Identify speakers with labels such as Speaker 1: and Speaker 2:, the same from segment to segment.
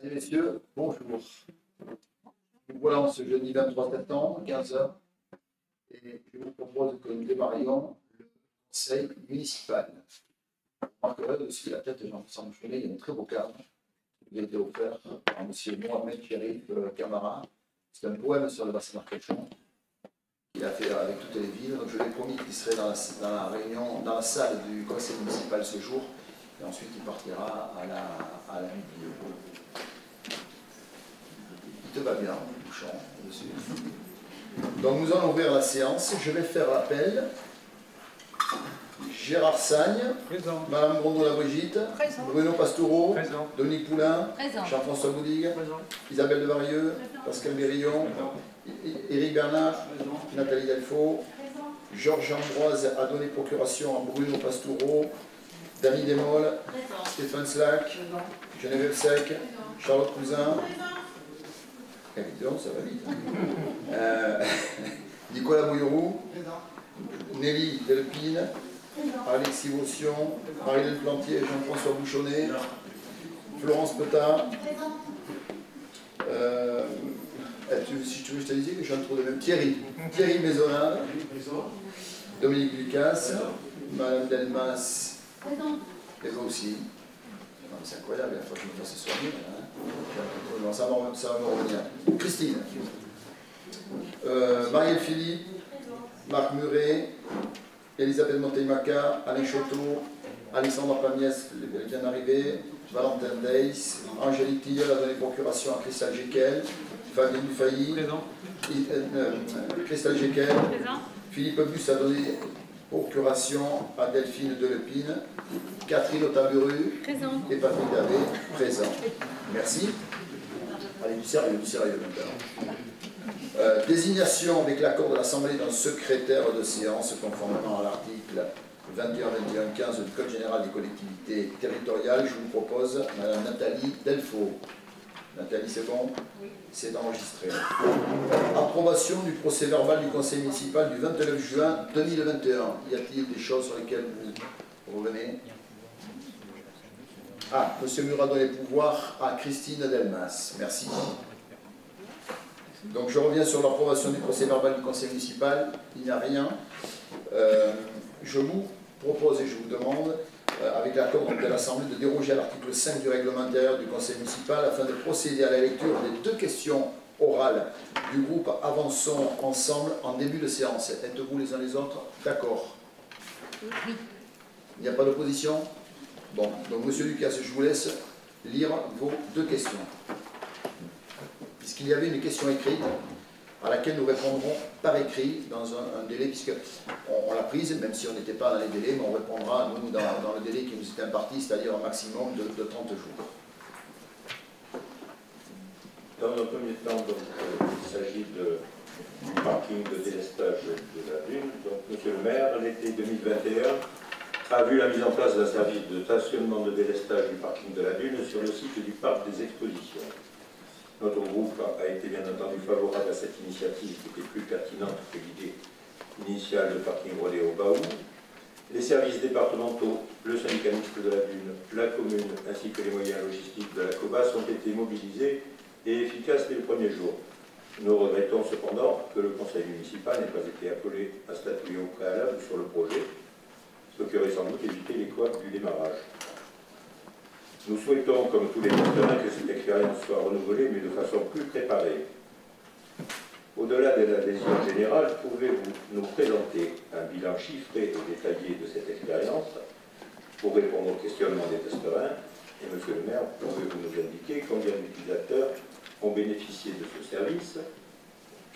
Speaker 1: Mesdames et messieurs, bonjour. Nous voilà en ce jeudi 23 septembre, 15h, et je vous propose que nous démarrions le conseil municipal. Vous aussi la tête de Jean-François Mouchelet, il y a un très beau cadre. Il a été offert par M. Mohamed Chérif Camara. C'est un poème sur le bassin d'Arcachon qu'il a fait avec toutes les villes. Donc je lui ai promis qu'il serait dans la, réunion, dans la salle du conseil municipal ce jour. Et ensuite, il partira à la, à. Va bien, bouchon, dessus. Donc nous allons ouvrir la séance. Je vais faire l'appel. Gérard Sagne,
Speaker 2: Présent.
Speaker 1: Madame Grondot-la-Brigitte,
Speaker 3: Présent.
Speaker 1: Bruno Pastoureau,
Speaker 2: Présent.
Speaker 1: Dominique Poulain,
Speaker 3: Présent.
Speaker 1: Jean-François Boudigue,
Speaker 2: Présent.
Speaker 1: Isabelle Devarieux, Pascal Berillon, Éric Bernard, Nathalie Delfaux, Georges Ambroise a donné procuration à Bruno Pastoureau, Dany Desmolles, Stéphane Slack, Geneviève Sec, Charlotte Cousin. Ça va vite. hein. Euh, Nicolas Bouilleroux, Nelly Delpine, Alexis Vaution, Marie-Hélène Plantier, Jean-François Bouchonnet, Florence Petard. Euh, eh, si tu veux, je te disais que je suis un trou de même. Thierry, Thierry Maisonnade, Dominique Lucas, Madame Delmas, et vous aussi. C'est incroyable, la fois que je me fasse soigner. Hein. Ça, va, me revenir. Christine, euh, Marielle Philippe, Marc Muret, Elisabeth Montaimaca, Alain Choteau, Alexandre Pamiès, elle vient d'arriver, Valentin Deis, Angélique Tilleul a donné procuration à Christelle Jekyll, Fabien Dufay,
Speaker 2: Présent.
Speaker 1: Christelle
Speaker 3: Présent.
Speaker 1: Philippe Bus a donné procuration à Delphine Delepine, Catherine Otaburu
Speaker 3: Présent.
Speaker 1: et Patrick Davé, présent. Merci. Allez, du sérieux, du sérieux maintenant. Euh, désignation avec l'accord de l'Assemblée d'un secrétaire de séance conformément à l'article 21-21-15 du Code général des collectivités territoriales. Je vous propose Madame Nathalie Delfaux. Nathalie, c'est bon C'est enregistré. Approbation du procès verbal du conseil municipal du 29 juin 2021. Y a-t-il des choses sur lesquelles vous revenez? Ah, Monsieur Murat donne les pouvoirs à Christine Delmas. Merci. Donc je reviens sur l'approbation du procès verbal du conseil municipal. Il n'y a rien. Euh, je vous propose et je vous demande, avec l'accord de l'Assemblée, de déroger à l'article 5 du règlement intérieur du conseil municipal afin de procéder à la lecture des deux questions orales du groupe Avançons ensemble en début de séance. Êtes-vous les uns les autres d'accord?
Speaker 3: Oui.
Speaker 1: Il n'y a pas d'opposition? Bon, donc Monsieur Lucas, je vous laisse lire vos deux questions. Puisqu'il y avait une question écrite? À laquelle nous répondrons par écrit dans un, délai, puisque on, l'a prise, même si on n'était pas dans les délais, mais on répondra, nous, dans, le délai qui nous est imparti, c'est-à-dire un maximum de, de 30 jours.
Speaker 4: Dans un premier temps, euh, il s'agit du parking de délestage de la Dune. Donc, Monsieur le maire, l'été 2021 a vu la mise en place d'un service de stationnement de délestage du parking de la Dune sur le site du parc des expositions. Notre groupe a été bien entendu favorable à cette initiative qui était plus pertinente que l'idée initiale de parking relais au Baou. Les services départementaux, le syndicat de la Dune, la commune ainsi que les moyens logistiques de la COBAS ont été mobilisés et efficace dès le premier jour. Nous regrettons cependant que le conseil municipal n'ait pas été appelé à statuer au préalable sur le projet, ce qui aurait sans doute évité les couacs du démarrage. Nous souhaitons, comme tous les partenaires, que cette expérience soit renouvelée, mais de façon plus préparée. Au-delà de l'adhésion générale, pouvez-vous nous présenter un bilan chiffré et détaillé de cette expérience pour répondre aux questionnements des testerins Et Monsieur le maire, pouvez-vous nous indiquer combien d'utilisateurs ont bénéficié de ce service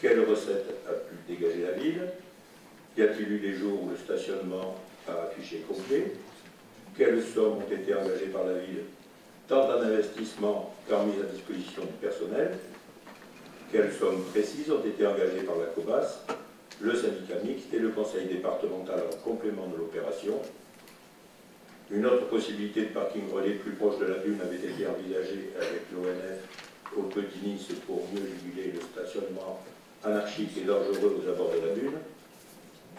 Speaker 4: Quelles recettes a pu dégager la ville Y a-t-il eu des jours où le stationnement a affiché complet Quelles sommes ont été engagées par la ville, tant en investissement qu'en mise à disposition du personnel Quelles sommes précises ont été engagées par la COBAS, le syndicat mixte et le conseil départemental en complément de l'opération une autre possibilité de parking relais plus proche de la dune avait été envisagée avec l'ONF au Petit Nice pour mieux juguler le stationnement anarchique et dangereux aux abords de la dune.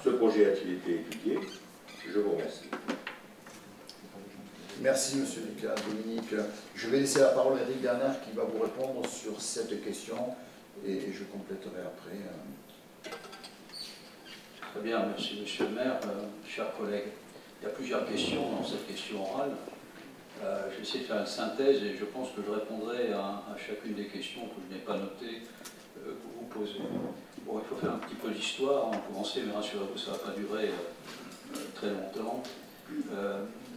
Speaker 4: Ce projet a-t-il été étudié? Je vous remercie.
Speaker 1: Merci, Monsieur Nicolas Dominique. Je vais laisser la parole à Eric Bernard qui va vous répondre sur cette question et je compléterai après. euh.
Speaker 2: Très bien, merci Monsieur le maire. Euh, chers collègues, il y a plusieurs questions dans cette question orale. Euh, je vais essayer de faire une synthèse et je pense que je répondrai à, chacune des questions que je n'ai pas notées euh, que vous posez. Bon, il faut faire un petit peu d'histoire. On commencer, mais rassurez-vous, ça ne va pas durer très longtemps.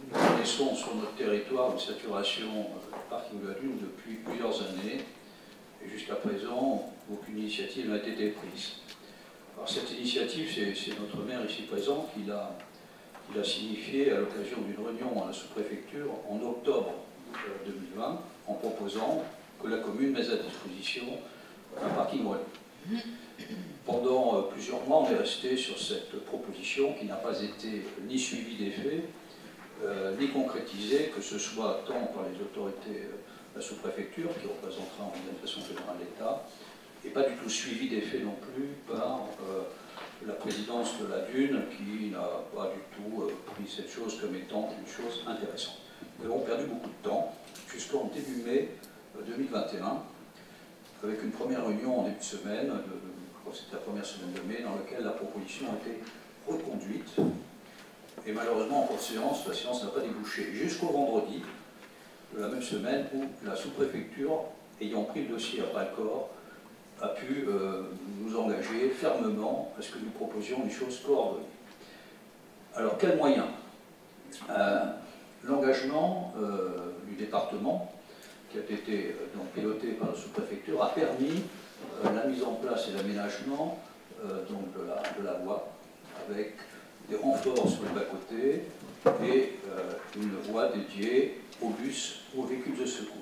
Speaker 2: Euh, nous connaissons sur notre territoire une saturation euh, du parking de la Lune depuis plusieurs années. Et jusqu'à présent, aucune initiative n'a été prise. Alors cette initiative, c'est notre maire ici présent qui l'a qui l'a signifié à l'occasion d'une réunion à la sous-préfecture en octobre euh, 2020 en proposant que la commune mette à disposition un parking relais. Pendant euh, plusieurs mois, on est resté sur cette proposition qui n'a pas été ni suivie des euh, ni concrétisée, que ce soit tant par les autorités euh, de la sous-préfecture, qui représentera en organisation générale l'État, et pas du tout suivi des faits non plus par euh, la présidence de la Dune, qui n'a pas du tout pris cette chose comme étant une chose intéressante. Nous avons perdu beaucoup de temps, jusqu'en début mai euh, 2021, avec une première réunion en début de semaine, de- de- c'était la première semaine de mai, dans laquelle la proposition a été reconduite. Et malheureusement, en cours de séance, la séance n'a pas débouché. Jusqu'au vendredi de la même semaine où la sous-préfecture, ayant pris le dossier à bras corps, a pu euh, nous engager fermement à ce que nous proposions une chose coordonnée. Alors, quels moyens? Euh, L'engagement euh, du département, qui a été piloté par la sous-préfecture, a permis la mise en place et l'aménagement de, la, de la voie, avec des renforts sur le bas-côté et euh, une voie dédiée aux bus, aux véhicules de secours.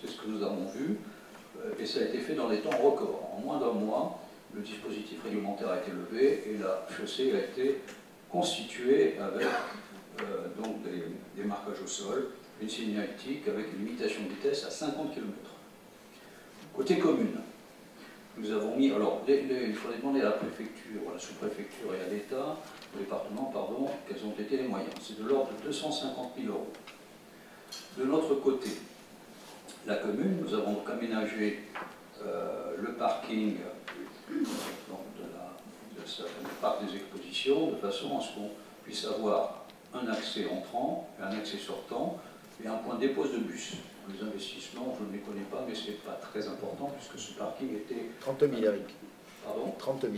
Speaker 2: C'est ce que nous avons vu. Euh, et ça a été fait dans des temps records. En moins d'un mois, le dispositif réglementaire a été levé et la chaussée a été constituée avec euh, donc des, marquages au sol, une signalétique avec une limitation de vitesse à 50 km. Côté commune, nous avons mis, alors les- il faudrait demander à la préfecture, à la sous-préfecture et à l'État, département, pardon, quels ont été les moyens. C'est de l'ordre de 250 000 euros. De notre côté, la commune, nous avons donc aménagé euh, le parking donc, de la- de parc des expositions de façon à ce qu'on puisse avoir un accès entrant et un accès sortant et un point de dépose de bus. Les investissements, je ne les connais pas, mais ce n'est pas très important puisque ce parking était,
Speaker 1: 30 000, Eric.
Speaker 2: pardon,
Speaker 1: 30 000.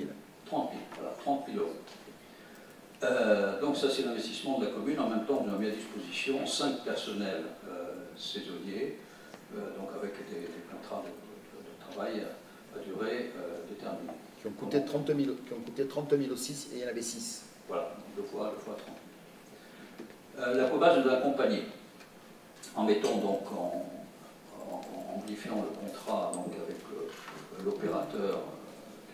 Speaker 2: 30 000, voilà, 30 000 euros. Euh, donc ça c'est l'investissement de la commune. En même temps, nous avons mis à disposition 5 personnels euh, saisonniers, euh, donc avec des, des contrats de, de- de travail à, à durée euh, déterminée.
Speaker 1: Qui ont coûté 30 000, qui ont coûté 30 000 aussi, et il y en avait 6.
Speaker 2: Voilà, deux fois, deux fois 30 000. Euh, la COBAS nous a accompagnés en mettant donc en, en, modifiant le contrat donc avec l'opérateur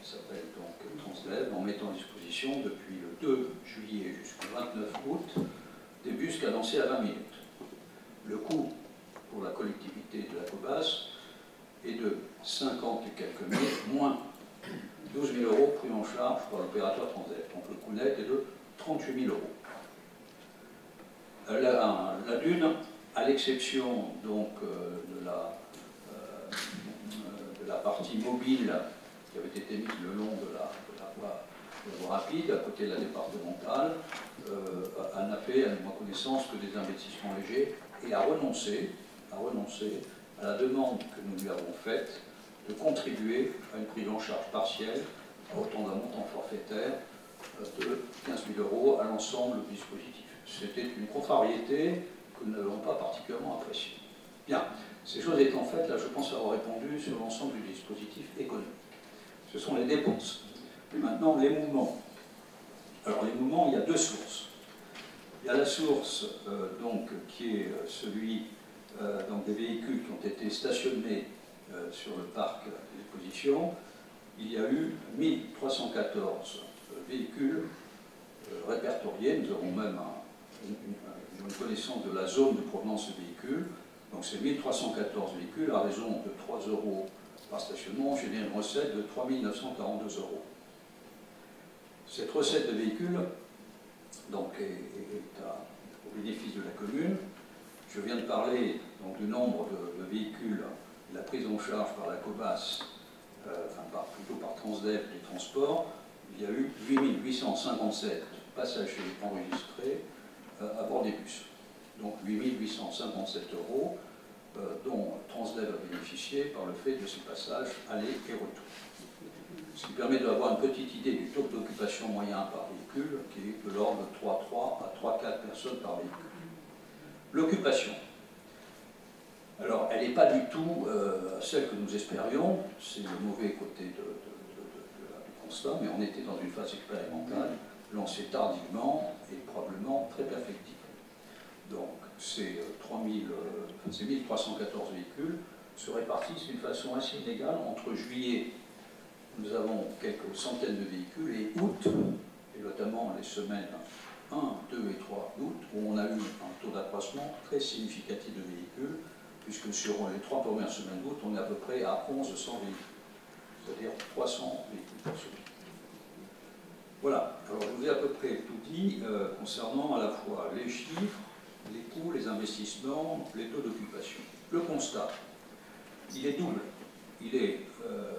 Speaker 2: qui s'appelle donc Transdev, en mettant à disposition depuis le 2 juillet jusqu'au 29 août des bus cadencés à 20 minutes. Le coût pour la collectivité de la COBAS est de 50 et quelques mille, moins 12 000 euros pris en charge par l'opérateur Transdev. Donc le coût net est de 38 000 euros. Euh, La, dune, à l'exception donc euh, de la, euh, de la partie mobile qui avait été mise le long de la voie rapide, à côté de la départementale, euh, n'a fait, à ma connaissance, que des investissements légers et a renoncé, a renoncé à la demande que nous lui avons faite de contribuer à une prise en charge partielle à autant d'un montant forfaitaire euh, de 15 000 euros à l'ensemble du dispositif. C'était une contrariété que nous n'avons pas particulièrement appréciée. Bien, ces choses étant faites, là je pense avoir répondu sur l'ensemble du dispositif économique. Ce sont les dépenses. Maintenant, les mouvements. Alors les mouvements, il y a deux sources. Il y a la source euh, donc, qui est euh, celui euh, donc, des véhicules qui ont été stationnés sur le parc d'exposition. Il y a eu 1314 euh, véhicules répertoriés. Nous avons même un- une, une- connaissance de la zone de provenance des véhicules. Donc ces 1314 véhicules, à raison de 3 euros par stationnement, généré une recette de 3 942 euros. Cette recette de véhicules donc, est, au bénéfice de la commune Je viens de parler donc, du nombre de, véhicules, la prise en charge par la COBAS, euh, enfin plutôt par Transdev des transports. Il y a eu 8857 passagers enregistrés à bord des bus. Donc 8857 euros dont Transdev a bénéficié par le fait de ces passages aller et retour ce qui permet d'avoir une petite idée du taux d'occupation moyen par véhicule, qui est de l'ordre de 3,3 à 3,4 personnes par véhicule. L'occupation. Alors, elle n'est pas du tout euh, celle que nous espérions, c'est le mauvais côté du constat, mais on était dans une phase expérimentale, lancée tardivement et probablement très perfectible. Donc, ces, 3000, euh, ces 1314 véhicules se répartissent d'une façon assez inégale entre juillet nous avons quelques centaines de véhicules et août, et notamment les semaines 1, 2 et 3 août, où on a eu un taux d'accroissement très significatif de véhicules, puisque sur les trois premières semaines d'août, on est à peu près à 1100 véhicules, c'est-à-dire 300 véhicules par semaine. Voilà, alors je vous ai à peu près tout dit euh, concernant à la fois les chiffres, les coûts, les investissements, les taux d'occupation. Le constat, il est double. Il est euh,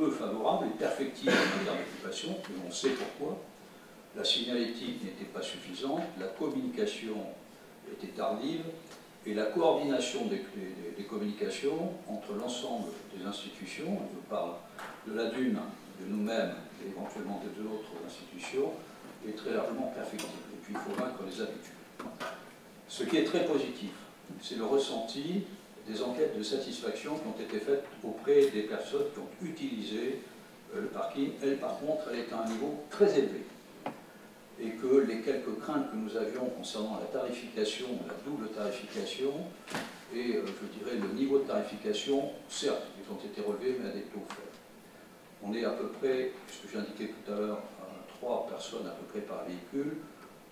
Speaker 2: peu favorable et perfectible matière d'occupation, et on sait pourquoi. La signalétique n'était pas suffisante, la communication était tardive, et la coordination des, communications entre l'ensemble des institutions, je parle de la DUNE, de nous-mêmes et éventuellement des deux autres institutions, est très largement perfectible. Et puis il faut vaincre les habitudes. Ce qui est très positif, c'est le ressenti des enquêtes de satisfaction qui ont été faites auprès des personnes qui ont utilisé euh, le parking. Elle, par contre, elle est à un niveau très élevé. Et que les quelques craintes que nous avions concernant la tarification, la double tarification, et euh, je dirais le niveau de tarification, certes, ils ont été relevés, mais à des taux faibles. On est à peu près, puisque j'ai indiqué tout à l'heure, 3 personnes à peu près par véhicule,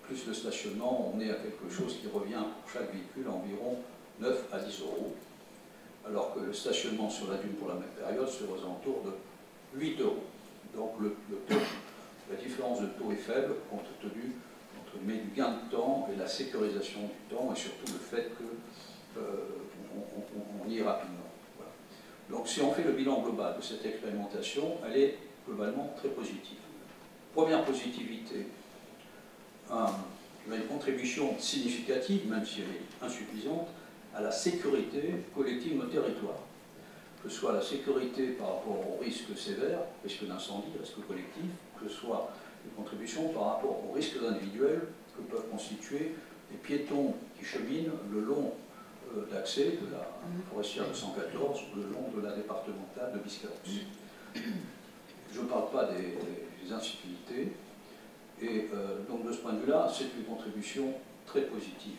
Speaker 2: plus le stationnement, on est à quelque chose qui revient pour chaque véhicule environ 9 à 10 euros alors que le stationnement sur la dune pour la même période serait aux alentours de 8 euros. Donc la différence de taux est faible compte tenu entre du gain de temps et la sécurisation du temps et surtout le fait qu'on euh, y est rapidement. Donc si on fait le bilan global de cette expérimentation, elle est globalement très positive. Première positivité, une contribution significative, même si elle est insuffisante, à la sécurité collective de nos territoires, que ce soit la sécurité par rapport aux risques sévères, risque d'incendie, risque collectif, que ce soit une contribution par rapport aux risques individuels que peuvent constituer les piétons qui cheminent le long euh, d'accès de la forestière de 114 ou le long de la départementale de Biscarrosse. Je ne parle pas des, des et euh, donc de ce point de vue-là, c'est une contribution très positive.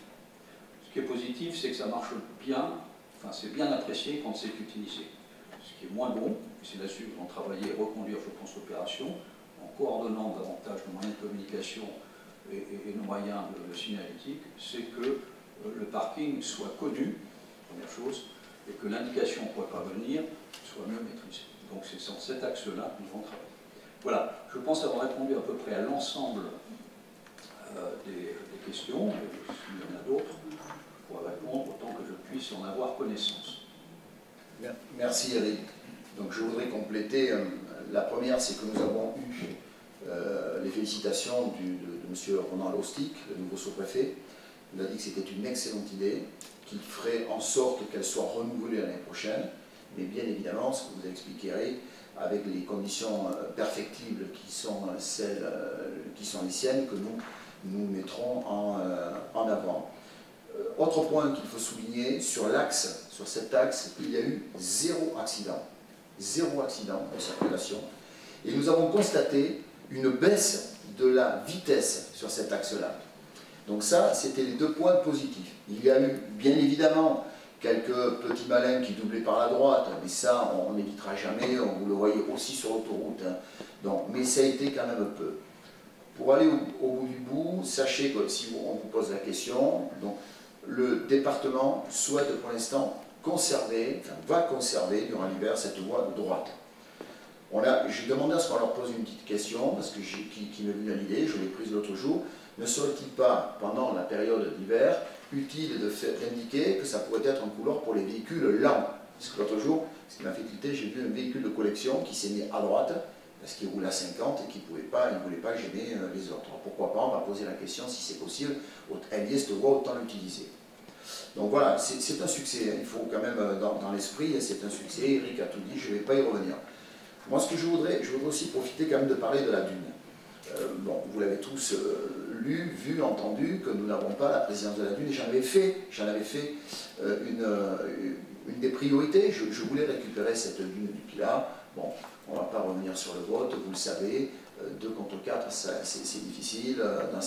Speaker 2: Ce qui est positif, c'est que ça marche bien, enfin c'est bien apprécié quand c'est utilisé. Ce qui est moins bon, c'est là-dessus qu'on travailler et reconduire, je pense, l'opération, en coordonnant davantage nos moyens de communication et, nos moyens de, signalétique, c'est que euh, le parking soit connu, première chose, et que l'indication pour parvenir soit mieux maîtrisée. Donc c'est sur cet axe-là que nous allons travailler. Voilà, je pense avoir répondu à peu près à l'ensemble euh, des, des, questions, s'il y en a d'autres répondre autant que je puisse en avoir connaissance.
Speaker 1: Merci Eric. Donc je voudrais compléter. Euh, la première, c'est que nous avons eu euh, les félicitations de, M. Ronan Lostic, le nouveau sous-préfet. Il a dit que c'était une excellente idée, qu'il ferait en sorte qu'elle soit renouvelée l'année prochaine, mais bien évidemment, ce que vous Eric, avec les conditions euh, perfectibles qui sont celles qui sont les siennes, que nous, nous mettrons en, en avant. Euh, autre point qu'il faut souligner, sur l'axe, sur cet axe, il y a eu zéro accident. Zéro accident de circulation. Et nous avons constaté une baisse de la vitesse sur cet axe-là. Donc ça, c'était les deux points positifs. Il y a eu, bien évidemment, quelques petits malins qui doublaient par la droite, mais ça, on n'évitera jamais, vous le voyez aussi sur l'autoroute. Hein. Donc, mais ça a été quand même peu. Pour aller au, bout du bout, sachez que si on vous pose la question, donc, le département souhaite pour l'instant conserver, enfin va conserver durant l'hiver cette voie droite. J'ai demandé à ce qu'on leur pose une petite question, parce que qui, qui venue à l'idée, je l'ai prise l'autre jour. ne serait-il pas, pendant la période d'hiver, utile d'indiquer que ça pourrait être un couleur pour les véhicules lents? Parce que l'autre jour, ce qui m'a fait tilter, j'ai vu un véhicule de collection qui s'est mis à droite, parce qu'il roule à 50 et qu'il ne voulait pas gêner euh, les autres. pourquoi pas, on va poser la question si c'est possible, voie, autant l'utiliser. Donc voilà, c'est un succès, il faut quand même, euh, dans, l'esprit, c'est un succès, Eric a tout dit, je ne vais pas y revenir. Moi, ce que je voudrais, je voudrais aussi profiter quand même de parler de la dune. Euh, bon, vous l'avez tous lu, vu, entendu, que nous n'avons pas la présidence de la dune, et j'en avais fait, j'en avais fait une, des priorités, je, je, voulais récupérer cette dune du Pilat, bon, on ne va pas revenir sur le vote, vous le savez, 2 euh, contre 4, c'est difficile. Euh, dans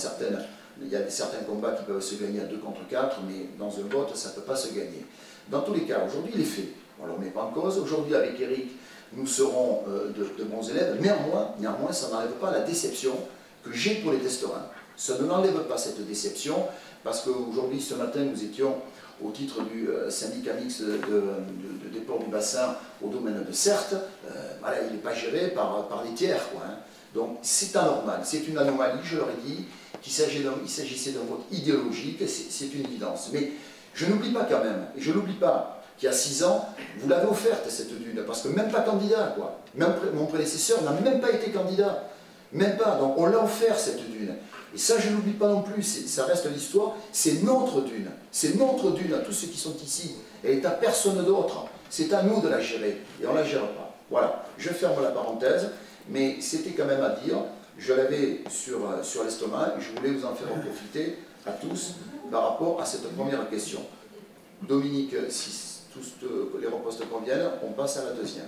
Speaker 1: il y a certains combats qui peuvent se gagner à 2 contre 4, mais dans un vote, ça ne peut pas se gagner. Dans tous les cas, aujourd'hui, il est fait. On ne le remet pas en cause. Aujourd'hui, avec Eric, nous serons euh, de, bons élèves. Néanmoins, néanmoins ça n'enlève pas la déception que j'ai pour les testerins. Ça ne n'enlève pas cette déception, parce qu'aujourd'hui, ce matin, nous étions au titre du euh, syndicat mixte de, déport du bassin au domaine de Certes, euh, voilà, il n'est pas géré par, par les tiers. Quoi, hein. Donc c'est anormal, c'est une anomalie, je leur ai dit, qu'il s'agissait d'un vote idéologique, c'est une évidence. Mais je n'oublie pas quand même, et je n'oublie pas qu'il y a six ans, vous l'avez offerte cette dune, parce que même pas candidat, quoi. Même, mon prédécesseur n'a même pas été candidat. Même pas, donc on l'a offert cette dune. Et ça, je n'oublie pas non plus, ça reste l'histoire, c'est notre dune. C'est notre dune à tous ceux qui sont ici. Elle est à personne d'autre. C'est à nous de la gérer. Et on ne la gère pas. Voilà, je ferme la parenthèse, mais c'était quand même à dire. Je l'avais sur, euh, sur l'estomac je voulais vous en faire en profiter à tous par rapport à cette première question. Dominique, si tous les repostes conviennent, on passe à la deuxième.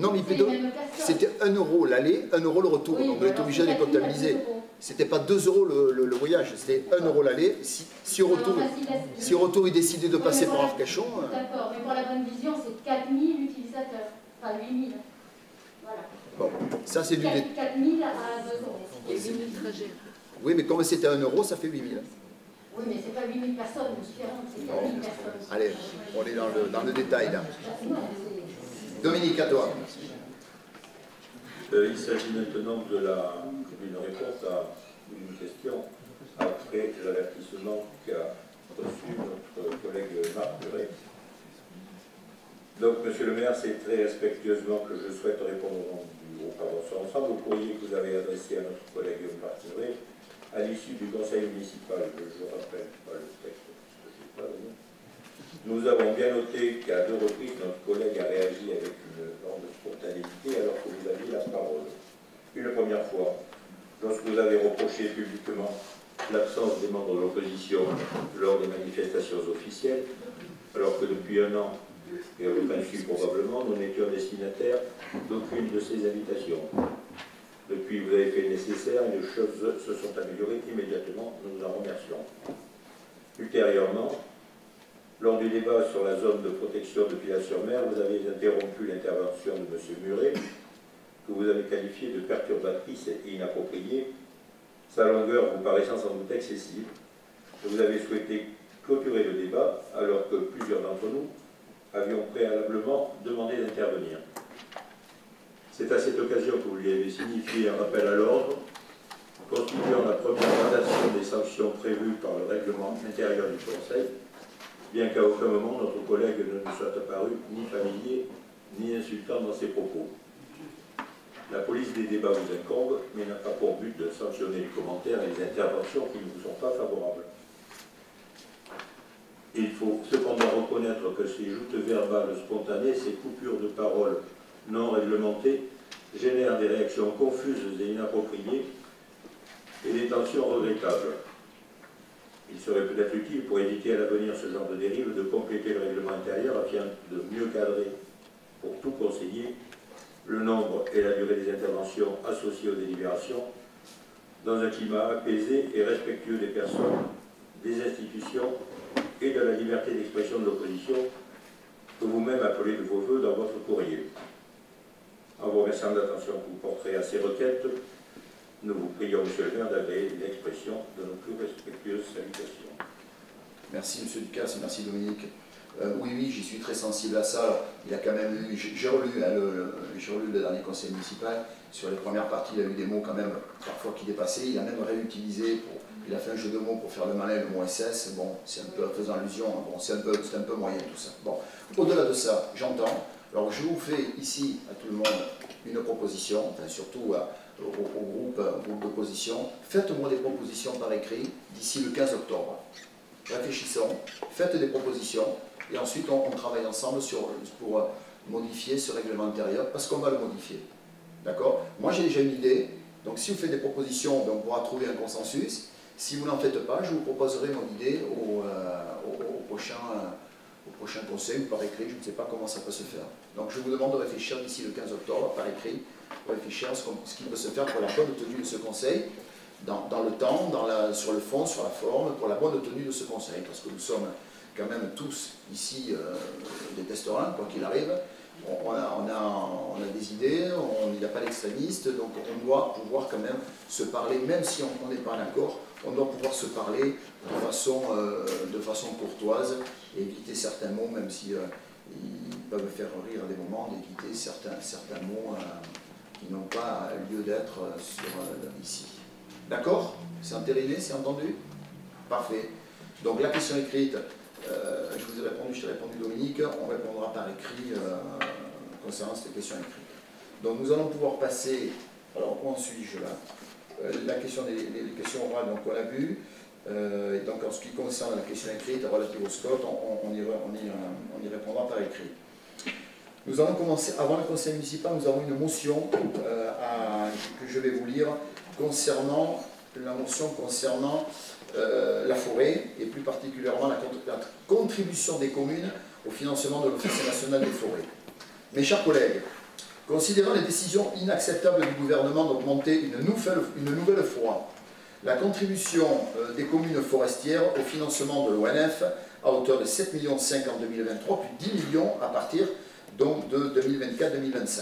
Speaker 1: Non, mais c'était 1 euro l'aller, 1 euro le retour. donc on est obligé de les comptabiliser. C'était pas 2 euros le, le, voyage, c'était 1 euro l'aller. Si, si, au retour, si au retour il décidait de passer par Arcachon.
Speaker 3: Euh. D'accord, mais pour la bonne vision, c'est 4000 utilisateurs, pas 8000.
Speaker 1: Bon, ça c'est du... 4
Speaker 3: 000 à 2 euros. Et 8 000 trajets.
Speaker 1: Oui, mais comme c'était 1 euro, ça fait 8 000.
Speaker 3: Oui, mais c'est pas 8 000 personnes, c'est 4 000 personnes.
Speaker 1: Allez, on est dans le, dans le détail là. Dominique, à toi.
Speaker 4: Euh, il s'agit maintenant d'une réponse à une question après l'avertissement qu'a reçu notre collègue Marc Muret donc, Monsieur le maire, c'est très respectueusement que je souhaite répondre au nom du groupe Avançons Ensemble au courrier que vous avez adressé à notre collègue Martinet à l'issue du conseil municipal. Je rappelle pas le texte, que je pas Nous avons bien noté qu'à deux reprises, notre collègue a réagi avec une grande spontanéité alors que vous aviez la parole. Une première fois, lorsque vous avez reproché publiquement l'absence des membres de l'opposition lors des manifestations officielles, alors que depuis un an, et votre insu probablement, nous n'étions destinataires d'aucune de ces invitations. Depuis, vous avez fait le nécessaire et les choses se sont améliorées immédiatement. Nous nous en remercions. Ultérieurement, lors du débat sur la zone de protection de Pilat-sur-Mer, vous avez interrompu l'intervention de M. Muret, que vous avez qualifié de perturbatrice et inappropriée, sa longueur vous paraissant sans doute excessive. Vous avez souhaité clôturer le débat alors que plusieurs d'entre nous avions préalablement demandé d'intervenir. C'est à cette occasion que vous lui avez signifié un rappel à l'ordre, constituant la première gradation des sanctions prévues par le règlement intérieur du Conseil, bien qu'à aucun moment notre collègue ne nous soit apparu ni familier ni insultant dans ses propos. La police des débats vous incombe, mais n'a pas pour but de sanctionner les commentaires et les interventions qui ne vous sont pas favorables. Il faut cependant reconnaître que ces joutes verbales spontanées, ces coupures de parole non réglementées, génèrent des réactions confuses et inappropriées et des tensions regrettables. Il serait peut-être utile pour éviter à l'avenir ce genre de dérive de compléter le règlement intérieur afin de mieux cadrer pour tout conseiller le nombre et la durée des interventions associées aux délibérations dans un climat apaisé et respectueux des personnes, des institutions et de la liberté d'expression de l'opposition que vous-même appelez de vos voeux dans votre courrier. En vous remerciant de l'attention que vous porterez à ces requêtes, nous vous prions, Monsieur le maire, d'agréer l'expression de nos plus respectueuses salutations.
Speaker 1: Merci Monsieur Ducasse, merci Dominique. Euh, oui, oui, j'y suis très sensible à ça. Il a quand même eu, j'ai relu, hein, le, le dernier conseil municipal. Sur les premières parties, il a eu des mots quand même parfois qui dépassaient. Il a même réutilisé, il a fait un jeu de mots pour faire le malin, le mot SS. Bon, c'est un peu faisant allusion, bon, c'est un, peu, moyen tout ça. Bon, au-delà de ça, j'entends. Alors je vous fais ici à tout le monde une proposition, enfin, surtout au, groupe, au groupe d'opposition. Faites-moi des propositions par écrit d'ici le 15 octobre. Réfléchissons, faites des propositions et ensuite on, travaille ensemble sur, pour euh, modifier ce règlement intérieur parce qu'on va le modifier. D'accord? Moi j'ai déjà une idée, donc si vous faites des propositions, ben, on pourra trouver un consensus. Si vous n'en faites pas, je vous proposerai mon idée au, euh, prochain, euh, au prochain conseil ou par écrit, je ne sais pas comment ça peut se faire. Donc je vous demande de réfléchir d'ici le 15 octobre par écrit, pour réfléchir à ce, qui peut se faire pour la bonne tenue de ce conseil, dans, le temps, sur le fond, sur la forme, pour la bonne tenue de ce conseil, parce que nous sommes quand même tous ici euh, des testerins, quoi qu'il arrive. On, a, des idées, il n'y a pas d'extrémistes, donc on doit pouvoir quand même se parler, même si on n'est pas d'accord, on doit pouvoir se parler de façon, euh, de façon courtoise et éviter certains mots, même si euh, ils peuvent faire rire à des moments, d'éviter certains, certains mots qui n'ont pas lieu d'être ici. D'accord? C'est entériné, c'est entendu? Parfait. Donc la question écrite, euh, je vous ai répondu, je t'ai répondu Dominique, on répondra par écrit euh, concernant cette question écrite. Donc nous allons pouvoir passer, alors où en suis-je là? Euh, La question des questions orales, donc on l'a vu. et donc en ce qui concerne la question écrite relative au SCOT, on, y, répondra par écrit. Nous allons commencer, avant le conseil municipal, nous avons une motion que je vais vous lire concernant la motion concernant euh, la forêt et plus particulièrement la, contribution des communes au financement de l'Office national des forêts. Mes chers collègues, considérant les décisions inacceptables du gouvernement d'augmenter une nouvelle, une nouvelle fois la contribution euh, des communes forestières au financement de l'ONF à hauteur de 7,5 millions en 2023, puis 10 millions à partir donc, de 2024-2025.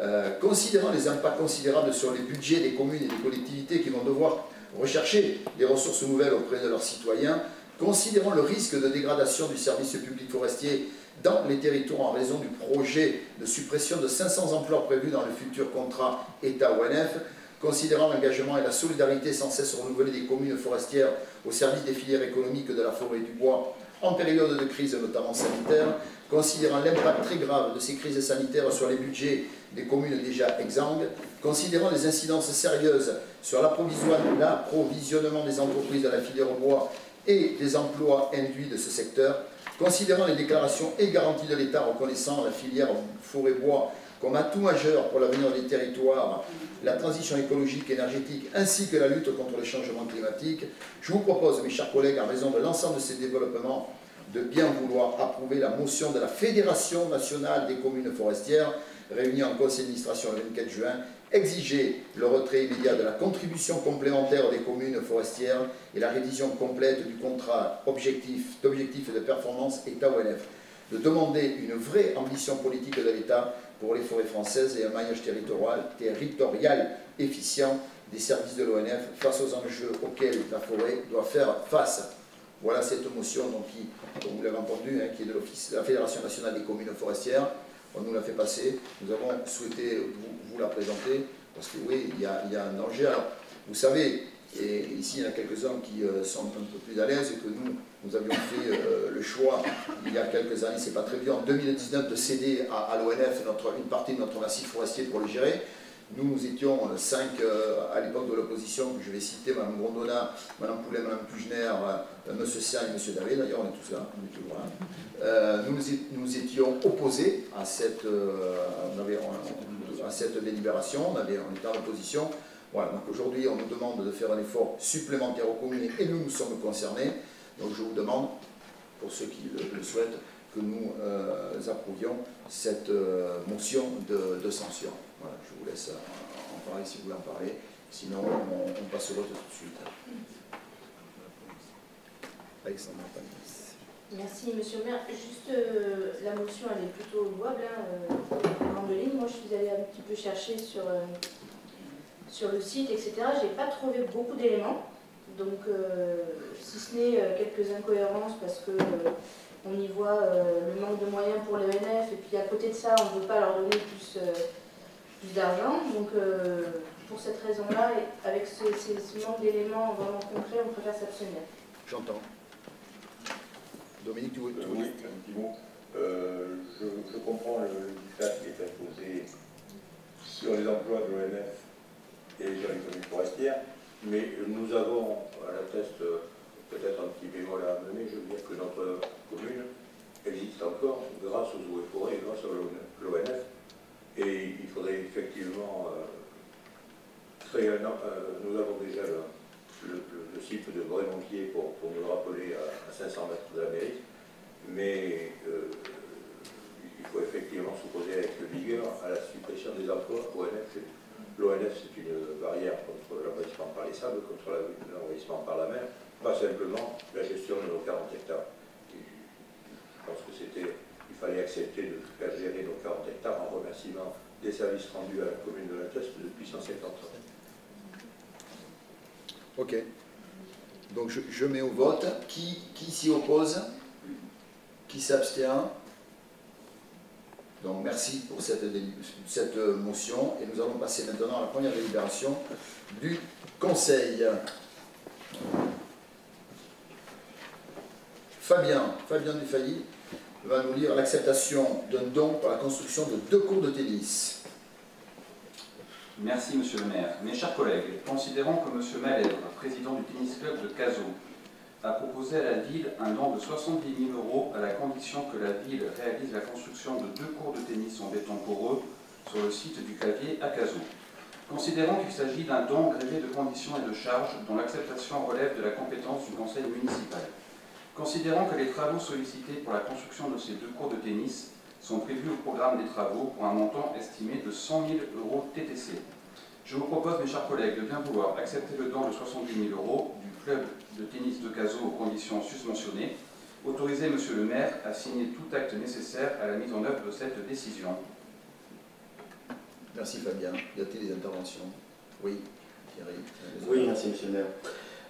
Speaker 1: Euh, considérant les impacts considérables sur les budgets des communes et des collectivités qui vont devoir rechercher des ressources nouvelles auprès de leurs citoyens, considérant le risque de dégradation du service public forestier dans les territoires en raison du projet de suppression de 500 emplois prévus dans le futur contrat État-ONF, considérant l'engagement et la solidarité sans cesse renouvelée des communes forestières au service des filières économiques de la forêt et du bois en période de crise notamment sanitaire, considérant l'impact très grave de ces crises sanitaires sur les budgets des communes déjà exsangues, considérant les incidences sérieuses sur l'approvisionnement des entreprises de la filière bois et des emplois induits de ce secteur, considérant les déclarations et garanties de l'État reconnaissant la filière forêt-bois comme atout majeur pour l'avenir des territoires, la transition écologique et énergétique, ainsi que la lutte contre le changement climatique, je vous propose, mes chers collègues, en raison de l'ensemble de ces développements, de bien vouloir approuver la motion de la Fédération nationale des communes forestières réunie en conseil d'administration le 24 juin, exiger le retrait immédiat de la contribution complémentaire des communes forestières et la révision complète du contrat objectif, d'objectifs de performance État-ONF, de demander une vraie ambition politique de l'État pour les forêts françaises et un maillage territorial, territorial efficient des services de l'ONF face aux enjeux auxquels la forêt doit faire face. Voilà cette motion qui, comme vous l'avez entendu, hein, qui est de l'Office de la Fédération nationale des communes forestières, on nous l'a fait passer. Nous avons souhaité vous, la présenter parce que oui, il y a, un danger. Alors, vous savez, et ici il y en a quelques-uns qui euh, sont un peu plus à l'aise que nous, nous avions fait euh, le choix il y a quelques années, c'est pas très bien, en 2019 de céder à, l'ONF une partie de notre massif forestier pour le gérer. Nous, étions cinq euh, à l'époque de l'opposition, je vais citer Mme Grondona, Mme Poulet, Mme Pugner, euh, M. Serre et M. Davé, d'ailleurs on est tous là, on est toujours là. nous, nous étions opposés à cette, délibération, on, était en opposition. Voilà, donc aujourd'hui, on nous demande de faire un effort supplémentaire aux communes et nous, nous sommes concernés. Donc je vous demande, pour ceux qui le, souhaitent, que nous euh, approuvions cette euh, motion de, censure. Vous laisse en parler si vous voulez en parler. Sinon, on, passe au vote tout de suite.
Speaker 3: Alexandre Merci, monsieur le maire. Juste, euh, la motion, elle est plutôt louable. Hein, ligne. Moi, je suis allée un petit peu chercher sur sur le site, etc. Je n'ai pas trouvé beaucoup d'éléments. Donc, euh, si ce n'est euh, quelques incohérences, parce que euh, on y voit le manque de moyens pour l'ENF, et puis à côté de ça, on ne veut pas leur donner plus d'argent. Donc, pour cette raison-là, avec ce, manque d'éléments vraiment concrets, on préfère s'abstenir.
Speaker 1: J'entends. Dominique, tu veux,
Speaker 4: oui, un petit mot. Je, je, comprends le diktat qui est imposé sur les emplois de l'ONF et sur les communes forestières, mais nous avons à la test peut-être un petit bémol à amener, je veux dire que notre commune existe encore grâce aux eaux et forêts et grâce à l'ONF, et il faudrait effectivement euh, créer un... Euh, nous avons déjà le, site de Brémontier pour, pour, nous rappeler à, 500 mètres de la mairie, mais euh, il faut effectivement s'opposer avec vigueur à la suppression des emplois ONF L'ONF, c'est une barrière contre l'envahissement par les sables, contre l'envahissement par la mer, pas simplement la gestion de nos 40 hectares. je pense que c'était, il fallait accepter de gérer nos 40 hectares en remerciement des services rendus à la commune de la Teste depuis 150 ans.
Speaker 1: Ok. Donc je, mets au vote. Qui, qui s'y oppose? Qui s'abstient? Donc merci pour cette, cette, motion et nous allons passer maintenant à la première délibération du Conseil. Fabien, Fabien Dufay va nous lire l'acceptation d'un don pour la construction de deux cours de tennis.
Speaker 5: Merci Monsieur le maire. Mes chers collègues, considérant que Monsieur Malèvre, président du tennis club de Cazaux, a proposé à la ville un don de 70 000 euros à la condition que la ville réalise la construction de deux cours de tennis en béton poreux sur le site du clavier à Cazaux. Considérant qu'il s'agit d'un don grévé de conditions et de charges dont l'acceptation relève de la compétence du conseil municipal. Considérant que les travaux sollicités pour la construction de ces deux cours de tennis sont prévus au programme des travaux pour un montant estimé de 100 000 euros TTC. Je vous propose, mes chers collègues, de bien vouloir accepter le don de 70 000 euros du club de tennis de Cazaux aux conditions susmentionnées, autoriser Monsieur le maire à signer tout acte nécessaire à la mise en œuvre de cette décision.
Speaker 1: Merci Fabien. Y a-t-il des interventions? Oui, Thierry.
Speaker 6: Oui, merci Monsieur le maire.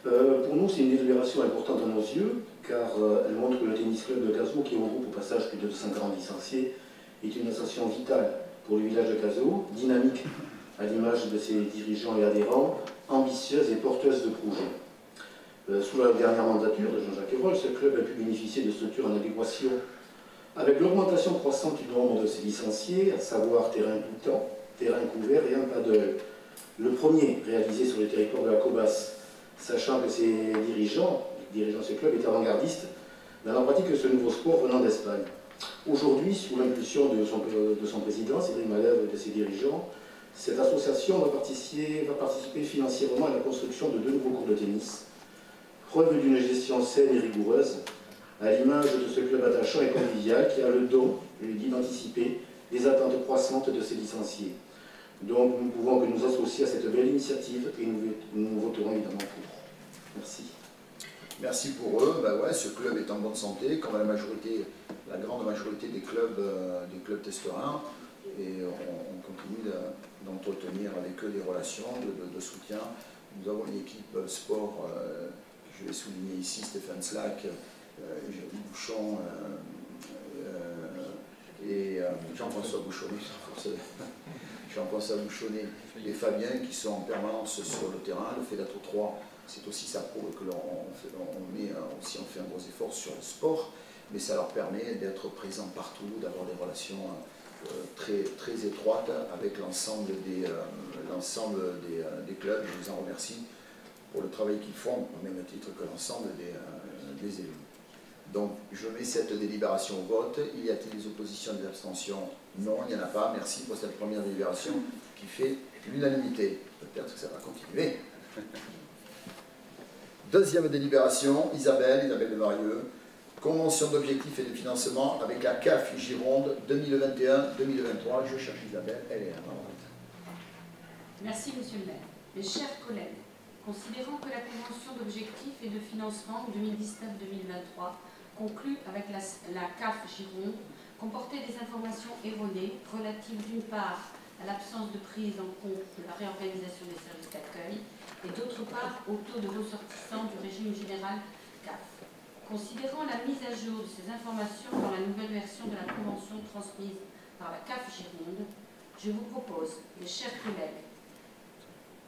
Speaker 6: Euh, pour nous, c'est une délibération importante à nos yeux, car euh, elle montre que le tennis club de Cazaux, qui regroupe au passage plus de 240 licenciés, est une association vitale pour le village de Cazaux, dynamique à l'image de ses dirigeants et adhérents, ambitieuse et porteuse de projets. Euh, sous la dernière mandature de Jean-Jacques Hérol, ce club a pu bénéficier de structures en adéquation avec l'augmentation croissante du nombre de ses licenciés, à savoir terrain temps, terrain couvert et un paddle. Le premier réalisé sur le territoire de la Cobas, sachant que ses dirigeants, de ce club, étaient avant-gardistes dans la pratique de ce nouveau sport venant d'Espagne. Aujourd'hui, sous l'impulsion de son, son président, Cédric Malève et de ses dirigeants, cette association va participer, financièrement à la construction de deux nouveaux cours de tennis, preuve d'une gestion saine et rigoureuse, à l'image de ce club attachant et convivial qui a le don, je dit, d'anticiper les attentes croissantes de ses licenciés. Donc nous ne pouvons que nous associer à cette belle initiative et nous voterons évidemment pour. Merci.
Speaker 1: Merci pour eux. Ben ouais, ce club est en bonne santé, comme la majorité, la grande majorité des clubs, euh, des clubs testerins. Et on, continue d'entretenir avec eux des relations de, soutien. Nous avons une équipe sport euh, je vais souligner ici Stéphane Slack, euh, Bouchon euh, euh, et Jean-François Bouchonnet, Jean-François Bouchonnet et Fabien qui sont en permanence sur le terrain. Le d'être trois, c'est aussi ça que l'on on met aussi on fait un gros effort sur le sport, mais ça leur permet d'être présents partout, d'avoir des relations très, très étroites avec l'ensemble des, l'ensemble des, clubs. Je vous en remercie pour le travail qu'ils font, au même titre que l'ensemble euh, des, élus. Donc, je mets cette délibération au vote. Y a-t-il des oppositions, des abstentions? Non, il n'y en a pas. Merci pour cette première délibération qui fait l'unanimité. Peut-être que ça va continuer. Deuxième délibération, Isabelle, Isabelle de Marieux, convention d'objectifs et de financement avec la CAF Gironde 2021-2023. Je cherche Isabelle, elle est là.
Speaker 7: Merci, Monsieur le maire. Mes chers collègues, considérant que la convention d'objectifs et de financement 2019-2023 conclue avec la CAF Gironde comportait des informations erronées relatives d'une part à l'absence de prise en compte de la réorganisation des services d'accueil et d'autre part au taux de ressortissants du régime général CAF. Considérant la mise à jour de ces informations dans la nouvelle version de la convention transmise par la CAF Gironde, je vous propose, mes chers collègues,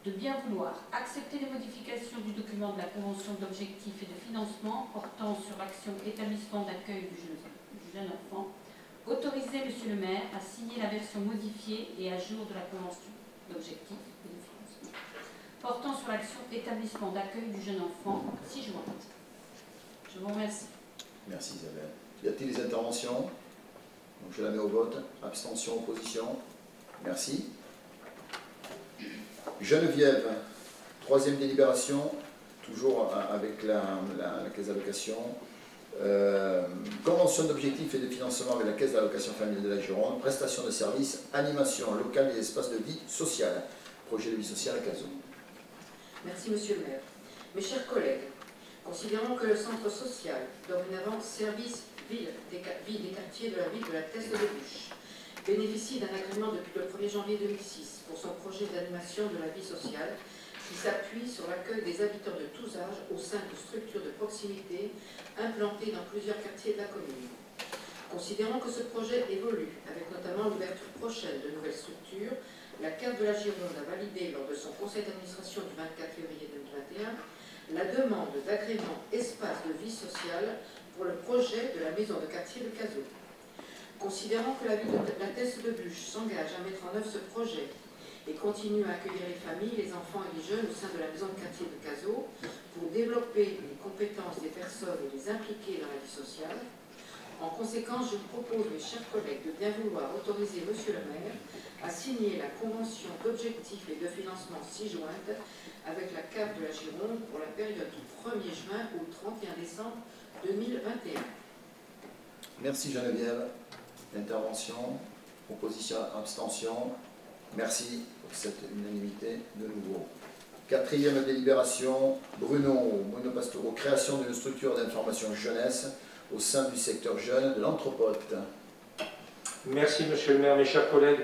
Speaker 7: de bien vouloir accepter les modifications du document de la Convention d'objectifs et de financement portant sur l'action établissement d'accueil du, jeune, enfant, autoriser Monsieur le maire à signer la version modifiée et à jour de la Convention d'objectifs portant sur l'action établissement d'accueil du jeune enfant, si jointe. Je vous remercie.
Speaker 1: Merci Isabelle. Y a-t-il des interventions? Je la mets au vote. Abstention, opposition? Merci. Geneviève, troisième délibération, toujours avec la, caisse d'allocation. Euh, convention d'objectifs et de financement avec la caisse d'allocation familiale de la Gironde, prestation de services, animation locale des espaces de vie sociale, projet de vie sociale à Cazot.
Speaker 8: Merci Monsieur le maire. Mes chers collègues, considérant que le centre social, dorénavant service ville des, quartiers de la ville de la Teste de Bûche, bénéficie d'un agrément depuis le 1er janvier 2006 pour son projet d'animation de la vie sociale qui s'appuie sur l'accueil des habitants de tous âges au sein de structures de proximité implantées dans plusieurs quartiers de la commune. Considérant que ce projet évolue, avec notamment l'ouverture prochaine de nouvelles structures, la carte de la Gironde a validé lors de son conseil d'administration du 24 février 2021 la demande d'agrément espace de vie sociale pour le projet de la maison de quartier de Cazaux. Considérant que la ville de la Teste de s'engage à mettre en œuvre ce projet et continue à accueillir les familles, les enfants et les jeunes au sein de la maison de quartier de Cazaux pour développer les compétences des personnes et les impliquer dans la vie sociale. En conséquence, je vous propose, mes chers collègues, de bien vouloir autoriser Monsieur le maire à signer la convention d'objectifs et de financement ci-jointe avec la CAF de la Gironde pour la période du 1er juin au 31 décembre 2021.
Speaker 1: Merci Geneviève. Intervention, proposition, abstention. Merci pour cette unanimité de nouveau. Quatrième délibération, Bruno, Bruno Pastoureau, création d'une structure d'information jeunesse au sein du secteur jeune de l'Anthropote.
Speaker 9: Merci Monsieur le maire, mes chers collègues.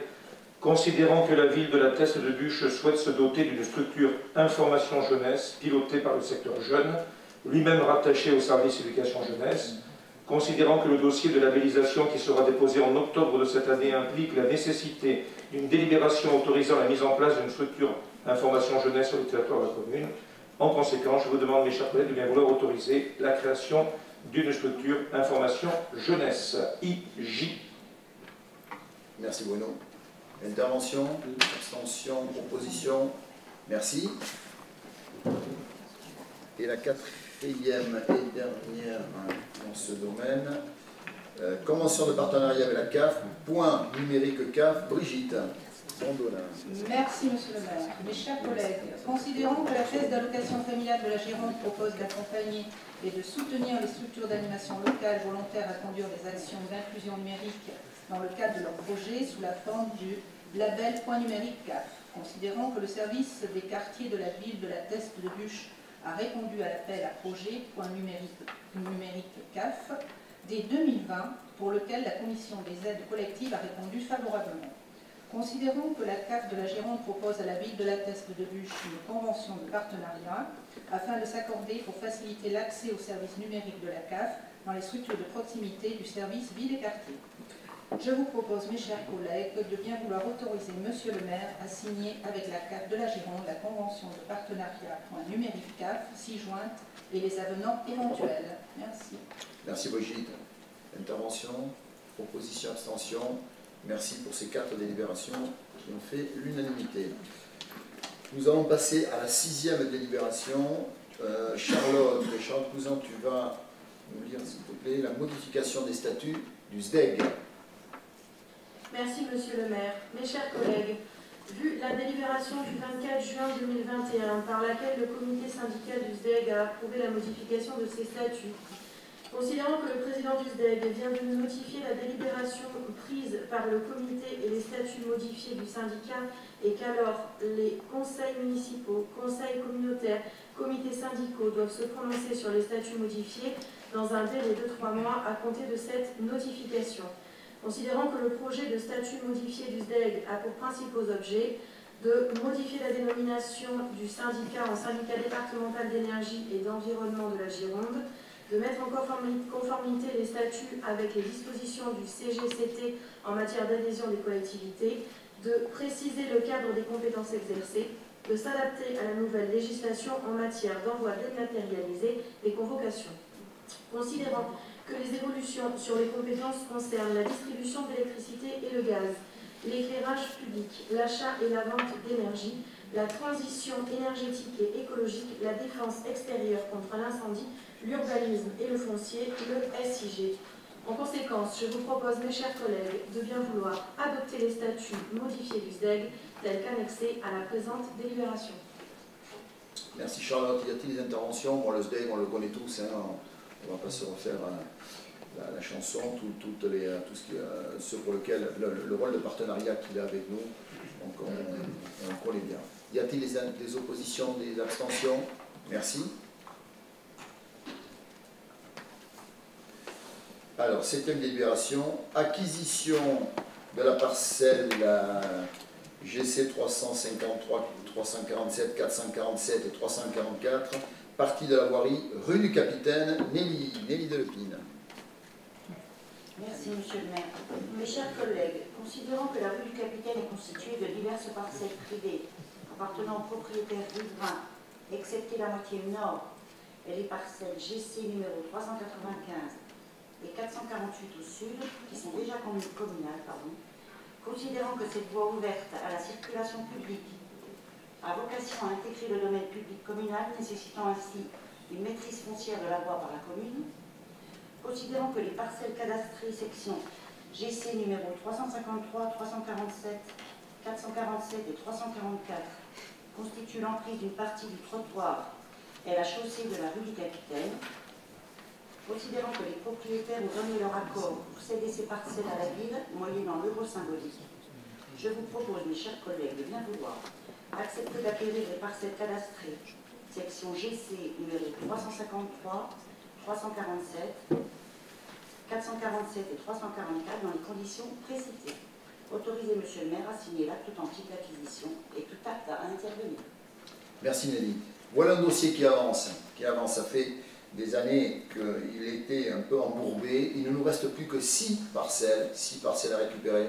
Speaker 9: Considérant que la ville de la Teste de Bûche souhaite se doter d'une structure information jeunesse pilotée par le secteur jeune, lui-même rattaché au service éducation jeunesse, considérant que le dossier de labellisation qui sera déposé en octobre de cette année implique la nécessité d'une délibération autorisant la mise en place d'une structure information jeunesse sur le territoire de la commune. En conséquence, je vous demande, mes chers collègues, de bien vouloir autoriser la création d'une structure information jeunesse, IJ.
Speaker 1: Merci Bruno. Intervention, abstention, proposition. Merci. Et la quatrième et dernière dans ce domaine, euh, convention de partenariat avec la CAF, point numérique CAF, Brigitte.
Speaker 10: Merci Monsieur le maire. Mes chers collègues, considérant que la caisse d'allocation familiale de la Gironde propose d'accompagner et de soutenir les structures d'animation locale volontaires à conduire des actions d'inclusion numérique dans le cadre de leur projet sous la forme du label Point numérique CAF, considérant que le service des quartiers de la ville de la Teste de Bûche a répondu à l'appel à projet Point numérique, numérique CAF dès 2020, pour lequel la Commission des aides collectives a répondu favorablement. Considérant que la CAF de la Gironde propose à la ville de la Teste de Bûche une convention de partenariat afin de s'accorder pour faciliter l'accès aux services numériques de la CAF dans les structures de proximité du service ville et quartier. Je vous propose, mes chers collègues, de bien vouloir autoriser Monsieur le maire à signer avec la CAF de la Gironde la convention de partenariat numérique CAF, si jointe, et les avenants éventuels. Merci.
Speaker 1: Merci Brigitte. Intervention, proposition, abstention. Merci pour ces quatre délibérations qui ont fait l'unanimité. Nous allons passer à la sixième délibération. Euh, Charlotte, Charlotte Cousin, tu vas nous lire, s'il te plaît, la modification des statuts du SDEG.
Speaker 3: Merci, Monsieur le maire. Mes chers collègues, Vu la délibération du 24 juin 2021 par laquelle le comité syndical du SDEG a approuvé la modification de ses statuts, Considérant que le président du SDEG vient de nous notifier la délibération prise par le comité et les statuts modifiés du syndicat et qu'alors les conseils municipaux, conseils communautaires, comités syndicaux doivent se prononcer sur les statuts modifiés dans un délai de trois mois à compter de cette notification. Considérant que le projet de statut modifié du SDEG a pour principaux objets de modifier la dénomination du syndicat en syndicat départemental d'énergie et d'environnement de la Gironde, de mettre en conformité les statuts avec les dispositions du CGCT en matière d'adhésion des collectivités, de préciser le cadre des compétences exercées, de s'adapter à la nouvelle législation en matière d'envoi dématérialisé des convocations. Considérant que les évolutions sur les compétences concernent la distribution d'électricité et le gaz, l'éclairage public, l'achat et la vente d'énergie, la transition énergétique et écologique, la défense extérieure contre l'incendie, l'urbanisme et le foncier, le SIG. En conséquence, je vous propose, mes chers collègues, de bien vouloir adopter les statuts modifiés du SDEG tels qu'annexés à la présente délibération.
Speaker 1: Merci Charlotte. Y a-t-il des interventions? Bon, le SDEG, on le connaît tous, hein. on ne va pas se refaire euh, la, chanson, tout, les, euh, tout ce, qui, euh, pour lequel, le, rôle de partenariat qu'il a avec nous, donc on, on, connaît bien. Y a-t-il des, oppositions, des abstentions? Merci. Alors, septième délibération, acquisition de la parcelle GC 353, 347, 447 et 344, partie de la voirie rue du Capitaine, Nelly, Nelly.
Speaker 11: Merci, Monsieur le maire. Mes chers collègues, considérant que la rue du Capitaine est constituée de diverses parcelles privées appartenant aux propriétaires riverains, excepté la moitié nord et les parcelles GC numéro 395, et 448 au sud, qui sont déjà communales, pardon, considérant que cette voie ouverte à la circulation publique a vocation à intégrer le domaine public communal, nécessitant ainsi une maîtrise foncière de la voie par la commune, considérant que les parcelles cadastrées section GC numéro 353, 347, 447 et 344 constituent l'emprise d'une partie du trottoir et la chaussée de la rue du Capitaine, Considérant que les propriétaires ont donné leur accord pour céder ces parcelles à la ville, moyennant l'euro symbolique, je vous propose, mes chers collègues, de bien vouloir accepter d'acquérir les parcelles cadastrées, section GC numéro 353, 347, 447 et 344 dans les conditions précitées. Autorisez, monsieur le maire, à signer l'acte authentique d'acquisition et tout acte à intervenir.
Speaker 1: Merci Nelly. Voilà un dossier qui avance, qui avance. Ça fait des années qu'il était un peu embourbé, il ne nous reste plus que 6 parcelles, 6 parcelles à récupérer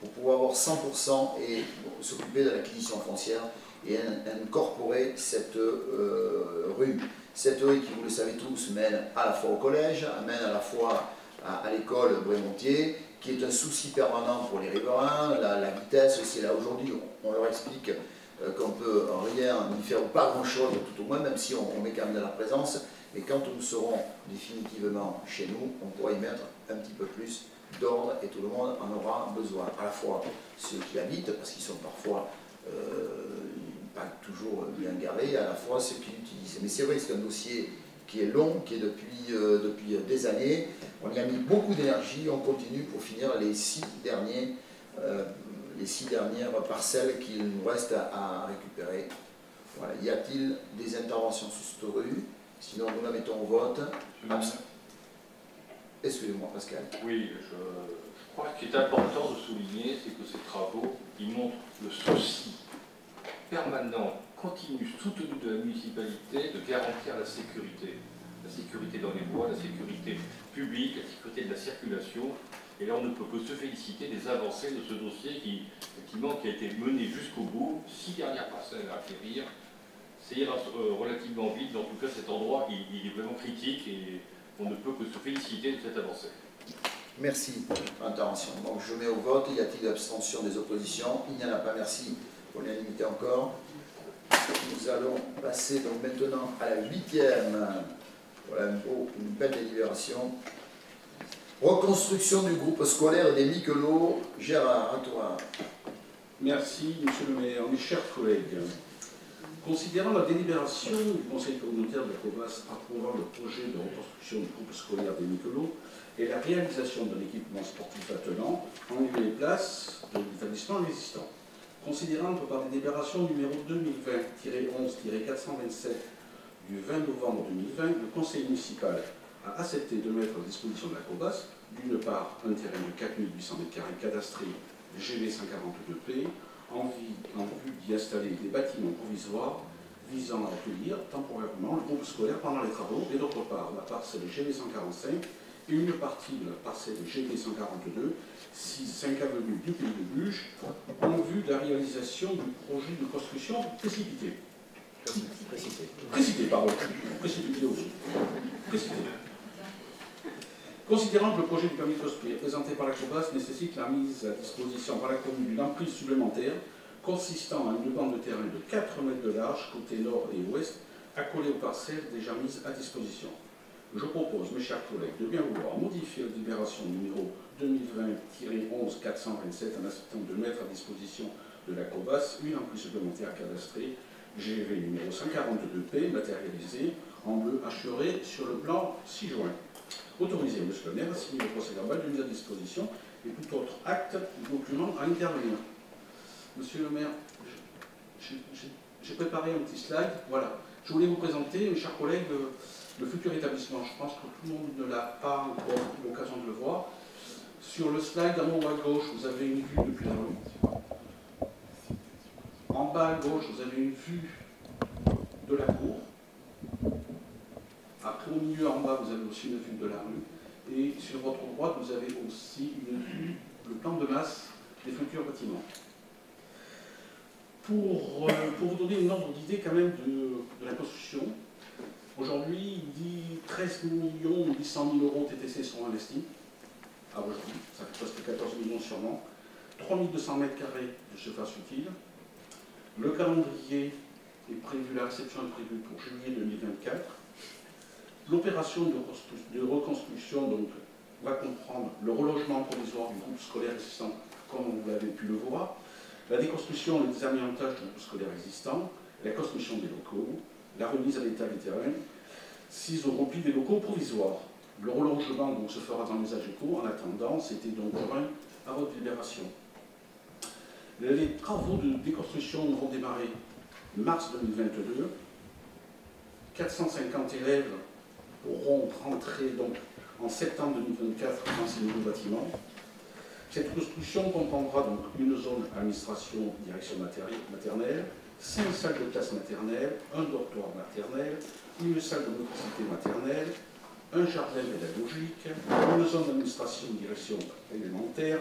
Speaker 1: pour pouvoir avoir 100% et s'occuper de l'acquisition foncière et incorporer cette euh, rue. Cette rue qui, vous le savez tous, mène à la fois au collège, mène à la fois à, l'école Brémontier, qui est un souci permanent pour les riverains, la, vitesse aussi. Là aujourd'hui, on, leur explique euh, qu'on peut rien n'y faire pas grand-chose, tout au moins, même si on, met quand même de la présence. Et quand nous serons définitivement chez nous, on pourra y mettre un petit peu plus d'ordre et tout le monde en aura besoin. À la fois ceux qui habitent, parce qu'ils sont parfois euh, pas toujours bien garés, à la fois ceux qui l'utilisent. Mais c'est vrai que c'est un dossier qui est long, qui est depuis, euh, depuis des années. On y a mis beaucoup d'énergie, on continue pour finir les six, derniers, euh, les six dernières parcelles qu'il nous reste à, récupérer. Voilà. Y a-t-il des interventions sur cette rue Sinon, nous la mettons au vote. Excusez-moi, Pascal.
Speaker 12: Oui, je, crois qu'il est important de souligner, c'est que ces travaux, ils montrent le souci permanent, continu, soutenu de la municipalité de garantir la sécurité. La sécurité dans les bois, la sécurité publique, la sécurité de la circulation. Et là, on ne peut que se féliciter des avancées de ce dossier qui, effectivement, qui a été mené jusqu'au bout. Six dernières parcelles à acquérir, c'est euh, relativement vite. En tout cas, cet endroit, il, est vraiment critique et on ne peut que se féliciter de cette avancée.
Speaker 1: Merci pour l'intervention. Donc je mets au vote. Y a-t-il abstention des oppositions? Il n'y en a pas. Merci pour l'unanimité encore. Nous allons passer donc maintenant à la huitième. Voilà une belle délibération. Reconstruction du groupe scolaire des Miquelots. Gérard, à toi.
Speaker 13: Merci, Monsieur le maire. Mes chers collègues, considérant la délibération du Conseil communautaire de la COVAS approuvant le projet de reconstruction du groupe scolaire des Nicolos et la réalisation d'un équipement sportif attenant en lieu et place de l'établissement existant, considérant que par la délibération numéro 2020-11-427 du 20 novembre 2020, le conseil municipal a accepté de mettre à disposition de la COBAS, d'une part, un terrain de 4800 m2 cadastré GV 142P, en, vue d'y installer des bâtiments provisoires visant à accueillir temporairement le groupe scolaire pendant les travaux, et d'autre part, la parcelle GV 145 et une partie de la parcelle GV 142, 6, 5 avenue du Pays de Buche, en vue de la réalisation du projet de construction précipité. Précipité. Précipité, pardon. Précipité aussi. Précipité. Considérant que le projet du permis de construire présenté par la COBAS nécessite la mise à disposition par la commune d'une emprise supplémentaire consistant à une bande de terrain de 4 mètres de large côté nord et ouest accolée aux parcelles déjà mises à disposition. Je propose, mes chers collègues, de bien vouloir modifier la libération numéro 2020-11-427 en acceptant de mettre à disposition de la COBAS une emprise supplémentaire cadastrée GV numéro 142P matérialisée en bleu hacheré sur le plan 6 juin. Autorisé, monsieur le maire, à signer le procès verbal de mise à disposition et tout autre acte ou document à intervenir. Monsieur le maire, j'ai préparé un petit slide. Voilà. Je voulais vous présenter, mes chers collègues, le, futur établissement. Je pense que tout le monde ne l'a pas encore eu l'occasion de le voir. Sur le slide en haut à gauche, vous avez une vue depuis la rue. En bas à gauche, vous avez une vue de la cour. Après, au milieu, en bas, vous avez aussi une vue de la rue. Et sur votre droite, vous avez aussi une vue, le plan de masse des futurs bâtiments. Pour, euh, pour vous donner une ordre d'idée quand même de, la construction, aujourd'hui, il dit 13 millions 800 000 euros TTC sont investis. Ah, aujourd'hui, ça fait presque 14 millions sûrement. 3200 mètres carrés de surface utile. Le calendrier est prévu, la réception est prévue pour juillet 2024. L'opération de reconstruction donc, va comprendre le relogement provisoire du groupe scolaire existant, comme vous l'avez pu le voir, la déconstruction et le désamiantage du groupe scolaire existant, la construction des locaux, la remise à l'état des terrains, six au repli des locaux provisoires. Le relogement donc, se fera dans les éco. En attendant, c'était donc à votre libération. Les travaux de déconstruction vont démarrer mars 2022. 450 élèves pourront rentrer donc en septembre 2024 dans ces nouveaux bâtiments. Cette construction comprendra donc une zone administration direction maternelle, cinq salles de classe maternelle, un dortoir maternel, une salle de motricité maternelle, un jardin pédagogique, une zone d'administration direction élémentaire,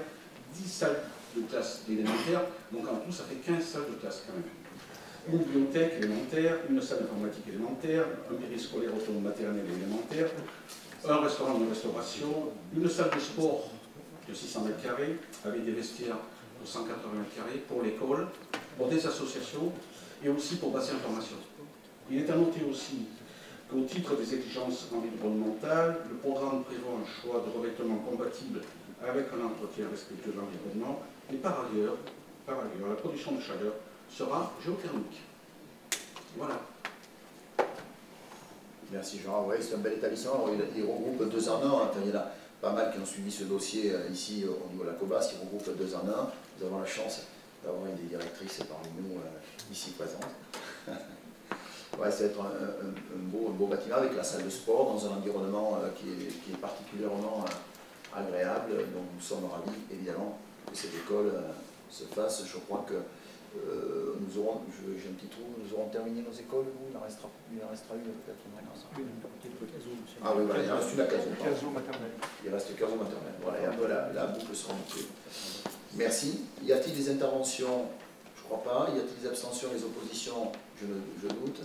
Speaker 13: 10 salles de classe élémentaire, donc en tout ça fait 15 salles de classe quand même. Une bibliothèque élémentaire, une salle d'informatique élémentaire, un périscolaire autonome maternel élémentaire, un restaurant de restauration, une salle de sport de 600 mètres carrés, avec des vestiaires de 180 mètres carrés pour l'école, pour des associations et aussi pour bassin information. Il est à noter aussi qu'au titre des exigences environnementales, le programme prévoit un choix de revêtement compatible avec un entretien respectueux de l'environnement et par ailleurs, par ailleurs, la production de chaleur sera géothermique. Voilà.
Speaker 1: Merci Jean. Oui, c'est un bel établissement. Il, regroupe deux en un. Il y en a pas mal qui ont suivi ce dossier euh, ici au niveau de la COBAS, qui regroupe deux en un. Nous avons la chance d'avoir une des directrices parmi nous euh, ici présente. ouais, c'est être un, beau, beau, bâtiment avec la salle de sport dans un environnement euh, qui, est, particulièrement agréable. Donc nous sommes ravis, évidemment, que cette école se fasse. Je crois que euh, nous aurons, j'ai un petit trou, nous aurons terminé nos écoles, vous il en restera, il en restera une peut-être Ah oui, voilà, il en reste une à Caso. Il reste Caso maternelle. Voilà, et après la, la boucle sera bouclée. Merci. Y a-t-il des interventions? Je ne crois pas. Y a-t-il des abstentions, des oppositions? Je, je, doute.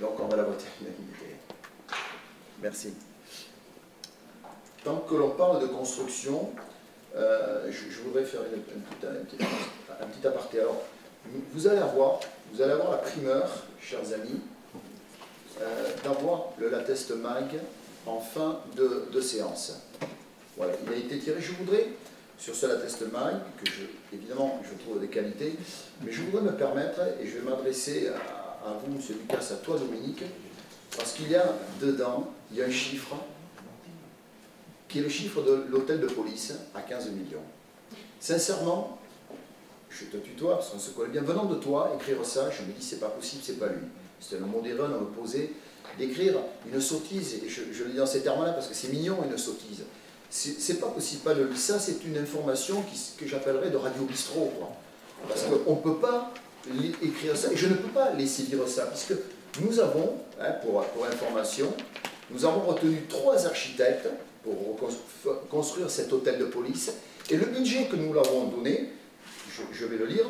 Speaker 1: Donc on va la voter à l'unanimité. Merci. Tant que l'on parle de construction, euh, je, voudrais faire un, petit, aparté. Alors, vous allez avoir, vous allez avoir la primeur, chers amis, euh, d'avoir le Latest Mag en fin de, séance. Voilà, il a été tiré. Je voudrais sur cela test maille, que évidemment je trouve des qualités, mais je voudrais me permettre, et je vais m'adresser à, vous, M. Lucas, à toi, Dominique, parce qu'il y a dedans, il y a un chiffre, qui est le chiffre de l'hôtel de police à 15 millions. Sincèrement, je te tutoie parce qu'on se connaît bien. Venant de toi, écrire ça, je me dis c'est pas possible, c'est pas lui. C'était un mot d'erreur à me poser d'écrire une sottise, et je, le dis dans ces termes-là parce que c'est mignon une sottise. C'est pas possible, pas de lui. Ça, c'est une information que j'appellerais de radio bistrot. Parce qu'on ne peut pas écrire ça, et je ne peux pas laisser dire ça, puisque nous avons, hein, pour, information, nous avons retenu trois architectes pour construire cet hôtel de police, et le budget que nous leur avons donné, je, vais le lire,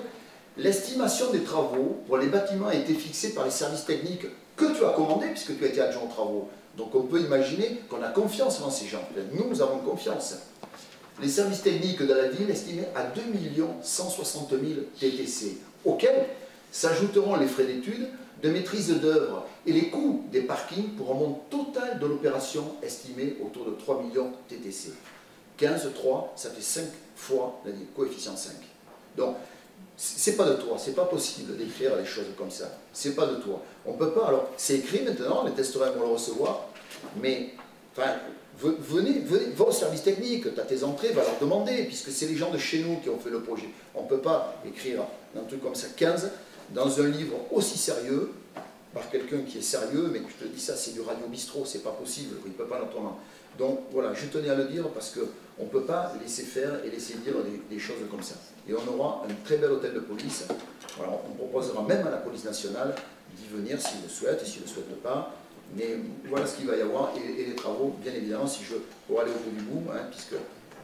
Speaker 1: l'estimation des travaux pour les bâtiments a été fixée par les services techniques que tu as commandés, puisque tu as été adjoint aux travaux. Donc on peut imaginer qu'on a confiance dans ces gens. Nous, nous avons confiance. Les services techniques de la ville estimaient à 2 160 000 TTC, auxquels s'ajouteront les frais d'études, de maîtrise d'œuvre et les coûts des parkings pour un montant total de l'opération estimé autour de 3 millions TTC. 15, 3, ça fait 5 fois le coefficient 5. Donc, c'est pas de toi, c'est pas possible d'écrire des choses comme ça. C'est pas de toi. On peut pas. Alors, c'est écrit maintenant, les testeurs vont le recevoir, mais enfin, venez, venez, va au service technique, tu as tes entrées, va leur demander, puisque c'est les gens de chez nous qui ont fait le projet. On peut pas écrire un truc comme ça, 15, dans un livre aussi sérieux, par quelqu'un qui est sérieux, mais je te dis ça, c'est du radio bistrot, c'est pas possible, il ne peut pas l'entendre. Donc voilà, je tenais à le dire parce qu'on ne peut pas laisser faire et laisser dire des, choses comme ça. Et on aura un très bel hôtel de police. on proposera même à la police nationale d'y venir s'il le souhaite et s'il ne le souhaite pas. Mais voilà ce qu'il va y avoir et, les travaux, bien évidemment, si je pour aller au bout du bout, hein, puisque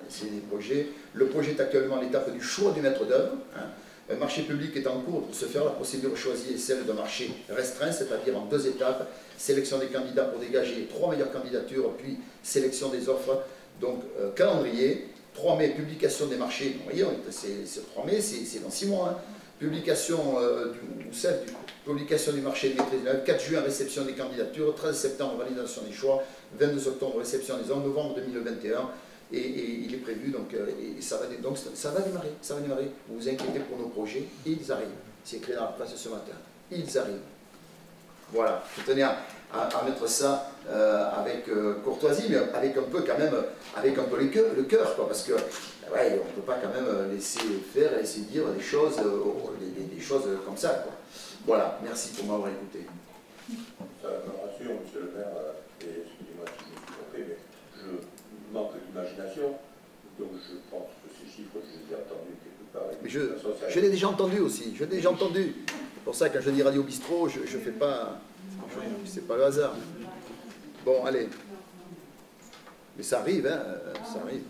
Speaker 1: c'est des projets. Le projet est actuellement à l'étape du choix du maître d'œuvre. Hein. Un marché public est en cours pour se faire. La procédure choisie est celle d'un marché restreint, c'est-à-dire en deux étapes. Sélection des candidats pour dégager trois meilleures candidatures, puis sélection des offres. Donc, euh, calendrier. 3 mai, publication des marchés. Vous voyez, c'est 3 mai, c'est dans 6 mois. Hein. Publication, euh, du, publication du marché de maîtrise 4 juin, réception des candidatures. 13 septembre, validation des choix. 22 octobre, réception des hommes. Novembre 2021 et, il est prévu, donc, euh, et ça, va, donc ça va démarrer, ça va démarrer. Vous vous inquiétez pour nos projets, ils arrivent. C'est écrit dans la place ce matin. Ils arrivent. Voilà, je tenais à, mettre ça euh, avec euh, courtoisie, mais avec un peu quand même, avec un peu le cœur, le cœur quoi, parce que ouais, on ne peut pas quand même laisser faire laisser dire des choses, des, choses comme ça. Quoi. Voilà, merci pour m'avoir écouté.
Speaker 4: Ça me rassure, monsieur le maire, et excusez-moi si je me suis trompé, mais je manque Donc je pense que ces chiffres, je les ai entendus quelque part.
Speaker 1: Mais je, je l'ai déjà entendu aussi, je l'ai déjà entendu. C'est pour ça que quand je dis Radio Bistrot, je ne fais pas... C'est pas le hasard. Bon, allez. Mais ça arrive, hein, ça arrive.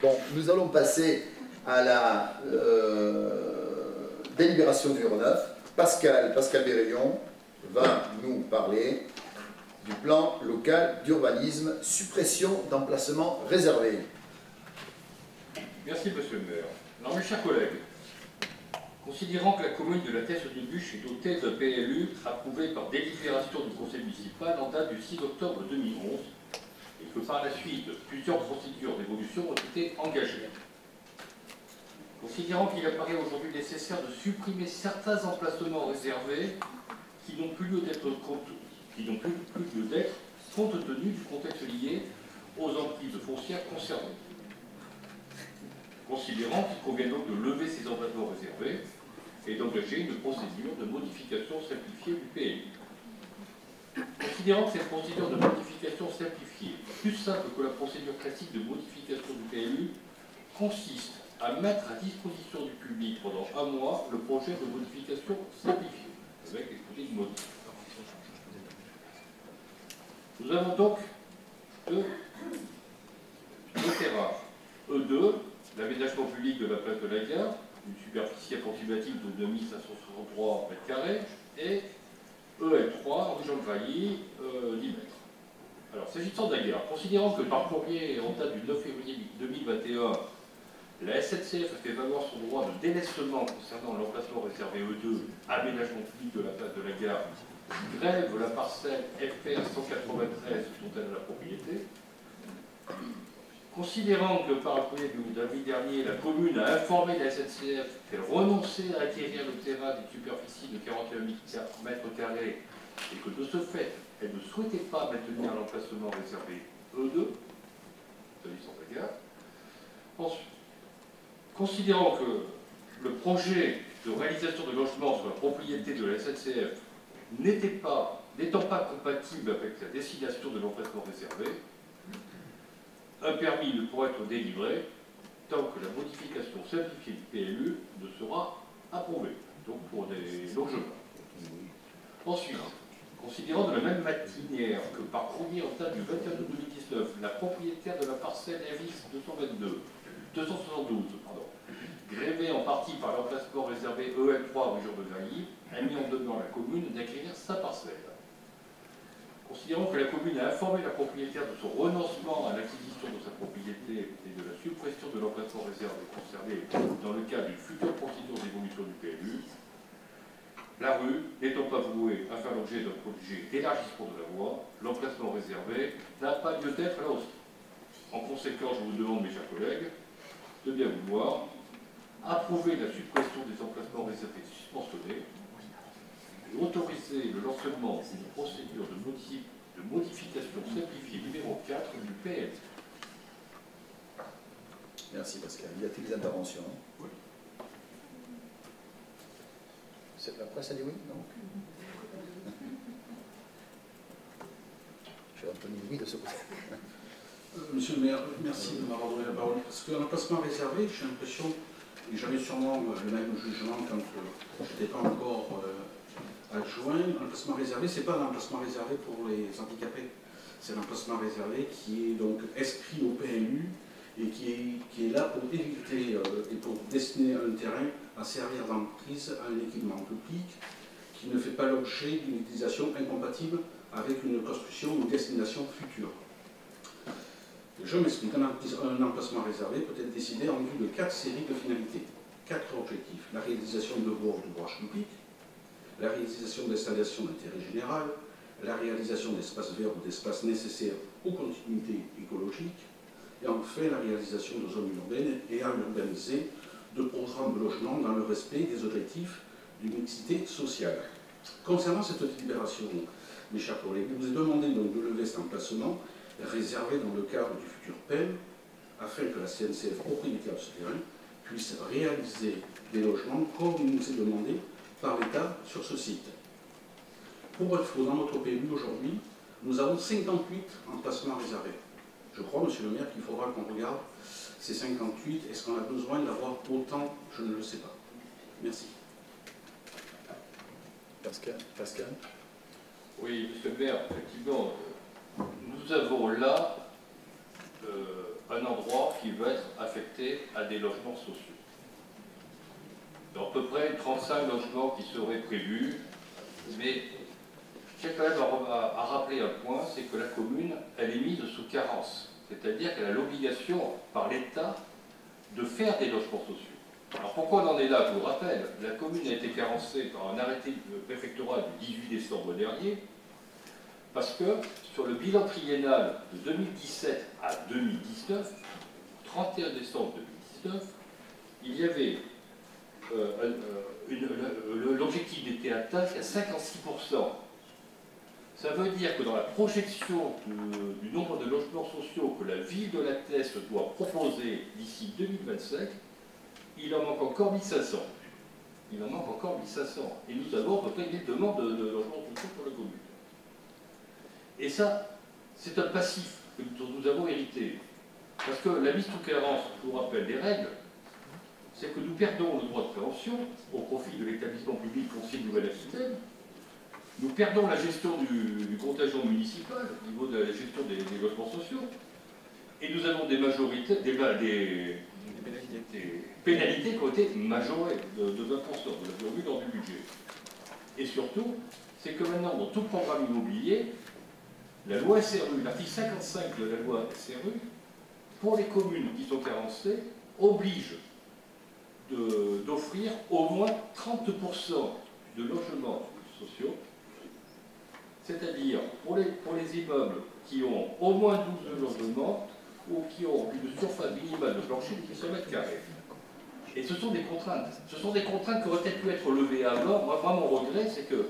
Speaker 1: Bon, nous allons passer à la euh, délibération du 9. Pascal, Pascal Béréillon va nous parler du plan local d'urbanisme, suppression d'emplacements réservés.
Speaker 12: Merci, Monsieur le maire. Alors, mes chers collègues, considérant que la commune de la Teste de Bûche est dotée d'un PLU approuvé par délibération du conseil municipal en date du 6 octobre 2011, et que par la suite, plusieurs procédures d'évolution ont été engagées. Considérant qu'il apparaît aujourd'hui nécessaire de supprimer certains emplacements réservés qui n'ont plus lieu d'être qui n'ont plus, lieu d'être, compte tenu du contexte lié aux emprises foncières concernées. Considérant qu'il convient donc de lever ces emplacements réservés et d'engager une procédure de modification simplifiée du PLU. Considérant que cette procédure de modification simplifiée, plus simple que la procédure classique de modification du PLU, consiste à mettre à disposition du public pendant un mois le projet de modification simplifiée, avec l'exposé de motifs. Nous avons donc deux, terrains. E2, l'aménagement public de la place de la gare, une superficie approximative de 2563 m2, et EL3, en région de Vailly, 10 mètres. Alors, s'agissant de la gare, considérant que par courrier en date du 9 février 2021, la SNCF a fait valoir son droit de délaissement concernant l'emplacement réservé E2, aménagement public de la place de la gare, grève la parcelle FR 193 dont elle a la propriété. Considérant que par le courrier d'avril dernier, la commune a informé la SNCF qu'elle renonçait à acquérir le terrain d'une superficie de 41 mètres carrés et que de ce fait, elle ne souhaitait pas maintenir l'emplacement réservé E2, Ensuite, considérant que le projet de réalisation de logements sur la propriété de la SNCF n'étant pas compatible avec la destination de l'emplacement réservé, un permis ne pourra être délivré tant que la modification simplifiée du PLU ne sera approuvée, donc pour des logements. Ensuite, considérant de la même manière que par courrier en date du 21 août 2019, la propriétaire de la parcelle RIS 222, 272, pardon, grévée en partie par l'emplacement réservé EL3 région de Grailly, a mis en demeure la commune d'acquérir sa parcelle. Considérant que la commune a informé la propriétaire de son renoncement à l'acquisition de sa propriété et de la suppression de l'emplacement réservé concerné dans le cadre d'une future procédure d'évolution du PLU, la rue n'étant pas vouée à faire l'objet d'un projet d'élargissement de la voie, l'emplacement réservé n'a pas lieu d'être là aussi. En conséquence, je vous demande, mes chers collègues, de bien vouloir approuver la suppression des emplacements réservés autoriser le lancement d'une procédure de, modification simplifiée numéro 4 du PL.
Speaker 1: Merci Pascal. Y a-t-il des interventions? Oui. La presse a dit oui Non J'ai entendu oui de ce côté.
Speaker 13: Euh, monsieur le maire, merci de m'avoir donné la parole. Parce qu'un emplacement réservé, j'ai l'impression, et j'avais sûrement le même jugement quand euh, je n'étais pas encore euh, adjoint, l'emplacement réservé, ce n'est pas un emplacement réservé pour les handicapés. C'est un emplacement réservé qui est donc inscrit au PMU et qui est, qui est là pour éviter euh, et pour destiner un terrain à servir d'emprise à un équipement public qui ne fait pas l'objet d'une utilisation incompatible avec une construction ou destination future. Je m'explique, un, emplacement réservé peut être décidé en vue de quatre séries de finalités, quatre objectifs. La réalisation de d'ouvrages publics, la réalisation d'installations d'intérêt général, la réalisation d'espaces verts ou d'espaces nécessaires aux continuités écologiques, et enfin la réalisation de zones urbaines et à urbaniser de programmes de logement dans le respect des objectifs d'une mixité sociale. Concernant cette délibération, mes chers collègues, vous est demandé donc de lever cet emplacement réservé dans le cadre du futur PEM afin que la CNCF, propriétaire de ce terrain, puisse réaliser des logements comme il nous est demandé par l'État sur ce site. Pour faux, dans notre pays aujourd'hui, nous avons 58 emplacements réservés. Je crois, monsieur le maire, qu'il faudra qu'on regarde ces 58. Est-ce qu'on a besoin d'avoir autant? Je ne le sais pas. Merci.
Speaker 1: Pascal, Pascal
Speaker 12: Oui, monsieur le maire, effectivement, nous avons là euh, un endroit qui va être affecté à des logements sociaux à peu près 35 logements qui seraient prévus, mais je tiens quand même à, rappeler un point, c'est que la commune, elle est mise sous carence, c'est-à-dire qu'elle a l'obligation par l'État de faire des logements sociaux. Alors pourquoi on en est là Je vous rappelle, la commune a été carencée par un arrêté préfectoral du 18 décembre dernier, parce que sur le bilan triennal de 2017 à 2019, 31 décembre 2019, il y avait l'objectif était atteint à 56%. Ça veut dire que dans la projection du, nombre de logements sociaux que la ville de la Teste doit proposer d'ici 2025, il en manque encore 1500. Il en manque encore 1500. Et nous avons à peu près une demande de, logements sociaux pour la commune. Et ça, c'est un passif que nous avons hérité. Parce que la mise sous carence, je vous rappelle des règles, c'est que nous perdons le droit de prévention au profit de l'établissement public foncier Nouvelle-Aquitaine. Nous perdons la gestion du, contingent municipal au niveau de la gestion des, logements sociaux. Et nous avons des majorités, des, pénalités. qui ont été majorées de, 20%, de la vu dans du budget. Et surtout, c'est que maintenant, dans tout programme immobilier, la loi SRU, l'article 55 de la loi SRU, pour les communes qui sont carencées, oblige d'offrir au moins 30% de logements sociaux, c'est-à-dire pour les, pour les immeubles qui ont au moins 12 logements, ou qui ont une surface minimale de plancher de 100 mètres carrés. Et ce sont des contraintes. Ce sont des contraintes qui auraient peut-être pu être levées avant. Moi, moi mon regret, c'est que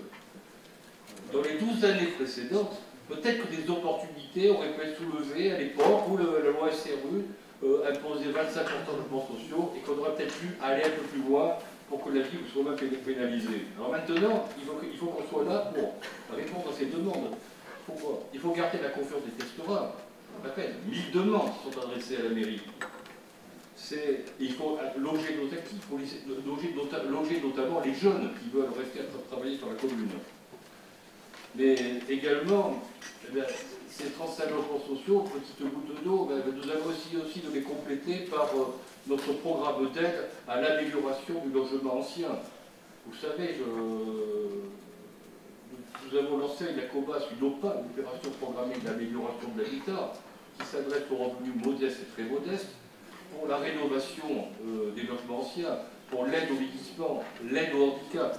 Speaker 12: dans les 12 années précédentes, peut-être que des opportunités auraient pu être soulevées à l'époque où le, la loi SRU euh, imposait 25% de logements sociaux et qu'on aurait peut-être pu aller un peu plus loin pour que la vie soit même pénalisée. Alors maintenant, il faut qu'on soit là pour répondre à ces demandes. Il faut garder la confiance des testeurs. On rappelle, 1000 demandes sont adressées à la mairie. Il faut loger nos actifs, loger, notamment les jeunes qui veulent rester à travailler sur la commune. Mais également, eh ces 35 logements sociaux, petite goutte d'eau, nous avons aussi, aussi de les compléter par euh, notre programme d'aide à l'amélioration du logement ancien. Vous savez, nous avons lancé une ACOBAS, une OPA, une opération programmée d'amélioration de l'habitat, qui s'adresse aux revenus modestes et très modestes, pour la rénovation euh, des logements anciens, pour l'aide au vieillissement, l'aide au handicap.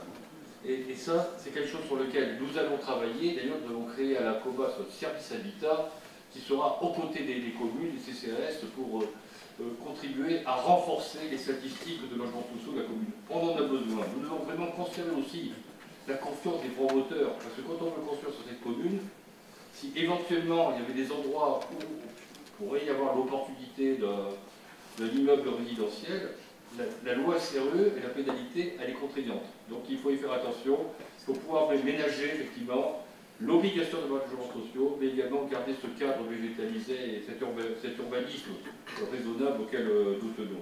Speaker 12: Et, ça, c'est quelque chose sur lequel nous allons travailler. D'ailleurs, nous allons créer à la COBA notre service habitat qui sera aux côtés des, communes, des CCRS, pour euh, euh, contribuer à renforcer les statistiques de logements sociaux de la commune. On en a besoin. Nous devons vraiment conserver aussi la confiance des promoteurs, parce que quand on veut construire sur cette commune, si éventuellement il y avait des endroits où il pourrait y avoir l'opportunité d'un immeuble résidentiel, la, loi CRE et la pénalité, elle est contraignante. Donc il faut y faire attention. Il faut pouvoir ménager effectivement l'obligation de logements sociaux, mais également garder ce cadre végétalisé et cet, urbanisme raisonnable auquel euh, nous tenons.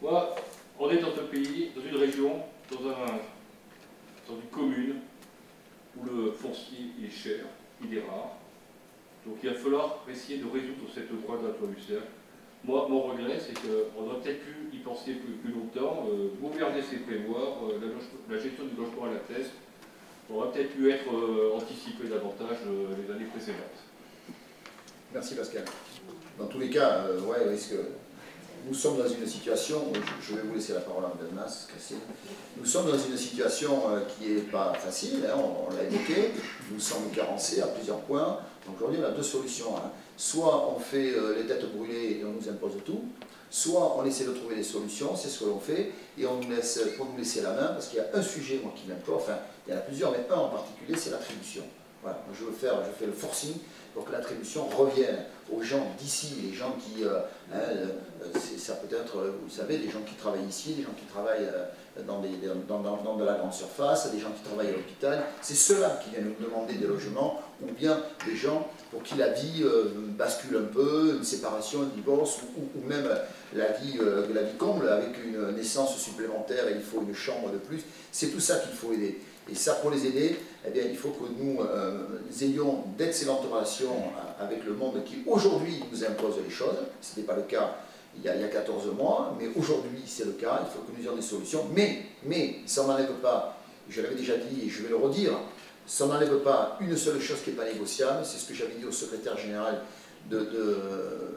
Speaker 12: Moi, on est dans un pays, dans une région, dans, un, dans une commune où le foncier est cher, il est rare. Donc il va falloir essayer de résoudre cette droit de la toit du cercle moi, mon regret, c'est qu'on aurait peut-être pu penser plus, longtemps, euh, gouverner ses prévoirs, euh, la, gestion du logement à la thèse aurait peut-être pu être euh, anticipée davantage les années précédentes.
Speaker 1: Merci Pascal. Dans tous les cas, ouais, que nous sommes dans une situation, je, vais vous laisser la parole à Mme Nas, nous sommes dans une situation qui n'est pas facile, hein, on, l'a évoqué, nous sommes carencés à plusieurs points, donc aujourd'hui on a deux solutions. Hein. Soit on fait euh, les têtes brûlées et on nous impose tout, soit on essaie de trouver des solutions, c'est ce que l'on fait, et on nous laisse, pour nous laisser la main, parce qu'il y a un sujet, moi, qui m'importe, enfin, il y en a plusieurs, mais un en particulier, c'est l'attribution. Voilà, je veux faire, je fais le forcing pour que l'attribution revienne aux gens d'ici, les gens qui, euh, hein, euh, ça peut être, vous savez, des gens qui travaillent ici, des gens qui travaillent dans, de la grande surface, des gens qui travaillent à l'hôpital, c'est ceux-là qui viennent nous demander des logements, ou bien des gens pour qui la vie euh, bascule un peu, une séparation, un divorce, ou, même la vie, euh, la vie comble avec une naissance supplémentaire et il faut une chambre de plus. C'est tout ça qu'il faut aider. Et ça, pour les aider, eh bien, il faut que nous euh, ayons d'excellentes relations avec le monde qui aujourd'hui nous impose les choses. Ce n'était pas le cas il y, a, il y a 14 mois, mais aujourd'hui c'est le cas. Il faut que nous ayons des solutions. Mais, mais ça n'enlève pas, je l'avais déjà dit et je vais le redire, ça n'enlève pas une seule chose qui n'est pas négociable, c'est ce que j'avais dit au secrétaire général de, de,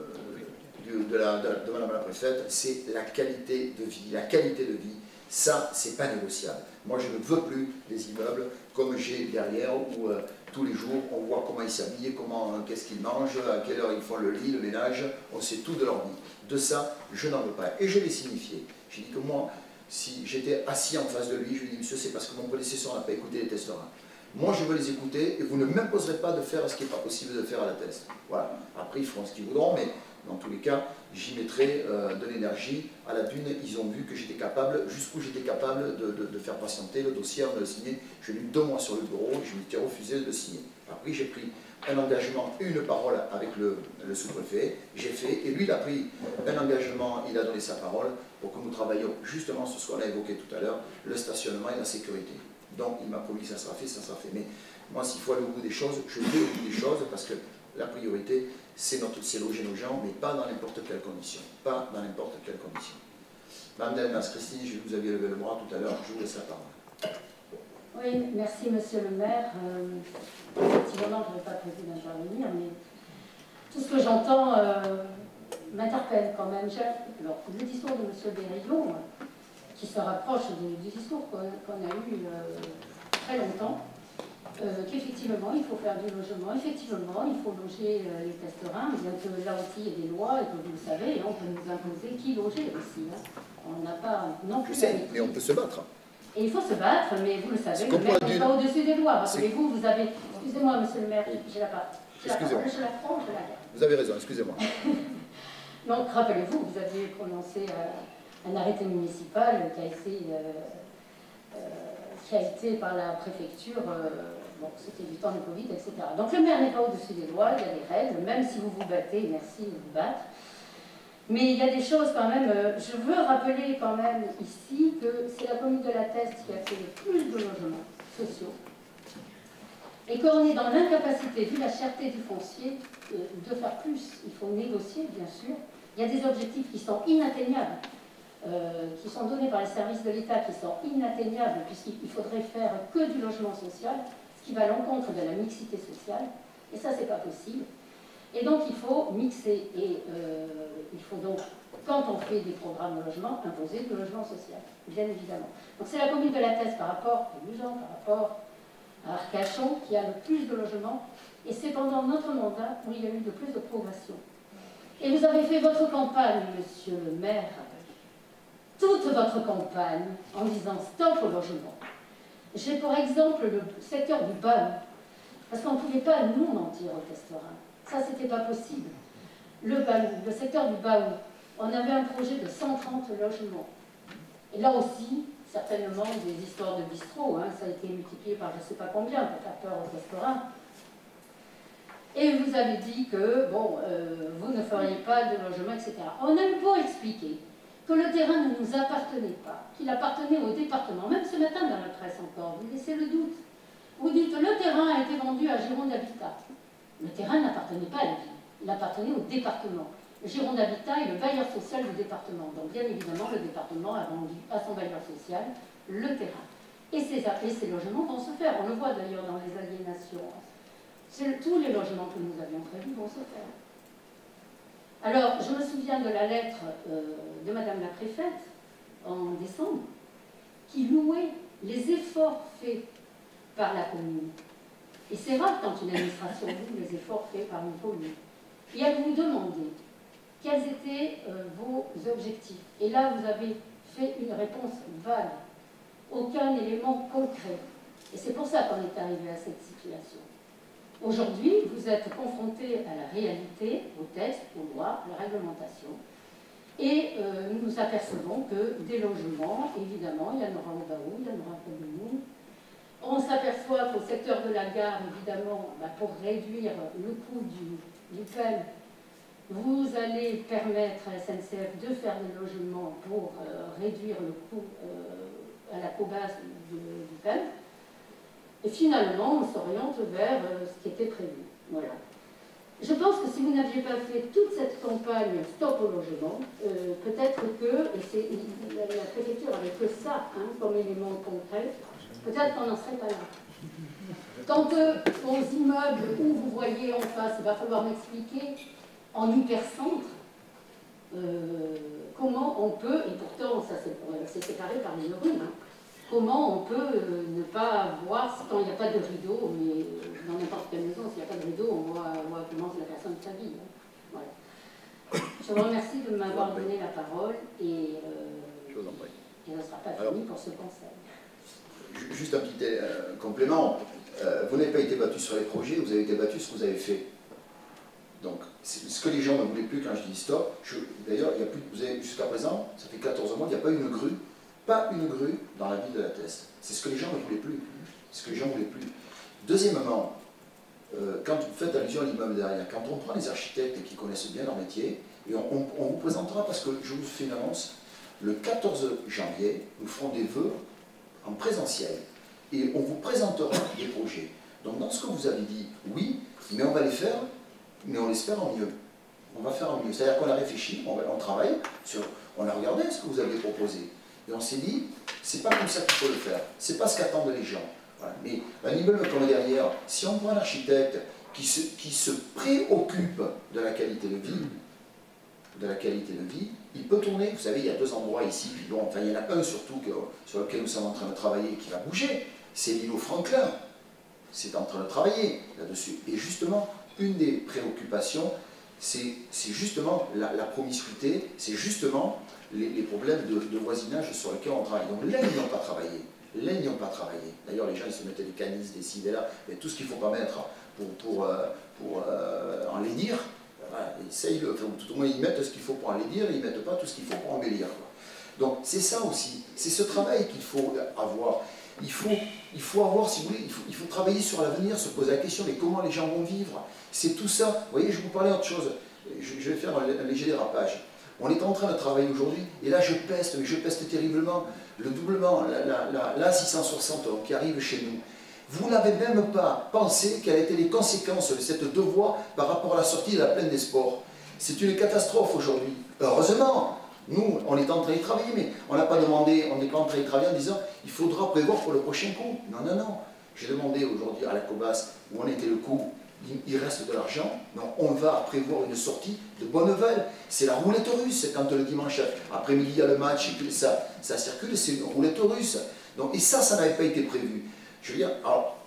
Speaker 1: de, Madame la Préfète, c'est la qualité de vie. La qualité de vie, ça, c'est pas négociable. Moi, je ne veux plus des immeubles comme j'ai derrière, où euh, tous les jours, on voit comment ils s'habillent, comment, euh, qu'est-ce qu'ils mangent, à quelle heure ils font le lit, le ménage, on sait tout de leur vie. De ça, je n'en veux pas. Et je l'ai signifié. J'ai dit que moi, si j'étais assis en face de lui, je lui ai dit, monsieur, c'est parce que mon prédécesseur n'a pas écouté les testerins. Moi, je veux les écouter et vous ne m'imposerez pas de faire ce qui n'est pas possible de faire à la test. Voilà. Après, ils feront ce qu'ils voudront, mais dans tous les cas, j'y mettrai euh, de l'énergie. À la dune, ils ont vu que j'étais capable, jusqu'où j'étais capable de, faire patienter le dossier avant de le signer. Je l'ai eu deux mois sur le bureau je m'étais refusé de le signer. Après, j'ai pris un engagement une parole avec le, le sous-préfet. J'ai fait, et lui, il a pris un engagement, il a donné sa parole pour que nous travaillions justement sur ce qu'on a évoqué tout à l'heure, le stationnement et la sécurité. Donc il m'a promis que ça sera fait, ça sera fait. Mais moi, s'il faut aller au bout des choses, je vais au bout des choses parce que la priorité, c'est loger nos gens, mais pas dans n'importe quelle condition. Pas dans n'importe quelle condition. Madame Delmas, Christine, je vous avais levé le bras tout à l'heure, je vous laisse la parole.
Speaker 14: Oui, merci Monsieur le maire. Euh, effectivement, je n'avais pas prévu d'intervenir, mais tout ce que j'entends euh, m'interpelle quand même. Alors, le discours de Monsieur Berillon, qui se rapproche du, discours qu'on a eu euh, très longtemps. qu'effectivement, il faut faire du logement, effectivement, il faut loger les testerins, bien que là aussi il y a des lois, et que vous le savez, on peut nous imposer qui loger aussi. Hein. On n'a pas non plus...
Speaker 1: mais on peut se battre.
Speaker 14: Et il faut se battre, mais vous le savez, le maire n'est pas au-dessus des lois. Rappelez-vous, vous avez... Excusez-moi, monsieur le maire, j'ai la parole. Excusez-moi. Je la prends, je la garde.
Speaker 1: Vous avez raison, excusez-moi.
Speaker 14: Donc, rappelez-vous, vous aviez prononcé euh, un arrêté municipal qui a été, euh, qui a été par la préfecture Bon, c'était du temps de Covid, etc. Donc le maire n'est pas au-dessus des lois, il y a des règles, même si vous vous battez, merci de vous battre. Mais il y a des choses quand même, euh, je veux rappeler quand même ici que c'est la commune de la Teste qui a fait le plus de logements sociaux et qu'on est dans l'incapacité, vu la cherté du foncier, euh, de faire plus. Il faut négocier, bien sûr. Il y a des objectifs qui sont inatteignables, euh, qui sont donnés par les services de l'État, qui sont inatteignables, puisqu'il faudrait faire que du logement social qui va à l'encontre de la mixité sociale, et ça, c'est pas possible. Et donc, il faut mixer, et euh, il faut donc, quand on fait des programmes de logement, imposer le logement social, bien évidemment. Donc, c'est la commune de la Thèse par rapport à Lujan, par rapport à Arcachon, qui a le plus de logements, et c'est pendant notre mandat où il y a eu le plus de progression. Et vous avez fait votre campagne, monsieur le maire, toute votre campagne, en disant stop au logement. J'ai pour exemple le secteur du BAM, parce qu'on ne pouvait pas nous mentir au restaurant. Ça, c'était pas possible. Le BAM, le secteur du BAM, on avait un projet de 130 logements. Et là aussi, certainement des histoires de bistrot, hein, ça a été multiplié par je ne sais pas combien pour faire peur au restaurant. Et vous avez dit que, bon, euh, vous ne feriez pas de logement, etc. On a eu pour expliquer que le terrain ne nous appartenait pas, qu'il appartenait au département. Même ce matin dans la presse encore, vous laissez le doute. Vous dites le terrain a été vendu à Gironde Habitat. Le terrain n'appartenait pas à la ville, il appartenait au département. Gironde Habitat est le bailleur social du département. Donc bien évidemment, le département a vendu à son bailleur social le terrain. Et ces, logements vont se faire. On le voit d'ailleurs dans les aliénations. Tous les logements que nous avions prévus vont se faire. Alors, je me souviens de la lettre euh, de Madame la préfète en décembre, qui louait les efforts faits par la commune. Et c'est rare quand une administration loue les efforts faits par une commune. Et elle vous demandait quels étaient euh, vos objectifs. Et là, vous avez fait une réponse vague, aucun élément concret. Et c'est pour ça qu'on est arrivé à cette situation. Aujourd'hui, vous êtes confronté à la réalité, au texte, aux lois, à la réglementation. Et euh, nous nous apercevons que des logements, évidemment, il y en aura au Baou, il y en aura de nous. On s'aperçoit qu'au secteur de la gare, évidemment, bah, pour réduire le coût du, du vous allez permettre à la SNCF de faire des logements pour euh, réduire le coût euh, à la co-base du, du et finalement, on s'oriente vers euh, ce qui était prévu. Voilà. Je pense que si vous n'aviez pas fait toute cette campagne Stop au logement, peut-être que, la, la, préfecture avait que ça hein, comme élément concret, peut-être qu'on n'en serait pas là. Quant aux immeubles où vous voyez en face, il va falloir m'expliquer en hypercentre euh, comment on peut, et pourtant ça c'est séparé par les rues, hein, comment on peut euh, ne pas voir, quand il n'y a pas de rideau, mais euh, dans n'importe quelle maison, s'il n'y a pas de rideau, on voit, comment la personne s'habille. Hein. Voilà. Je vous remercie de m'avoir donné la parole et, euh, et ne sera pas fini pour ce conseil.
Speaker 1: Juste un petit complément. vous n'avez pas été battu sur les projets, vous avez été sur ce que vous avez fait. Donc, ce que les gens ne voulaient plus quand je dis stop, d'ailleurs, il a plus, vous avez jusqu'à présent, ça fait 14 mois, il n'y a pas une grue pas une grue dans la ville de la Teste. C'est ce que les gens ne voulaient plus. ce que les voulaient plus. Deuxièmement, euh, quand vous faites allusion à l'immeuble derrière, quand on prend les architectes qui connaissent bien leur métier, et on, vous présentera, parce que je vous fais une annonce, le 14 janvier, nous ferons des vœux en présentiel, et on vous présentera des projets. Donc dans ce que vous avez dit, oui, mais on va les faire, mais on l'espère en mieux. On va faire en mieux. C'est-à-dire qu'on a réfléchi, on, travaille sur, on a regardé ce que vous avez proposé. Et on s'est dit, c'est pas comme ça qu'il faut le faire. C'est pas ce qu'attendent les gens. Mais un immeuble comme derrière, si on prend un architecte qui se, qui se préoccupe de la qualité de vie, de la qualité de vie, il peut tourner. Vous savez, il y a deux endroits ici, puis bon, enfin, il y en a un surtout sur lequel nous sommes en train de travailler qui va bouger. C'est l'îlot Franklin. c'est en train de travailler là-dessus. Et justement, une des préoccupations, c'est justement la, promiscuité, c'est justement les, problèmes de, voisinage sur lesquels on travaille. Donc là, ils n'ont pas travaillé. Là, ils n'ont pas travaillé. D'ailleurs, les gens, ils se mettaient des canisses, des ci, des là, mais tout ce qu'il ne faut pas mettre pour, pour, euh, pour euh, en ils enfin, tout au moins, ils mettent ce qu'il faut pour les dire, ils ne mettent pas tout ce qu'il faut pour embellir. Donc, c'est ça aussi. C'est ce travail qu'il faut avoir. Il faut, il faut avoir, si vous voulez, il faut, il faut travailler sur l'avenir, se poser la question, mais comment les gens vont vivre? C'est tout ça. Vous voyez, je vous parlais d'autre chose. Je, vais faire un, léger dérapage. On est en train de travailler aujourd'hui, et là je peste, mais je peste terriblement, le doublement, la, 660 qui arrive chez nous. Vous n'avez même pas pensé quelles étaient les conséquences de cette deux par rapport à la sortie de la plaine des sports. C'est une catastrophe aujourd'hui. Heureusement, nous, on est en train de travailler, mais on n'a pas demandé, on n'est pas en train de travailler en disant il faudra prévoir pour le prochain coup. Non, non, non. J'ai demandé aujourd'hui à la COBAS où on était le coup, il reste de l'argent, donc on va prévoir une sortie de bonne nouvelle. C'est la roulette russe quand le dimanche après-midi il y a le match et que ça, ça circule, c'est une roulette russe. Donc, et ça, ça n'avait pas été prévu. Je veux dire, alors,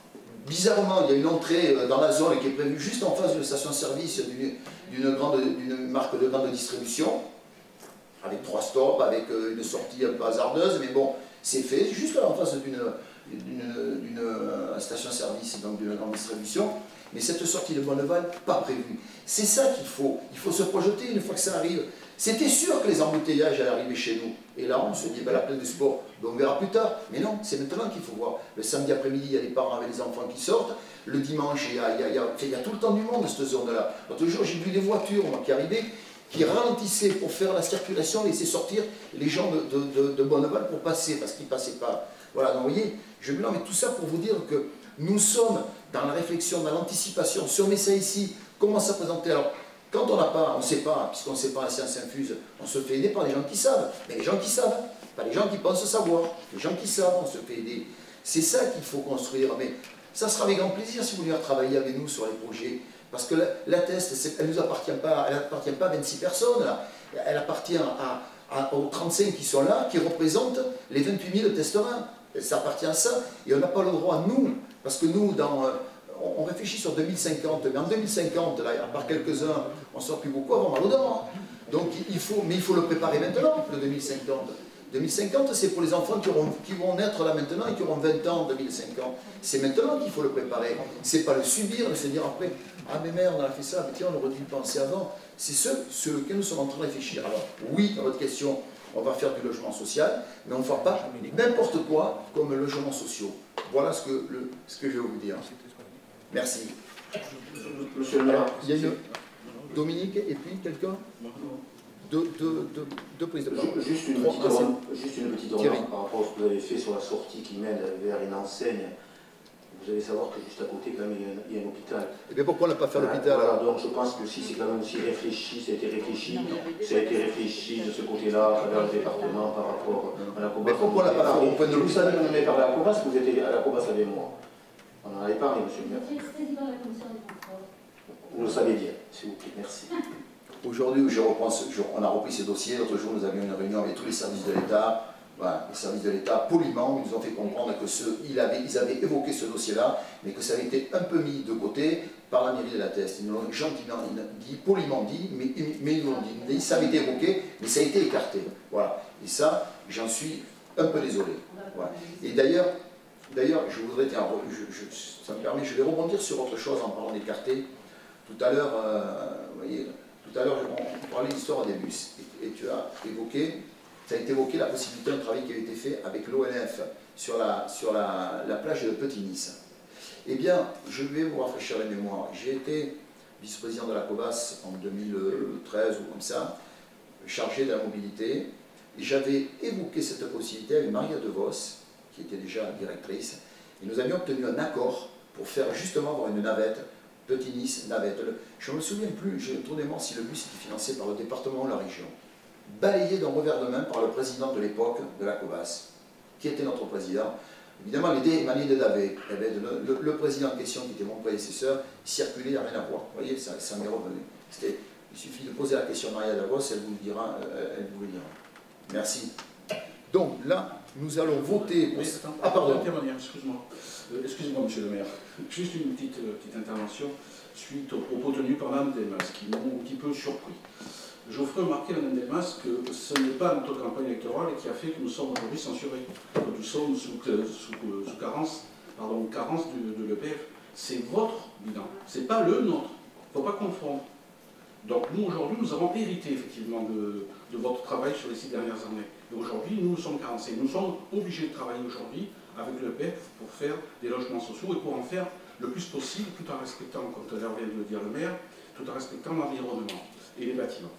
Speaker 1: bizarrement, il y a une entrée euh, dans la zone qui est prévue juste en face la station-service d'une marque de grande distribution avec trois stops, avec euh, une sortie un peu hasardeuse, mais bon, c'est fait, juste en face d'une euh, station-service, donc d'une grande distribution, mais cette sortie de Bonneval, pas prévue. C'est ça qu'il faut, il faut se projeter une fois que ça arrive. C'était sûr que les embouteillages allaient arriver chez nous. Et là, on se dit, ben, la plaine du sport, ben, on verra plus tard. Mais non, c'est maintenant qu'il faut voir. Le samedi après-midi, il y a les parents avec les enfants qui sortent. Le dimanche, il y a, tout le temps du monde, cette zone-là. L'autre jour, j'ai vu les voitures qui arrivaient qui ralentissait pour faire la circulation, laisser sortir les gens de, Bonneval pour passer, parce qu'ils ne passaient pas. Voilà, donc vous voyez, je me mais tout ça pour vous dire que nous sommes dans la réflexion, dans l'anticipation. Si on met ça ici, comment ça présenter? Alors, quand on n'a pas, on ne sait pas, puisqu'on ne sait pas la science infuse, on se fait aider par les gens qui savent. Mais les gens qui savent, pas les gens qui pensent savoir. Les gens qui savent, on se fait aider. C'est ça qu'il faut construire. Mais ça sera avec grand plaisir si vous voulez travailler avec nous sur les projets. Parce que la, test, elle ne nous appartient pas, elle appartient pas à 26 personnes, elle appartient aux 35 qui sont là, qui représentent les 28 000 testerins. Ça appartient à ça, et on n'a pas le droit, nous, parce que nous, dans, on réfléchit sur 2050, mais en 2050, là, à part quelques-uns, on ne sort plus beaucoup avant mal aux dents. Hein. Donc il faut, mais il faut le préparer maintenant, le 2050. 2050, c'est pour les enfants qui, qui, vont naître là maintenant et qui auront 20 ans en 2050. C'est maintenant qu'il faut le préparer. C'est pas le subir, se dire après, ah mais merde, on a fait ça, mais tiens, on aurait dû y penser avant. C'est ce sur lequel nous sommes en train de réfléchir. Alors, oui, dans votre question, on va faire du logement social, mais on ne fera pas n'importe quoi comme logements sociaux. Voilà ce que, le, ce que je vais vous dire. Merci.
Speaker 6: Monsieur le maire.
Speaker 1: Il y a Dominique et puis quelqu'un deux, deux, deux, prises de parole.
Speaker 6: Juste une, petite juste une petite remarque par rapport à ce que vous avez fait sur la sortie qui mène vers une enseigne vous allez savoir que juste à côté, quand même, il y a un, hôpital.
Speaker 1: Et bien pourquoi on n'a pas fait l'hôpital
Speaker 6: Voilà, donc je pense que si c'est quand même aussi réfléchi, ça a été réfléchi, ça a été réfléchi de ce côté-là, à travers le département, par rapport à la COBAS.
Speaker 1: Mais pourquoi on n'a pas fait
Speaker 6: Vous savez, on parlé à la COBAS, vous étiez à la COBAS avec moi. On en avait parlé, monsieur le maire. Vous le savez bien, s'il vous plaît, merci.
Speaker 1: Aujourd'hui, on a repris ces dossiers. L'autre jour, nous avions une réunion avec tous les services de l'État les services de l'État, poliment, ils nous ont fait comprendre que ils, avaient, évoqué ce dossier-là, mais que ça avait été un peu mis de côté par la mairie de la Teste. Ils nous l'ont gentiment dit, poliment dit, mais, mais ils nous l'ont dit. Ça avait été évoqué, mais ça a été écarté. Voilà. Et ça, j'en suis un peu désolé. Et d'ailleurs, d'ailleurs, je voudrais, ça me permet, je vais rebondir sur autre chose en parlant d'écarté. Tout à l'heure, euh, vous voyez, tout à l'heure, on parlait d'histoire des bus, et tu as évoqué ça a été évoqué la possibilité d'un travail qui avait été fait avec l'ONF sur, la, plage de Petit-Nice. Eh bien, je vais vous rafraîchir la mémoire. J'ai été vice-président de la COBAS en 2013 ou comme ça, chargé de la mobilité, et j'avais évoqué cette possibilité avec Maria De Vos, qui était déjà directrice, et nous avions obtenu un accord pour faire justement avoir une navette, Petit-Nice, navette. Je ne me souviens plus, j'ai tourné si le bus était financé par le département ou la région balayé d'un revers de main par le président de l'époque de la COBAS, qui était notre président. Évidemment, l'idée émanait de Davé. Eh ben, le, président en question, qui était mon prédécesseur, circulait, il n'y a rien à voir. Vous voyez, ça, m'est revenu. Il suffit de poser la question à Maria Davos, elle vous le dira. Euh, elle vous le dira. Merci. Donc là, nous allons voter pour...
Speaker 13: Attends,
Speaker 1: ah, pardon.
Speaker 13: intervenir, excuse-moi. Euh, Excusez-moi, monsieur le maire. Juste une petite, euh, petite intervention suite aux propos tenus par Mme Delmas, qui m'ont un petit peu surpris. Je ferai remarquer, Mme Delmas, que ce n'est pas notre campagne électorale qui a fait que nous sommes aujourd'hui censurés, que nous sommes sous, euh, sous, sous carence, pardon, carence de, de l'EPF. C'est votre bilan, c'est pas le nôtre. Il ne faut pas confondre. Donc nous, aujourd'hui, nous avons hérité effectivement de, de votre travail sur les six dernières années. Et aujourd'hui, nous, nous sommes carencés. Nous sommes obligés de travailler aujourd'hui avec le PEF pour faire des logements sociaux et pour en faire le plus possible, tout en respectant, comme tout à l'heure vient de le dire le maire, tout en respectant l'environnement et les bâtiments.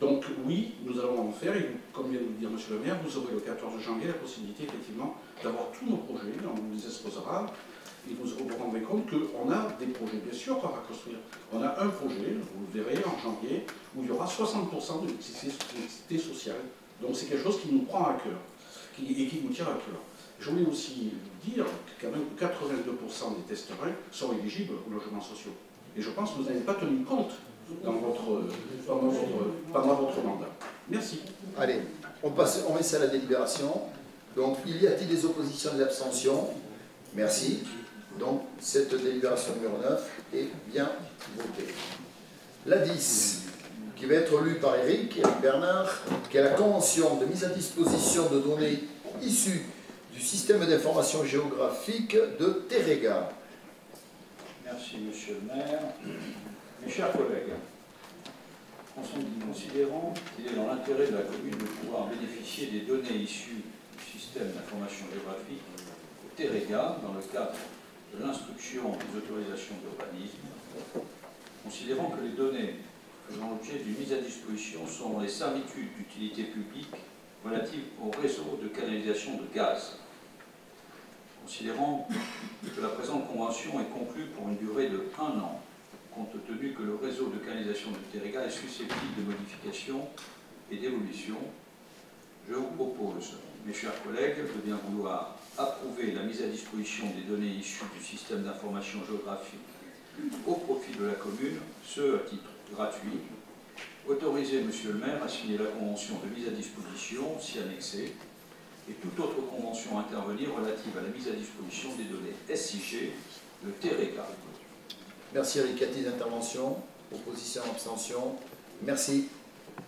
Speaker 13: Donc oui, nous allons en faire, et comme vient de le dire Monsieur le maire, vous aurez le 14 janvier la possibilité effectivement d'avoir tous nos projets, on vous les exposera, et vous vous rendrez compte qu'on a des projets, bien sûr qu'on va construire. On a un projet, vous le verrez en janvier, où il y aura 60% de mixité sociale. Donc c'est quelque chose qui nous prend à cœur et qui nous tient à cœur. Je voulais aussi dire que quand même 82% des testerins sont éligibles aux logements sociaux. Et je pense que vous n'avez pas tenu compte dans votre, pendant, votre, mandat. Merci.
Speaker 1: Allez, on, passe, on à la délibération. Donc, il y a-t-il des oppositions, des abstentions? Merci. Donc, cette délibération numéro 9 est bien votée. La 10, qui va être lue par Eric, Eric Bernard, qui est la convention de mise à disposition de données issues du système d'information géographique de Terrega.
Speaker 2: Merci, monsieur le maire. Mes chers collègues, considérant qu'il est dans l'intérêt de la commune de pouvoir bénéficier des données issues du système d'information géographique Terrega dans le cadre de l'instruction des autorisations d'urbanisme, considérant que les données faisant l'objet d'une mise à disposition. Sont les servitudes d'utilité publique relatives au réseau de canalisation de gaz, considérant que la présente convention est conclue pour une durée de un an, compte tenu que le réseau de canalisation de Terrega est susceptible de modifications et d'évolution, je vous propose, mes chers collègues, de bien vouloir approuver la mise à disposition des données issues du système d'information géographique au profit de la commune, ce à titre gratuit, autoriser Monsieur le maire à signer la convention de mise à disposition, si annexée, et toute autre convention à intervenir relative à la mise à disposition des données SIG de Terrega.
Speaker 1: Merci Eric. D'intervention Opposition, abstention Merci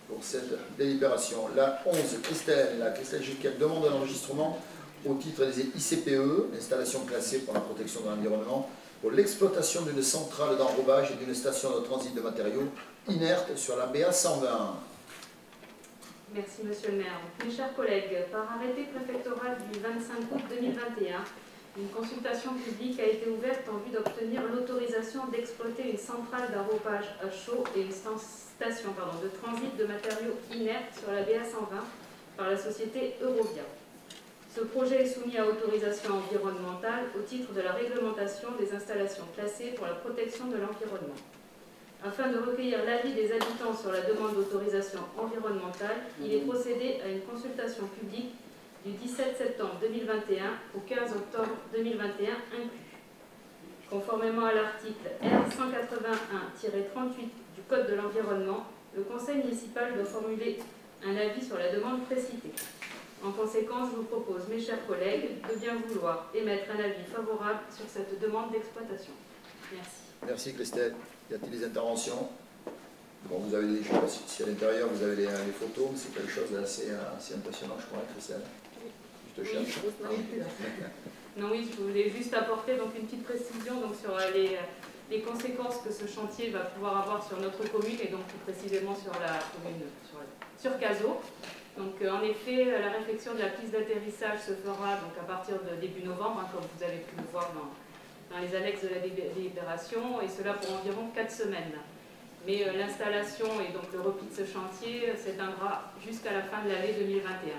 Speaker 1: pour cette délibération. La 11, Christelle, la Christelle Giquel demande un enregistrement au titre des ICPE, installation classée pour la protection de l'environnement, pour l'exploitation d'une centrale d'enrobage et d'une station de transit de matériaux inertes sur la BA 120.
Speaker 15: Merci Monsieur le maire. Mes chers collègues, par arrêté préfectoral du 25 août 2021, une consultation publique a été ouverte en vue d'obtenir l'autorisation d'exploiter une centrale d'enrobage à chaud et une station de transit de matériaux inertes sur la BA 120 par la société Eurovia. Ce projet est soumis à autorisation environnementale au titre de la réglementation des installations classées pour la protection de l'environnement. Afin de recueillir l'avis des habitants sur la demande d'autorisation environnementale, il est procédé à une consultation publique du 17 septembre 2021 au 15 octobre 2021 inclus. Conformément à l'article R181-38 du Code de l'environnement, le Conseil municipal doit formuler un avis sur la demande précitée. En conséquence, je vous propose, mes chers collègues, de bien vouloir émettre un avis favorable sur cette demande d'exploitation. Merci.
Speaker 1: Merci Christelle. Y a-t-il des interventions? Bon, vous avez des, je sais pas si à l'intérieur vous avez les, les photos, mais c'est quelque chose d'assez assez impressionnant, je crois, Christelle. Je te cherche.
Speaker 15: Non, oui, je voulais juste apporter donc une petite précision donc, sur les, les conséquences que ce chantier va pouvoir avoir sur notre commune et donc plus précisément sur la commune, sur, sur Cazaux. Donc euh, en effet, la réflexion de la piste d'atterrissage se fera donc, à partir de début novembre, hein, comme vous avez pu le voir dans, les annexes de la délibération, et cela pour environ 4 semaines. Mais euh, l'installation et donc le repli de ce chantier s'éteindra jusqu'à la fin de l'année 2021.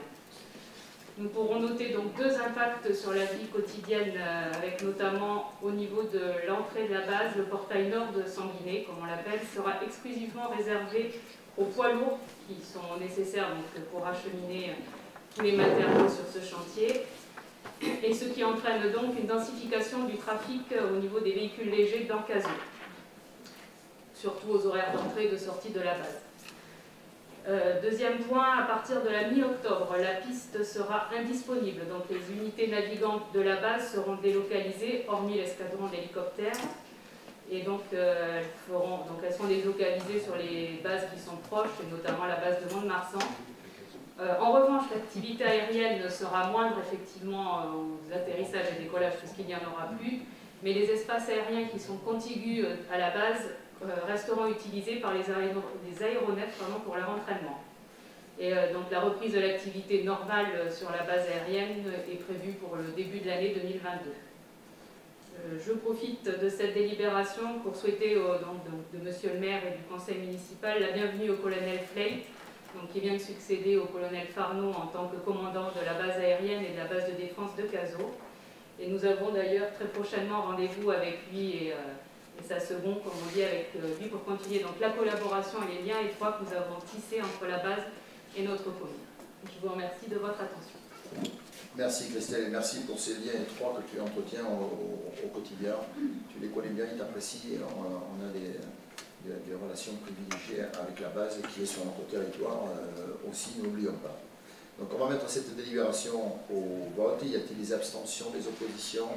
Speaker 15: Nous pourrons noter donc deux impacts sur la vie quotidienne, euh, avec notamment au niveau de l'entrée de la base, le portail nord de Sanguinet, comme on l'appelle, sera exclusivement réservé aux poids lourds qui sont nécessaires donc, pour acheminer tous les matériaux sur ce chantier, et ce qui entraîne donc une densification du trafic au niveau des véhicules légers d'Encaseux, surtout aux horaires d'entrée et de sortie de la base. Euh, deuxième point, à partir de la mi-octobre, la piste sera indisponible. Donc les unités navigantes de la base seront délocalisées, hormis l'escadron d'hélicoptères. Et donc, euh, elles, feront, donc elles seront délocalisées sur les bases qui sont proches, et notamment la base de Mont-de-Marsan. Euh, en revanche, l'activité aérienne sera moindre effectivement aux atterrissages et décollages puisqu'il n'y en aura plus, mais les espaces aériens qui sont contigus à la base resteront utilisés par les, aéronefs pour leur entraînement. Et donc la reprise de l'activité normale sur la base aérienne est prévue pour le début de l'année 2022. Euh, je profite de cette délibération pour souhaiter au, donc, de, Monsieur le maire et du conseil municipal la bienvenue au colonel donc, qui vient de succéder au colonel Farneau en tant que commandant de la base aérienne et de la base de défense de Cazaux. Et nous avons d'ailleurs très prochainement rendez-vous avec lui et, euh, sa seconde, comme on dit, avec euh, lui pour continuer donc, la collaboration et les liens étroits que nous avons tissés entre la base et notre commune. Je vous remercie de votre attention.
Speaker 1: Merci Christelle et merci pour ces liens étroits que tu entretiens au, quotidien. Tu les connais bien, ils t'apprécient. On, a des, relations privilégiées avec la base qui est sur notre territoire euh, aussi, n'oublions pas. Donc on va mettre cette délibération au vote. Y a-t-il des abstentions, des oppositions?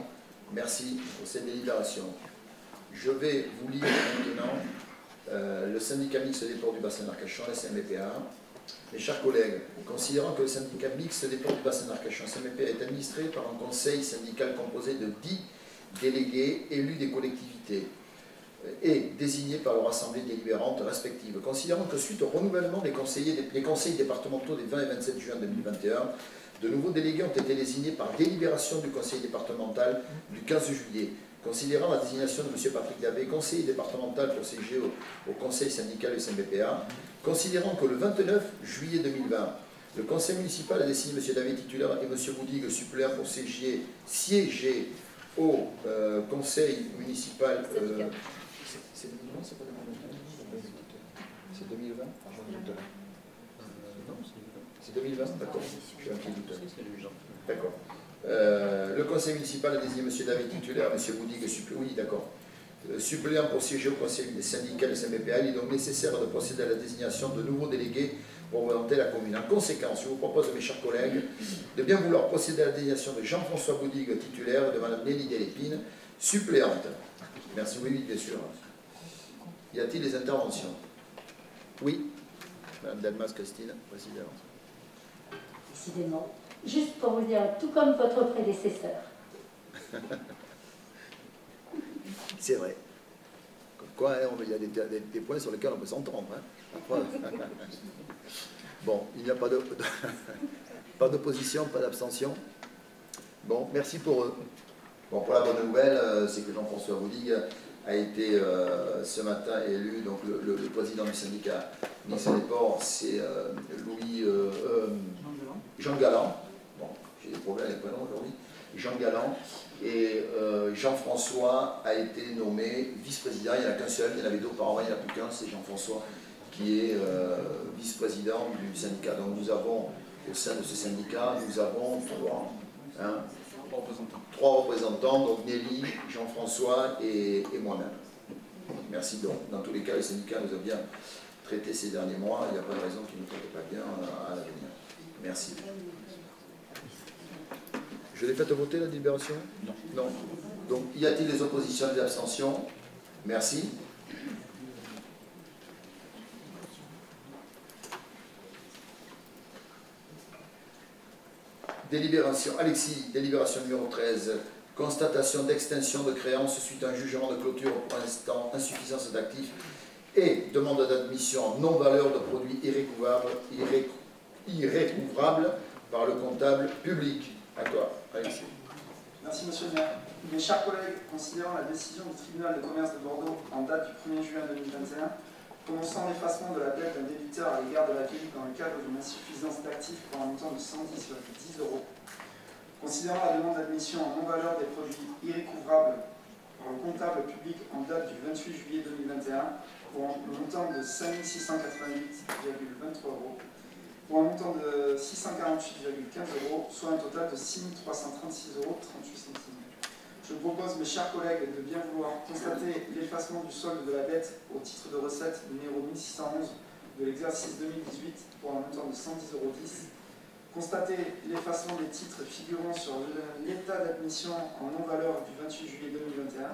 Speaker 1: Merci pour cette délibération. Je vais vous lire maintenant euh, le syndicat mixte des ports du bassin d'Arcachon, SMBPA. Mes chers collègues, considérant que le syndicat mixte ports du bassin d'Arcachon SMP est administré par un conseil syndical composé de 10 délégués élus des collectivités et désignés par leur assemblée délibérante respective, considérant que suite au renouvellement des, des conseils départementaux des 20 et 27 juin 2021, de nouveaux délégués ont été désignés par délibération du conseil départemental du 15 juillet Considérant la désignation de M. Patrick Dabé, conseiller départemental pour siéger au, conseil syndical du SMBPA, considérant que le 29 juillet 2020, le conseil municipal a désigné M. David titulaire et M. Boudig suppléant pour siéger, siéger au euh, conseil municipal. Euh, c'est 2020, c'est pas 2020 C'est 2020 C'est 2020 D'accord. Je suis un petit doute. D'accord. Euh, le conseil municipal a désigné M. David titulaire, M. Boudig suppléant. Oui, d'accord. Euh, suppléant pour siéger au conseil de SMBPA, il est donc nécessaire de procéder à la désignation de nouveaux délégués pour représenter la commune. En conséquence, je vous propose, mes chers collègues, de bien vouloir procéder à la désignation de Jean-François Boudig, titulaire, de Mme Nelly Delépine, suppléante. Merci, oui, bien sûr. Y a-t-il des interventions? Oui Mme Delmas Christine, présidente.
Speaker 14: Décidément juste pour vous dire, tout comme votre prédécesseur.
Speaker 1: C'est vrai. Comme quoi, hein, il y a des, points sur lesquels on peut s'entendre. Hein. bon, il n'y a pas de, pas d'opposition, pas d'abstention. Bon, merci pour eux. Bon, pour la bonne nouvelle, euh, c'est que Jean-François Roudig a été euh, ce matin élu, donc le, président du syndicat ministère des Ports, c'est euh, Louis Jean Galland des problèmes avec prénoms aujourd'hui, Jean Galland. Et euh, Jean-François a été nommé vice-président, il n'y en a qu'un seul, il y en avait deux auparavant, il n'y en a plus qu'un, c'est Jean-François qui est euh, vice-président du syndicat. Donc nous avons, au sein de ce syndicat, nous avons trois, hein, trois représentants, donc Nelly, Jean-François et, moi-même. Merci donc. Dans tous les cas, le syndicat nous a bien traité ces derniers mois, il n'y a pas de raison qu'il ne nous traite pas bien à l'avenir. Merci. Je l'ai fait voter la délibération Non. Non. Donc, y a-t-il des oppositions, des abstentions? Merci. Délibération. Alexis, délibération numéro 13. Constatation d'extinction de créance suite à un jugement de clôture pour l'instant, insuffisance d'actifs et demande d'admission non-valeur de produits irrécouvrables, irrécouvrables par le comptable public.
Speaker 16: Merci. Monsieur le maire. Mes chers collègues, considérant la décision du tribunal de commerce de Bordeaux en date du 1er juin 2021, commençant l'effacement de la dette d'un débiteur à l'égard de la ville dans le cadre d'une insuffisance d'actifs pour un montant de 110,10 euros, considérant la demande d'admission en non-valeur des produits irrécouvrables par le comptable public en date du 28 juillet 2021 pour un montant de 5 688,23 euros, pour un montant de 648,15 euros, soit un total de 6 336,38 euros. Je vous propose, mes chers collègues, de bien vouloir constater l'effacement du solde de la dette au titre de recette numéro 1611 de l'exercice 2018 pour un montant de 110,10 euros. Constater l'effacement des titres figurant sur l'état d'admission en non-valeur du 28 juillet 2021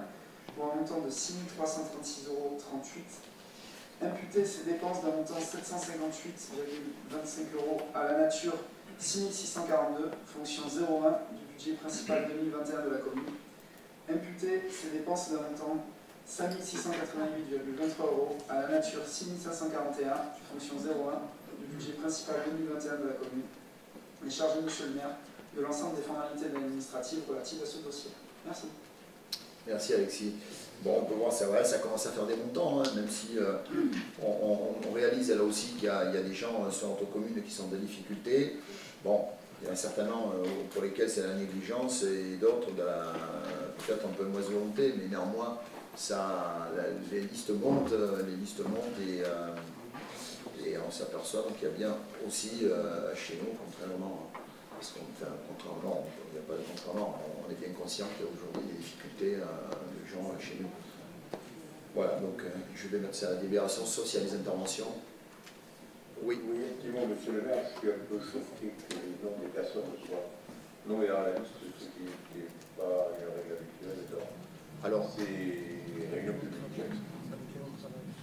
Speaker 16: pour un montant de 6 336,38 euros. Imputer ces dépenses d'un montant 758,25 euros à la nature 6642, fonction 01 du budget principal 2021 de la commune. Imputer ces dépenses d'un montant 5688,23 euros à la nature 6541, fonction 01 du budget principal 2021 de la commune. Et charger Monsieur le maire de l'ensemble des formalités administratives relatives à ce dossier. Merci.
Speaker 1: Merci Alexis. Bon, on peut voir, vrai, ça commence à faire des montants, hein, même si euh, on, réalise là aussi qu'il y, a des gens euh, sur notre commune qui sont en difficultés. Bon, il y en a certainement euh, pour lesquels c'est la négligence et d'autres peut-être un peu mauvaise volonté, mais néanmoins, ça, les listes montent, les listes montent et, et on s'aperçoit qu'il y a bien aussi chez nous, contrairement parce qu'on fait un contrairement, il n'y a pas de contrairement, on est bien conscient qu'il y a aujourd'hui des difficultés gens chez nous. Voilà, donc euh, je vais mettre ça à la délibération sociale des interventions. Oui.
Speaker 4: Oui, effectivement, monsieur le maire, je suis un peu choqué que les noms des personnes soient la liste, ce qui n'est pas une règle habituelle
Speaker 1: Alors,
Speaker 4: c'est réunion publique.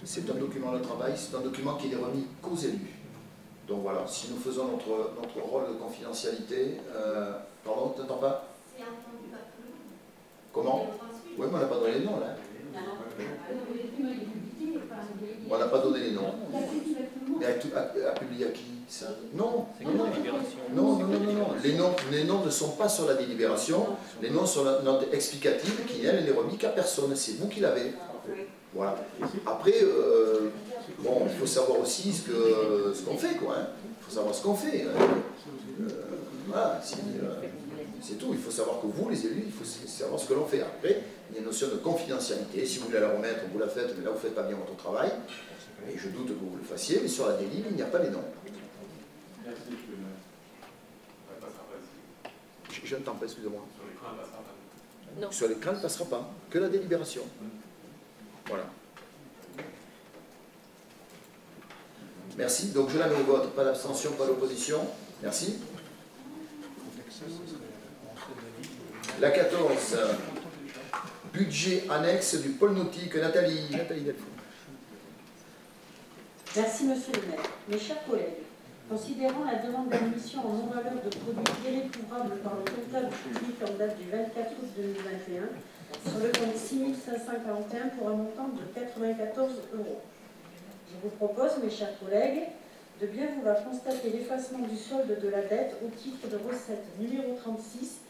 Speaker 1: C'est un document de travail, c'est un document qui est remis qu'aux élus. Donc voilà, si nous faisons notre, notre rôle de confidentialité, euh, pardon, tu n'entends pas Comment? Oui, mais on n'a pas donné les noms là. On n'a pas donné les noms. Mais à, publier à qui ça? Non, non, non, non, non, non, Les noms, les noms ne sont pas sur la délibération. Les noms sont la note explicative qui, elle, n'est remise qu'à personne. C'est vous qui l'avez. Voilà. Après, euh, bon, il faut savoir aussi ce qu'on ce qu'on fait, quoi. Hein. Il faut savoir ce qu'on fait. Euh, voilà, euh, c'est tout. Il faut savoir que vous, les élus, il faut savoir ce que l'on fait. Après, il y a une notion de confidentialité. Si vous voulez la remettre, vous la faites, mais là, vous ne faites pas bien votre travail. Et je doute que vous le fassiez, mais sur la délib, il n'y a pas les noms. Merci, je, je n'entends pas, excusez-moi. Sur l'écran, elle ne passera pas. Non. Sur l'écran, elle ne passera pas. Que la délibération. Voilà. Merci. Donc je la mets au vote. Pas d'abstention, pas d'opposition. Merci. La 14. Budget annexe du pôle nautique. Nathalie. Nathalie
Speaker 17: Merci, monsieur le maire. Mes chers collègues, considérant la demande d'admission en non-valeur de produits irrécouvrables par le comptable public en date du 24 août 2021, sur le compte 6541 pour un montant de 94 euros. Je vous propose, mes chers collègues, de bien vouloir constater l'effacement du solde de la dette au titre de recette numéro 36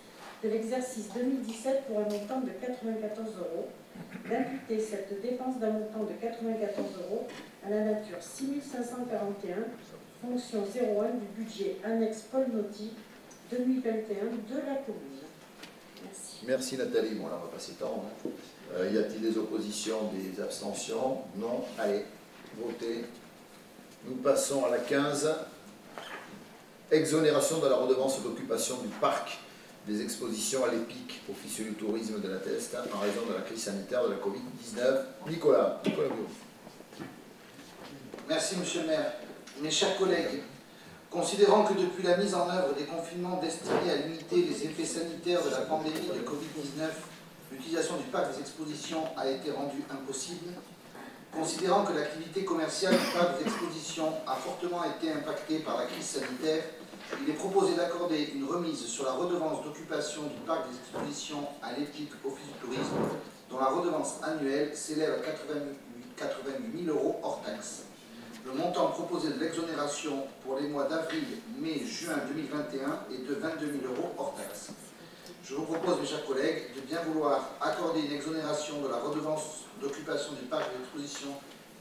Speaker 17: de l'exercice 2017 pour un montant de 94 euros, d'imputer cette dépense d'un montant de 94 euros à la nature 6541, fonction 01 du budget annexe Paul Nautique 2021 de la commune.
Speaker 1: Merci. Merci Nathalie. Bon, là, on va passer temps. Hein. Euh, y a-t-il des oppositions, des abstentions? Non Allez, votez. Nous passons à la 15. Exonération de la redevance d'occupation du parc des expositions à l'EPIC, officieux du tourisme de la Teste, en raison de la crise sanitaire de la Covid-19. Nicolas, Nicolas
Speaker 18: Merci, Monsieur le maire. Mes chers collègues, considérant que depuis la mise en œuvre des confinements destinés à limiter les effets sanitaires de la pandémie de Covid-19, l'utilisation du parc des expositions a été rendue impossible, considérant que l'activité commerciale du parc des expositions a fortement été impactée par la crise sanitaire, il est proposé d'accorder une remise sur la redevance d'occupation du parc des expositions à l'EPIC Office du Tourisme, dont la redevance annuelle s'élève à 88 000 euros hors taxe. Le montant proposé de l'exonération pour les mois d'avril, mai, juin 2021 est de 22 000 euros hors taxe. Je vous propose, mes chers collègues, de bien vouloir accorder une exonération de la redevance d'occupation du parc d'exposition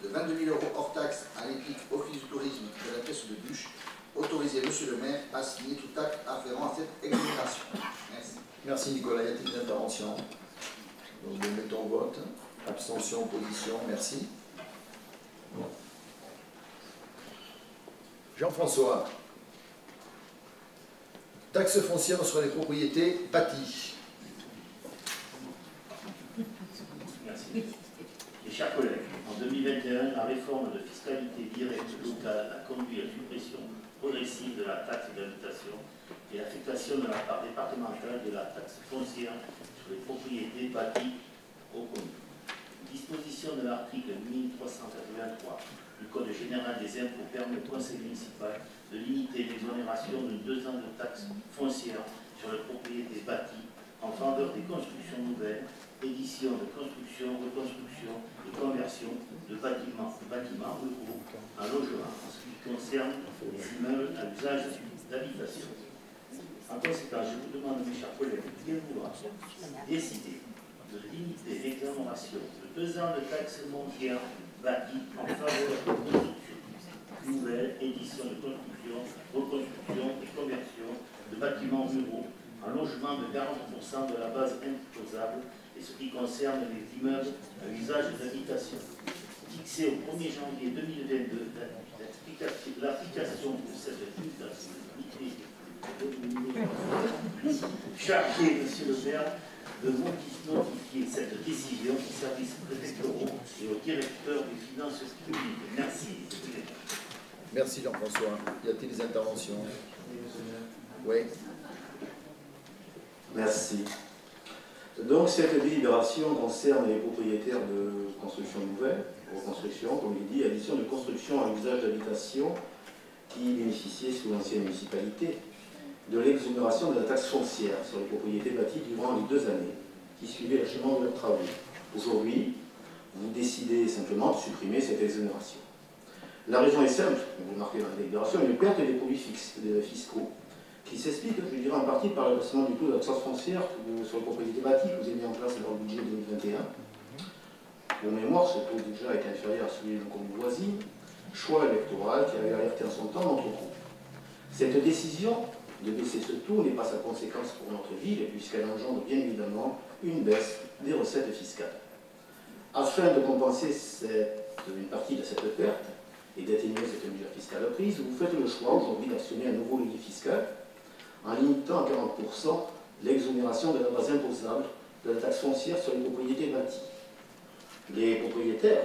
Speaker 18: de 22 000 euros hors taxe à l'EPIC Office du Tourisme de la pièce de Bûche autoriser Monsieur le maire à signer tout acte afférent à cette exonération. Merci.
Speaker 1: Merci Nicolas. Y a-t-il des interventions Donc nous mettons au vote. Abstention, opposition, merci. Jean-François. Taxe foncière sur les propriétés bâties.
Speaker 19: Merci. Mes chers collègues, en 2021, la réforme de fiscalité directe locale a conduit à la suppression progressive de la taxe d'habitation et l'affectation de la part départementale de la taxe foncière sur les propriétés bâties aux communes. Disposition de l'article 1383 du Code général des impôts permet au Conseil municipal de limiter l'exonération de deux ans de taxes foncières sur les propriétés bâties en faveur des constructions nouvelles, éditions de construction, reconstruction et conversion de bâtiments, bâtiments ruraux en logement en ce qui concerne les immeubles à usage d'habitation. En conséquence, je vous demande, mes chers collègues, de vouloir décider de limiter l'exonération de deux ans de taxes foncières bâties en faveur de construction nouvelles, éditions de construction, reconstruction et conversion de bâtiments ruraux en logement de 40% de la base imposable et ce qui concerne les immeubles à usage d'habitation. Fixé au 1er janvier 2022, l'application de cette limitation chargé, Monsieur le maire, de notifier cette décision aux services préfectoraux et au directeur des finances publiques. Merci.
Speaker 1: Merci Jean-François. Y a-t-il des interventions? Oui.
Speaker 6: Merci. Donc cette délibération concerne les propriétaires de construction nouvelle, reconstruction, comme il dit, addition de construction à usage d'habitation qui bénéficiaient sous l'ancienne municipalité de l'exonération de la taxe foncière sur les propriétés bâties durant les deux années qui suivaient l'achèvement de leurs travaux. Aujourd'hui, vous décidez simplement de supprimer cette exonération. La raison est simple, vous le marquez dans la délibération, une perte des produits fiscaux qui s'explique, je dirais, en partie par le versement du taux taxe foncière sur les propriétés bâties que vous avez mis en place dans le budget 2021. Pour mémoire, ce taux déjà est inférieur à celui de nos communes voisines, choix électoral qui avait alerté en son temps notre groupe. Cette décision de baisser ce taux n'est pas sa conséquence pour notre ville, puisqu'elle engendre bien évidemment une baisse des recettes fiscales. Afin de compenser une partie de cette perte et d'atténuer cette mesure fiscale prise, vous faites le choix aujourd'hui d'actionner un nouveau levier fiscal en limitant à 40% l'exonération de la base imposable de la taxe foncière sur les propriétés bâties. Les propriétaires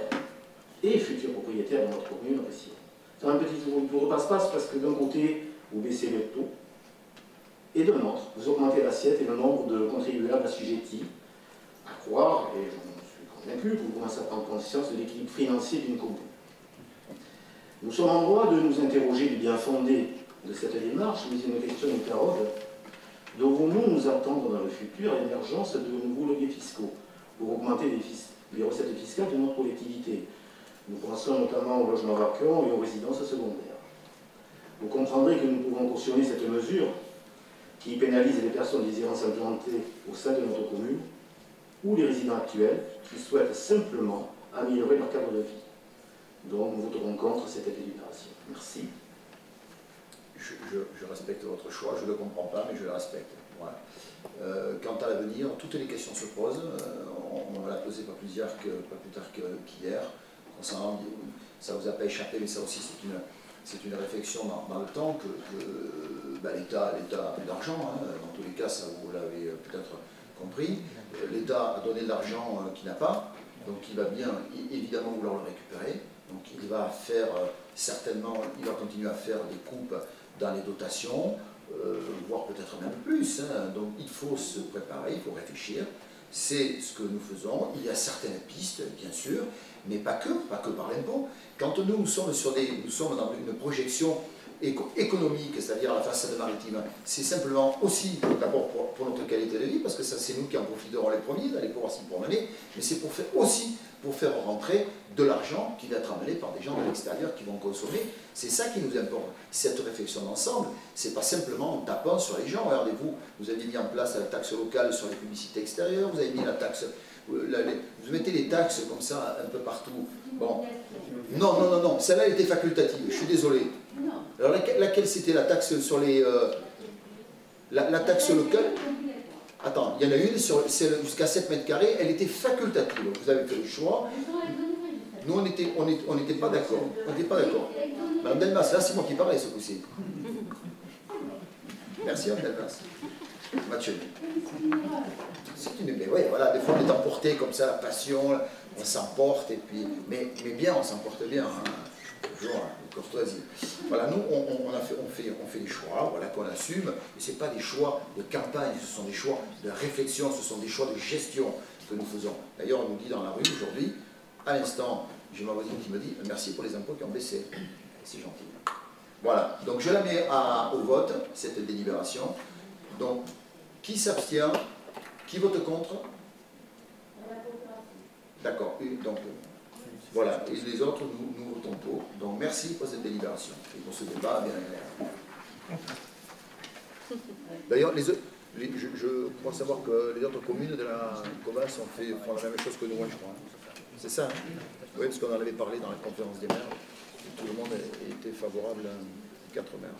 Speaker 6: et futurs propriétaires de notre commune aussi. C'est un petit tour repasse-passe parce que d'un côté, vous baissez le taux, et de l'autre, vous augmentez l'assiette et le nombre de contribuables assujettis à croire, et j'en suis convaincu, que vous commencez à prendre conscience de l'équilibre financier d'une commune. Nous sommes en droit de nous interroger du bien fondé de cette démarche, mais une question est taraude. Devons-nous nous attendre dans le futur à l'émergence de nouveaux leviers fiscaux pour augmenter les, recettes fiscales de notre collectivité? Nous pensons notamment aux logements vacants et aux résidences secondaires. Vous comprendrez que nous pouvons cautionner cette mesure qui pénalise les personnes désirant s'implanter au sein de notre commune ou les résidents actuels qui souhaitent simplement améliorer leur cadre de vie. Donc nous voterons contre cette délibération. Merci
Speaker 1: je, respecte votre choix, je ne le comprends pas, mais je le respecte. Euh, quant à l'avenir, toutes les questions se posent. Euh, on, va la poser pas plus, tard qu'hier. ça ne vous a pas échappé, mais ça aussi c'est une, réflexion dans, le temps que, bah, l'État a de l'argent. Hein. dans tous les cas, ça vous l'avez peut-être compris. L'État a donné de l'argent euh, qu'il n'a pas, donc il va bien évidemment vouloir le récupérer. Donc il va faire certainement, il va continuer à faire des coupes dans les dotations, euh, voire peut-être même plus. Hein. Donc il faut se préparer, il faut réfléchir. C'est ce que nous faisons. Il y a certaines pistes, bien sûr, mais pas que, pas que par l'impôt. Quand nous, nous, sommes sur des, nous sommes dans une projection économique, c'est-à-dire la façade maritime, c'est simplement aussi d'abord pour, notre qualité de vie, parce que ça c'est nous qui en profiterons les premiers d'aller pouvoir s'y promener, mais c'est pour faire aussi pour faire rentrer de l'argent qui va être amené par des gens de l'extérieur qui vont consommer. C'est ça qui nous importe. Cette réflexion d'ensemble, c'est pas simplement en tapant sur les gens. Regardez-vous, vous avez mis en place la taxe locale sur les publicités extérieures, vous avez mis la taxe euh, vous mettez les taxes comme ça un peu partout. Bon. Non, non, non, non. Celle-là, était facultative. Je suis désolé. Alors, laquelle, c'était la taxe sur les. Euh, la, taxe locale? Attends, il y en a une jusqu'à 7 mètres carrés, elle était facultative. Vous avez fait le choix. Nous, on n'était on on pas d'accord. On n'était pas d'accord. Madame Delmas, là, c'est moi qui parlais ce coup-ci. Merci, Madame Delmas. Mathieu. C'est une. Mais ouais, voilà, des fois on est emporté comme ça, la passion, on s'emporte, et puis, mais, mais bien, on s'emporte bien, hein. toujours hein, courtoisie. Voilà, nous, on, fait, on, fait, des choix, voilà, qu'on assume, mais ce pas des choix de campagne, ce sont des choix de réflexion, ce sont des choix de gestion que nous faisons. D'ailleurs, on nous dit dans la rue aujourd'hui, à l'instant, j'ai ma voisine qui me dit merci pour les impôts qui ont baissé. C'est gentil. Voilà, donc je la mets au vote, cette délibération. Donc, qui s'abstient? Qui vote contre? D'accord, donc voilà, et les autres, nous, nous, votons pour. Donc merci pour cette délibération et pour ce débat bien clair. D'ailleurs, les, je, crois savoir que les autres communes de la Covas ont fait, font la même chose que nous, hein, je crois. C'est ça hein Oui, parce qu'on en avait parlé dans la conférence des maires. Tout le monde était favorable, aux quatre maires.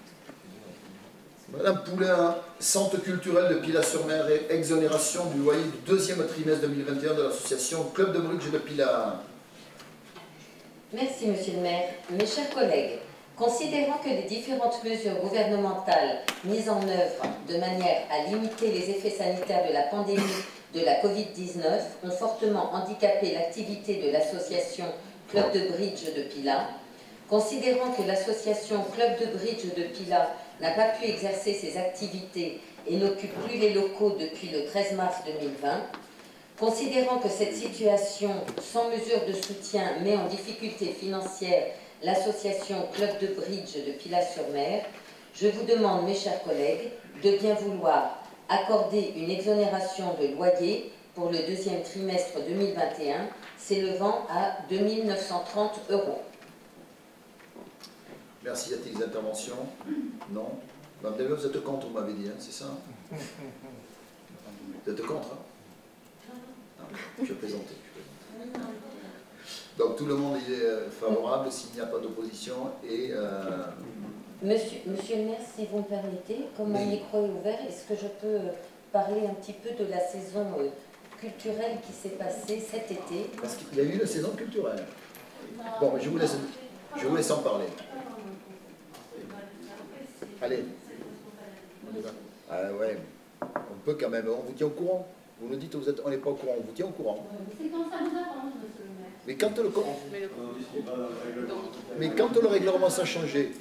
Speaker 1: Madame Poulain, centre culturel de Pilat-sur-Mer et exonération du loyer du deuxième trimestre 2021 de l'association Club de Bridge de Pilat.
Speaker 20: Merci, Monsieur le maire. Mes chers collègues, considérant que les différentes mesures gouvernementales mises en œuvre de manière à limiter les effets sanitaires de la pandémie de la Covid-19 ont fortement handicapé l'activité de l'association Club de Bridge de Pilat, considérant que l'association Club de Bridge de Pilat n'a pas pu exercer ses activités et n'occupe plus les locaux depuis le 13 mars 2020, Considérant que cette situation sans mesure de soutien met en difficulté financière l'association Club de Bridge de Pilat-sur-Mer, je vous demande, mes chers collègues, de bien vouloir accorder une exonération de loyer pour le deuxième trimestre 2021 s'élevant à 2 930 euros.
Speaker 1: Merci. Y a-t-il interventions Non Madame vous êtes contre, vous m'avez dit, hein, c'est ça? Vous êtes contre hein? Je plaisante. Donc tout le monde est euh, favorable s'il n'y a pas d'opposition et... Euh,
Speaker 20: monsieur, monsieur le maire, si vous me permettez, comme mon micro est ouvert, est-ce que je peux euh, parler un petit peu de la saison culturelle qui s'est passée cet été?
Speaker 1: Parce qu'il y a eu la saison culturelle. Bon, mais je vous laisse, je vous laisse en parler. Allez. Ah ouais, on peut quand même, on vous tient au courant. Vous nous dites vous êtes, on n'est pas au courant, on vous tient au courant.
Speaker 14: C'est quand ça vous arrange, monsieur le maire.
Speaker 1: Mais quand le, mais quand le règlement s'est changé,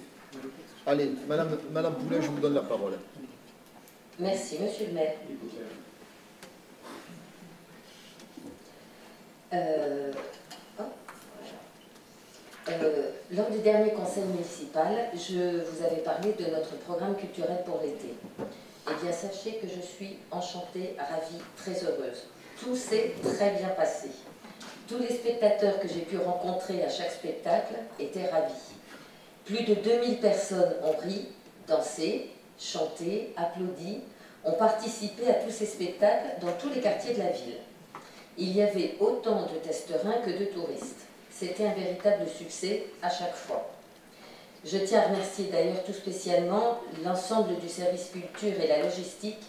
Speaker 1: allez, Madame, Madame Poulin, je vous donne la parole.
Speaker 20: Merci, monsieur le maire. Euh, euh, lors du dernier conseil municipal, je vous avais parlé de notre programme culturel pour l'été. Eh bien, sachez que je suis enchantée, ravie, très heureuse. Tout s'est très bien passé. Tous les spectateurs que j'ai pu rencontrer à chaque spectacle étaient ravis. Plus de 2000 personnes ont ri, dansé, chanté, applaudi, ont participé à tous ces spectacles dans tous les quartiers de la ville. Il y avait autant de testerins que de touristes. C'était un véritable succès à chaque fois. Je tiens à remercier d'ailleurs tout spécialement l'ensemble du service culture et la logistique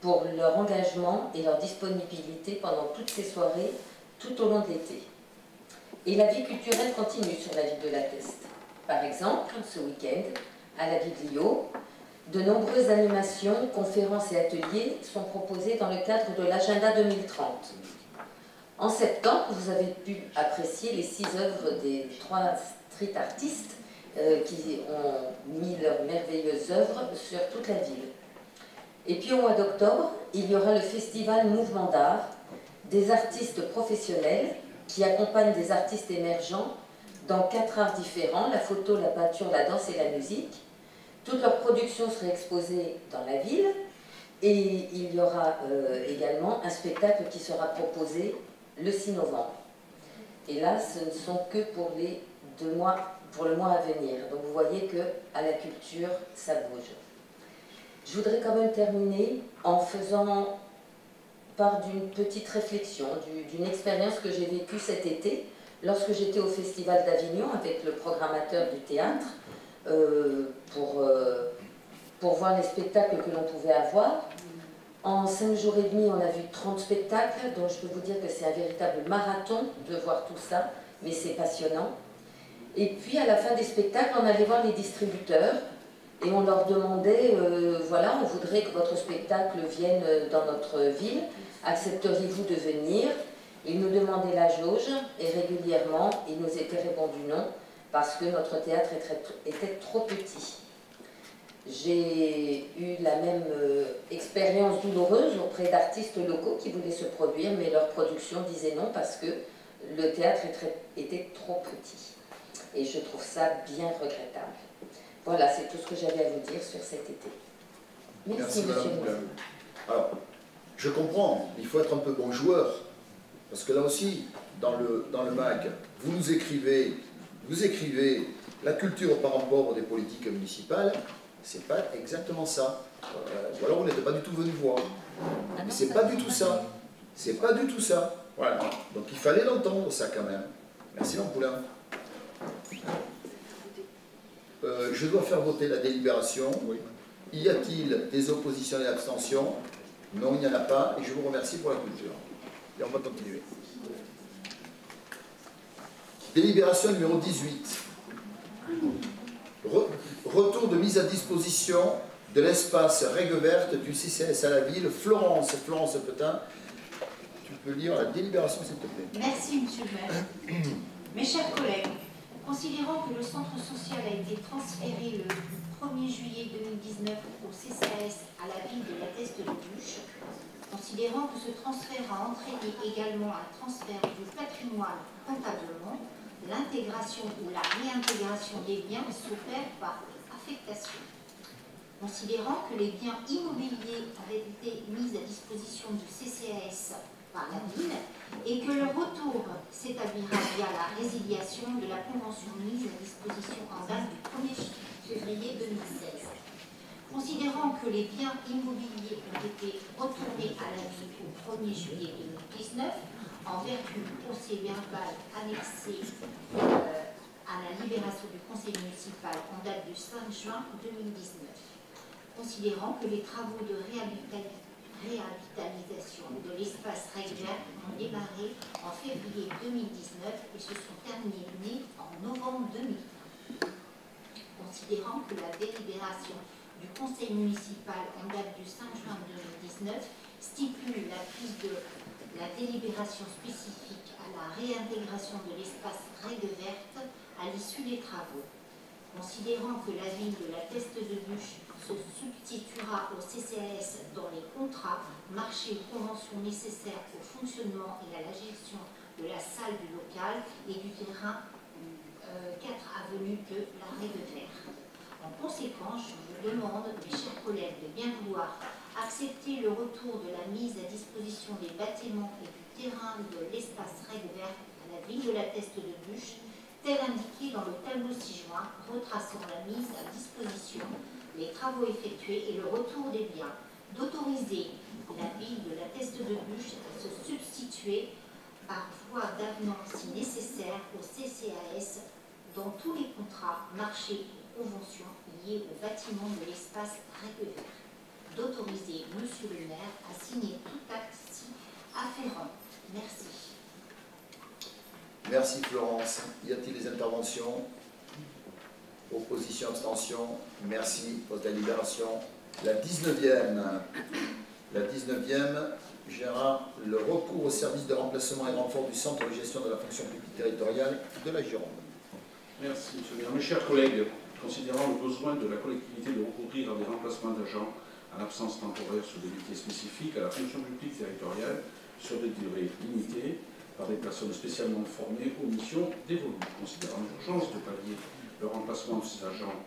Speaker 20: pour leur engagement et leur disponibilité pendant toutes ces soirées, tout au long de l'été. Et la vie culturelle continue sur la ville de la Teste. Par exemple, ce week-end, à la Biblio, de nombreuses animations, conférences et ateliers sont proposés dans le cadre de l'agenda 2030. En septembre, vous avez pu apprécier les six œuvres des trois street artistes euh, qui ont mis leurs merveilleuses œuvres sur toute la ville. Et puis au mois d'octobre, il y aura le festival Mouvement d'art, des artistes professionnels qui accompagnent des artistes émergents dans quatre arts différents, la photo, la peinture, la danse et la musique. Toutes leurs productions seraient exposées dans la ville et il y aura euh, également un spectacle qui sera proposé le 6 novembre. Et là, ce ne sont que pour les deux mois pour le mois à venir. Donc vous voyez que à la culture, ça bouge. Je voudrais quand même terminer en faisant part d'une petite réflexion, d'une expérience que j'ai vécue cet été lorsque j'étais au Festival d'Avignon avec le programmateur du théâtre euh, pour, euh, pour voir les spectacles que l'on pouvait avoir. En cinq jours et demi, on a vu 30 spectacles, donc je peux vous dire que c'est un véritable marathon de voir tout ça, mais c'est passionnant. Et puis à la fin des spectacles, on allait voir les distributeurs et on leur demandait, euh, voilà, on voudrait que votre spectacle vienne dans notre ville, accepteriez-vous de venir? Ils nous demandaient la jauge et régulièrement, il nous était répondu non parce que notre théâtre était trop petit. J'ai eu la même euh, expérience douloureuse auprès d'artistes locaux qui voulaient se produire, mais leur production disait non parce que le théâtre était trop petit. Et je trouve ça bien regrettable. Voilà, c'est tout ce que j'avais à vous dire sur cet été. Merci, monsieur le
Speaker 1: Alors, je comprends, il faut être un peu bon joueur. Parce que là aussi, dans le, dans le MAC, vous nous écrivez, vous écrivez la culture par rapport des politiques municipales, c'est pas exactement ça. Euh, ou alors vous n'êtes pas du tout venu voir. Mais c'est pas du tout ça. C'est pas du tout ça. Voilà. Donc il fallait l'entendre ça quand même. Merci Lampoulin. Euh, je dois faire voter la délibération. Y a-t-il des oppositions et abstentions? Non, il n'y en a pas. Et je vous remercie pour la culture. Et on va continuer. Délibération numéro 18. retour de mise à disposition de l'espace règle verte du CCS à la ville. Florence, Florence Petain, tu peux lire la délibération s'il te plaît.
Speaker 21: Merci Monsieur le maire. Mes chers collègues, considérant que le centre social a été transféré le 1er juillet 2019 au CCAS à la ville de la Teste de Bûche, considérant que ce transfert a entraîné également un transfert du patrimoine comptablement, l'intégration ou la réintégration des biens s'opère par affectation. Considérant que les biens immobiliers avaient été mis à disposition du CCAS par la ville et que le retour s'établira via la résiliation de la convention mise à disposition en date du 1er février 2016. Considérant que les biens immobiliers ont été retournés à la ville au 1er juillet 2019 en vertu du procès verbal annexé euh, à la libération du conseil municipal en date du 5 juin 2019, considérant que les travaux de réhabilitation de l'espace régional ont démarré en février 2019 et se sont terminés en novembre 2000. Considérant que la délibération du conseil municipal en date du 5 juin 2019 stipule la prise de la délibération spécifique à la réintégration de l'espace règle verte à l'issue des travaux. Considérant que la ville de la Teste de Bûche se substituera au CCAS dans les contrats, marchés ou conventions nécessaires au fonctionnement et à la gestion de la salle du local et du terrain 4 euh, avenue de la de Vert. En conséquence, je vous demande, mes chers collègues, de bien vouloir accepter le retour de la mise à disposition des bâtiments et du terrain de l'espace règle vert à la ville de la Teste de Bûche, tel indiqué dans le tableau ci-joint, retraçant la mise à disposition, les travaux effectués et le retour des biens, d'autoriser la ville de la Teste de Bûche à se substituer par voie d'avenant si nécessaire au CCAS dans tous les contrats, marchés et conventions liés au bâtiment de l'espace règle d'autoriser Monsieur le maire à signer tout acte si afférent. Merci.
Speaker 1: Merci Florence. Y a-t-il des interventions? Opposition, abstention Merci. Poste de libération. La 19e. La 19e gérera le recours au service de remplacement et renfort du centre de gestion de la fonction publique territoriale de la Gironde.
Speaker 13: Merci, Monsieur le. Mes chers collègues, considérant le besoin de la collectivité de recourir à des remplacements d'agents en absence temporaire sur des métiers spécifiques à la fonction publique territoriale sur des durées limitées par des personnes spécialement formées aux missions dévolues, considérant l'urgence de pallier le remplacement de ces agents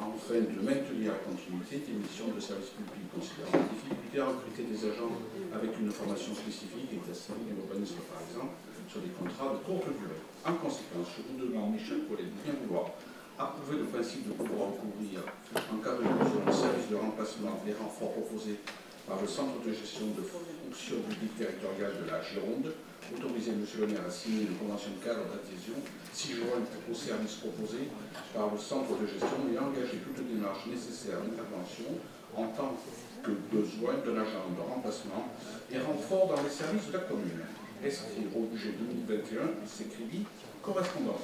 Speaker 13: afin de maintenir la continuité des missions de service public, considérant la difficulté à recruter des agents avec une formation spécifique, état civil et urbanisme par exemple, sur des contrats de courte durée. En conséquence, je vous demande, mes chers collègues, de bien vouloir approuver le principe de pouvoir recourir en cas de besoin au service de remplacement des renforts proposés par le Centre de gestion de fonction publique territoriale de la Gironde, autoriser M. le maire à signer une convention de cadre d'adhésion si joint au service proposé par le Centre de gestion et engager toute démarche nécessaire d'intervention en tant que besoin d'un agent de remplacement et renfort dans les services de la commune. Inscrire au budget 2021 ces crédits correspondants?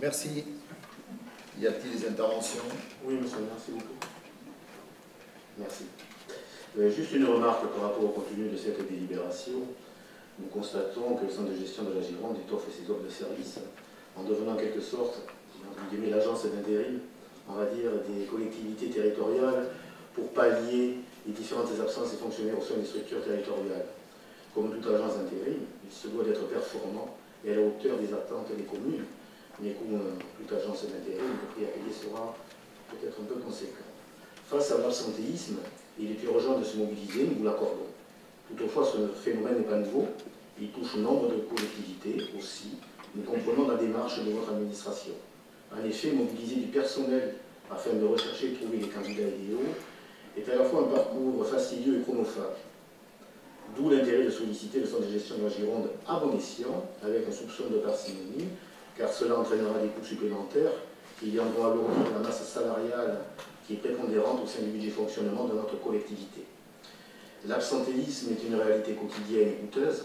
Speaker 1: Merci. Y a-t-il des interventions?
Speaker 6: Oui, monsieur, merci beaucoup. Merci. Euh, juste une remarque par rapport au contenu de cette délibération. Nous constatons que le centre de gestion de la Gironde étoffe ses offres de services en devenant en quelque sorte l'agence d'intérim, on va dire, des collectivités territoriales pour pallier les différentes absences des fonctionnaires au sein des structures territoriales. Comme toute agence d'intérim, il se doit d'être performant et à la hauteur des attentes des communes, mais comme toute agence d'intérim, le prix à payer sera peut-être un peu conséquent. Face à l'absentéisme, il est urgent de se mobiliser, nous l'accordons. Toutefois, ce phénomène n'est pas nouveau, il touche nombre de collectivités aussi. Nous comprenons la démarche de votre administration. En effet, mobiliser du personnel afin de rechercher et trouver les candidats idéaux est à la fois un parcours fastidieux et chronophage. D'où l'intérêt de solliciter le centre de gestion de la Gironde à bon escient, avec un soupçon de parcimonie, car cela entraînera des coûts supplémentaires qui viendront alourdir la masse salariale qui est prépondérante au sein du budget fonctionnement de notre collectivité. L'absentéisme est une réalité quotidienne et coûteuse,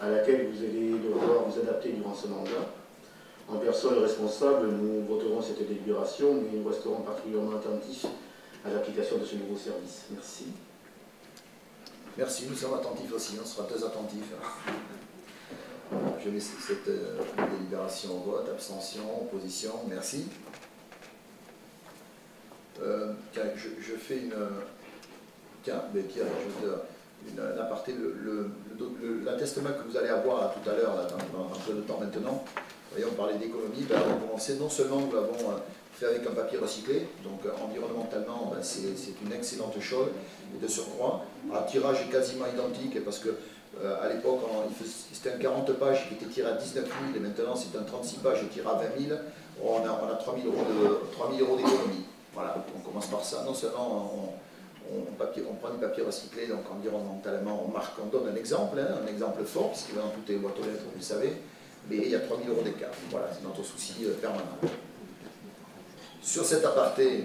Speaker 6: à laquelle vous allez devoir vous adapter durant ce mandat. En personne responsable, nous voterons cette délibération, mais nous resterons particulièrement attentifs à l'application de ce nouveau service. Merci.
Speaker 1: Merci, nous sommes attentifs aussi, on sera très attentifs. Je mets cette euh, délibération au vote, abstention, opposition, merci. Euh, tiens, je, fais une... Tiens, mais Pierre, je veux l'attestement que vous allez avoir tout à l'heure, dans, un peu de temps maintenant, voyez, on parlait d'économie, ben, on commençait, non seulement nous l'avons euh, fait avec un papier recyclé, donc environnementalement, ben, c'est une excellente chose, et de surcroît, un tirage quasiment identique, parce que euh, à l'époque, c'était un 40 pages qui était tiré à 19 000, et maintenant c'est un 36 pages tiré à 20 000. On a, on a 3 000 euros d'économie. Voilà, on commence par ça. Non seulement on, prend du papier recyclé, donc environnementalement, on marque, on donne un exemple, hein, un exemple fort, parce qu'il va dans toutes les boîtes aux lettres, vous le savez, mais il y a 3 000 euros d'écart. Voilà, c'est notre souci euh, permanent. Sur cet aparté,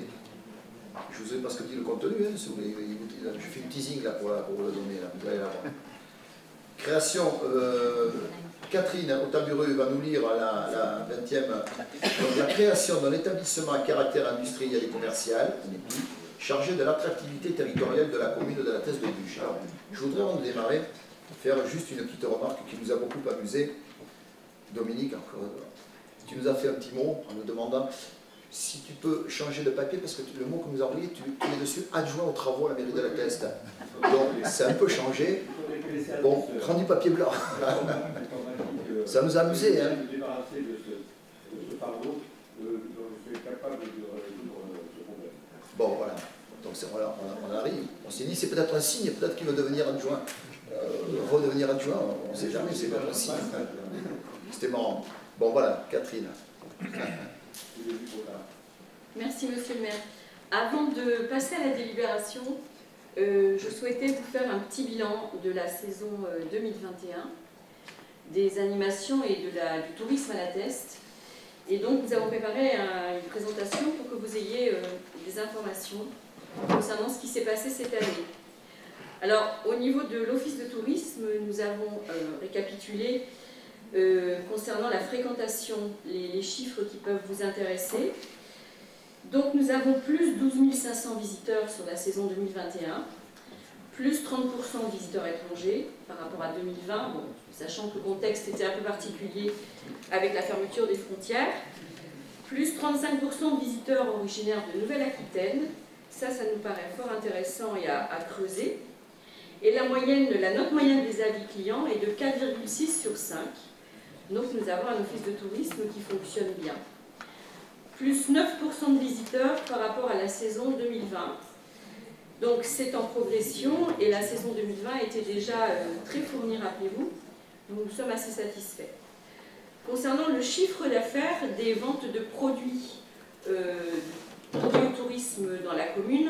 Speaker 1: je vous ai pas ce que dit le contenu, hein, vous je fais du teasing là pour, pour le donner, là, vous. Création, euh, Catherine Otaburu va nous lire la, la 20e. Donc, la création d'un établissement à caractère industriel et commercial, chargé de l'attractivité territoriale de la commune de la Thèse de Buche. Alors, je voudrais, avant de démarrer, faire juste une petite remarque qui nous a beaucoup amusé. Dominique, tu nous as fait un petit mot en nous demandant si tu peux changer de papier, parce que le mot que nous a envoyé, tu, es dessus adjoint aux travaux à la mairie de la Teste. Donc, c'est un peu changé. Bon, prends du papier blanc. Ça nous a amusé, hein Bon, voilà. On, arrive. On s'est dit, c'est peut-être un signe, peut-être qu'il va devenir adjoint. Euh, redevenir adjoint, on ne sait jamais, c'est peut-être un signe. C'était marrant. Bon, voilà, Catherine.
Speaker 22: Merci, monsieur le maire. Avant de passer à la délibération, euh, je souhaitais vous faire un petit bilan de la saison 2021, euh, des animations et de du tourisme à la Teste. Et donc, nous avons préparé une présentation pour que vous ayez euh, des informations concernant ce qui s'est passé cette année. Alors, au niveau de l'Office de tourisme, nous avons récapitulé concernant la fréquentation les, les chiffres qui peuvent vous intéresser. Donc nous avons plus 12 500 visiteurs sur la saison 2021, plus 30% de visiteurs étrangers par rapport à 2020, sachant que le contexte était un peu particulier avec la fermeture des frontières, plus 35% de visiteurs originaires de Nouvelle-Aquitaine, ça, ça nous paraît fort intéressant et à, creuser. Et la, moyenne, la note moyenne des avis clients est de 4,6 sur 5. Donc nous avons un office de tourisme qui fonctionne bien plus 9% de visiteurs par rapport à la saison 2020. Donc c'est en progression et la saison 2020 était déjà euh, très fournie, rappelez-vous. Nous sommes assez satisfaits. Concernant le chiffre d'affaires des ventes de produits euh, au tourisme dans la commune,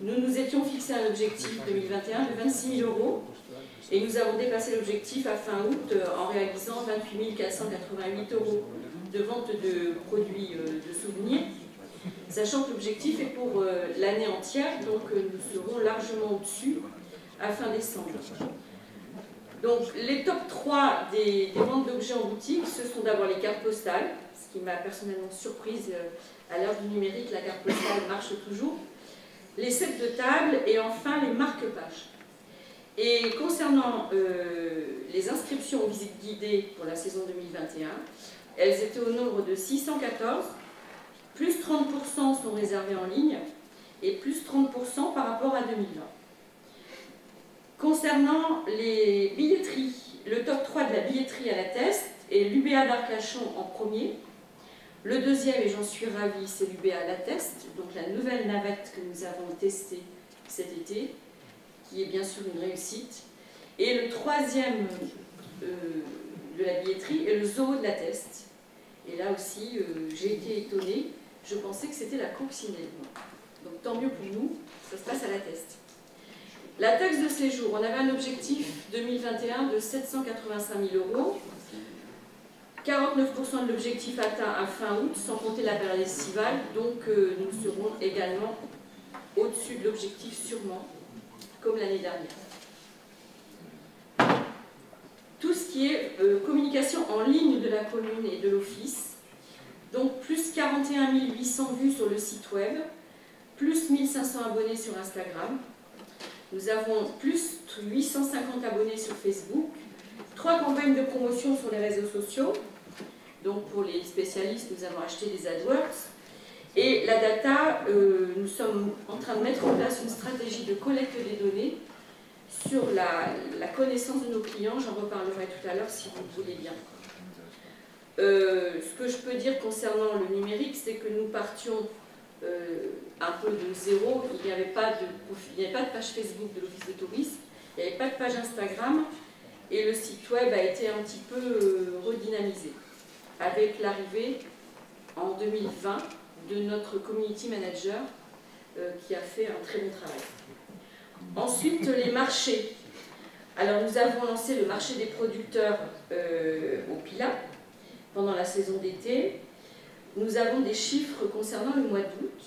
Speaker 22: nous nous étions fixé un objectif 2021 de 26 000 euros et nous avons dépassé l'objectif à fin août euh, en réalisant 28 488 euros de vente de produits euh, de souvenirs, sachant que l'objectif est pour euh, l'année entière, donc nous serons largement au-dessus à fin décembre. Donc les top 3 des, ventes d'objets en boutique, ce sont d'abord les cartes postales, ce qui m'a personnellement surprise à l'heure du numérique, la carte postale marche toujours, les sets de table et enfin les marque-pages. Et concernant euh, les inscriptions aux visites guidées pour la saison 2021, elles étaient au nombre de 614, plus 30% sont réservés en ligne et plus 30% par rapport à 2020. Concernant les billetteries, le top 3 de la billetterie à la test est l'UBA d'Arcachon en premier. Le deuxième, et j'en suis ravie, c'est l'UBA à la test, donc la nouvelle navette que nous avons testée cet été, qui est bien sûr une réussite. Et le troisième euh, de la billetterie est le zoo de la test. Et là aussi, euh, j'ai été étonnée, je pensais que c'était la coccinelle. Donc tant mieux pour nous, ça se passe à la test. La taxe de séjour, on avait un objectif 2021 de 785 000 euros. 49% de l'objectif atteint à fin août, sans compter la période estivale, donc euh, nous serons également au-dessus de l'objectif sûrement, comme l'année dernière. Tout ce qui est euh, communication en ligne de la commune et de l'office, donc plus 41 800 vues sur le site web, plus 1500 abonnés sur Instagram, nous avons plus 850 abonnés sur Facebook, trois campagnes de promotion sur les réseaux sociaux. Donc pour les spécialistes, nous avons acheté des AdWords. Et la data, euh, nous sommes en train de mettre en place une stratégie de collecte des données sur la, connaissance de nos clients. J'en reparlerai tout à l'heure si vous voulez bien. Euh, ce que je peux dire concernant le numérique, c'est que nous partions euh, un peu de zéro. Il n'y avait, pas de, avait pas de page Facebook de l'Office de tourisme, il n'y avait pas de page Instagram, et le site web a été un petit peu redynamisé avec l'arrivée en 2020 de notre community manager euh, qui a fait un très bon travail. Ensuite, les marchés. Alors, nous avons lancé le marché des producteurs au Pila pendant la saison d'été nous avons des chiffres concernant le mois d'août.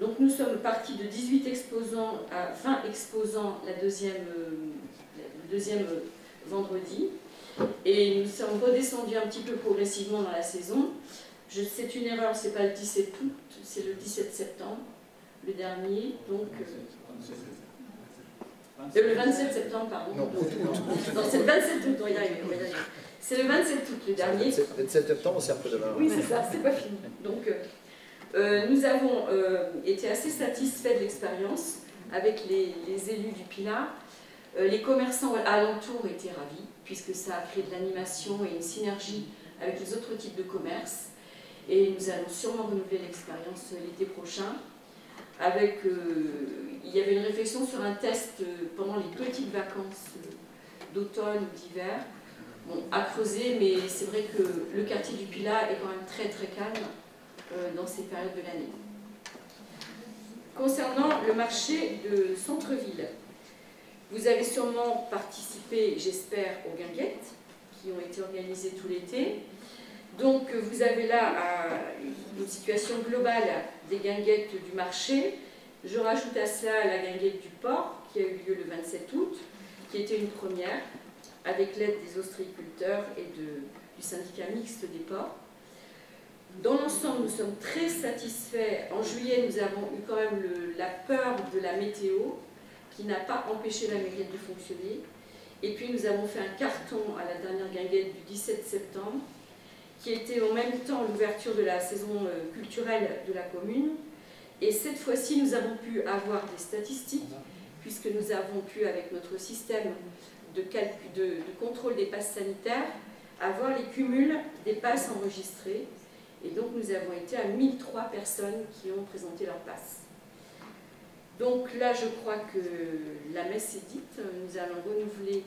Speaker 22: Donc nous sommes partis de 18 exposants à 20 exposants la deuxième, euh, le deuxième vendredi. Et nous sommes redescendus un petit peu progressivement dans la saison. C'est une erreur, c'est pas le 17 août, c'est le 17 septembre, le dernier. Donc, euh, euh, le 27 septembre, pardon. Non, c'est le 27 août, on y arriver. C'est le 27 août, le dernier.
Speaker 1: 27 septembre, c'est un peu demain.
Speaker 22: Oui, c'est ça, c'est pas fini. Donc, euh, euh, nous avons été assez satisfaits de l'expérience avec les, élus du PINA. les commerçants alentours étaient ravis, puisque ça a créé de l'animation et une synergie avec les autres types de commerce. Et nous allons sûrement renouveler l'expérience l'été prochain. Avec, il y avait une réflexion sur un test pendant les petites vacances d'automne ou d'hiver bon, à creuser, mais c'est vrai que le quartier du Pilat est quand même très très calme euh, dans ces périodes de l'année. Concernant le marché de centre-ville, vous avez sûrement participé, j'espère, aux guinguettes qui ont été organisées tout l'été. Donc vous avez là une situation globale des guinguettes du marché. Je rajoute à cela la guinguette du port qui a eu lieu le 27 août, qui était une première avec l'aide des ostréiculteurs et du syndicat mixte des ports. Dans l'ensemble, nous sommes très satisfaits. En juillet, nous avons eu quand même la peur de la météo qui n'a pas empêché la guinguette de fonctionner. Et puis nous avons fait un carton à la dernière guinguette du 17 septembre qui était en même temps l'ouverture de la saison euh, culturelle de la commune. Et cette fois-ci, nous avons pu avoir des statistiques puisque nous avons pu, avec notre système de, de, contrôle des passes sanitaires, avoir les cumuls des passes enregistrées. Et donc nous avons été à 1003 personnes qui ont présenté leurs passes. Donc là, je crois que la messe est dite. Nous allons renouveler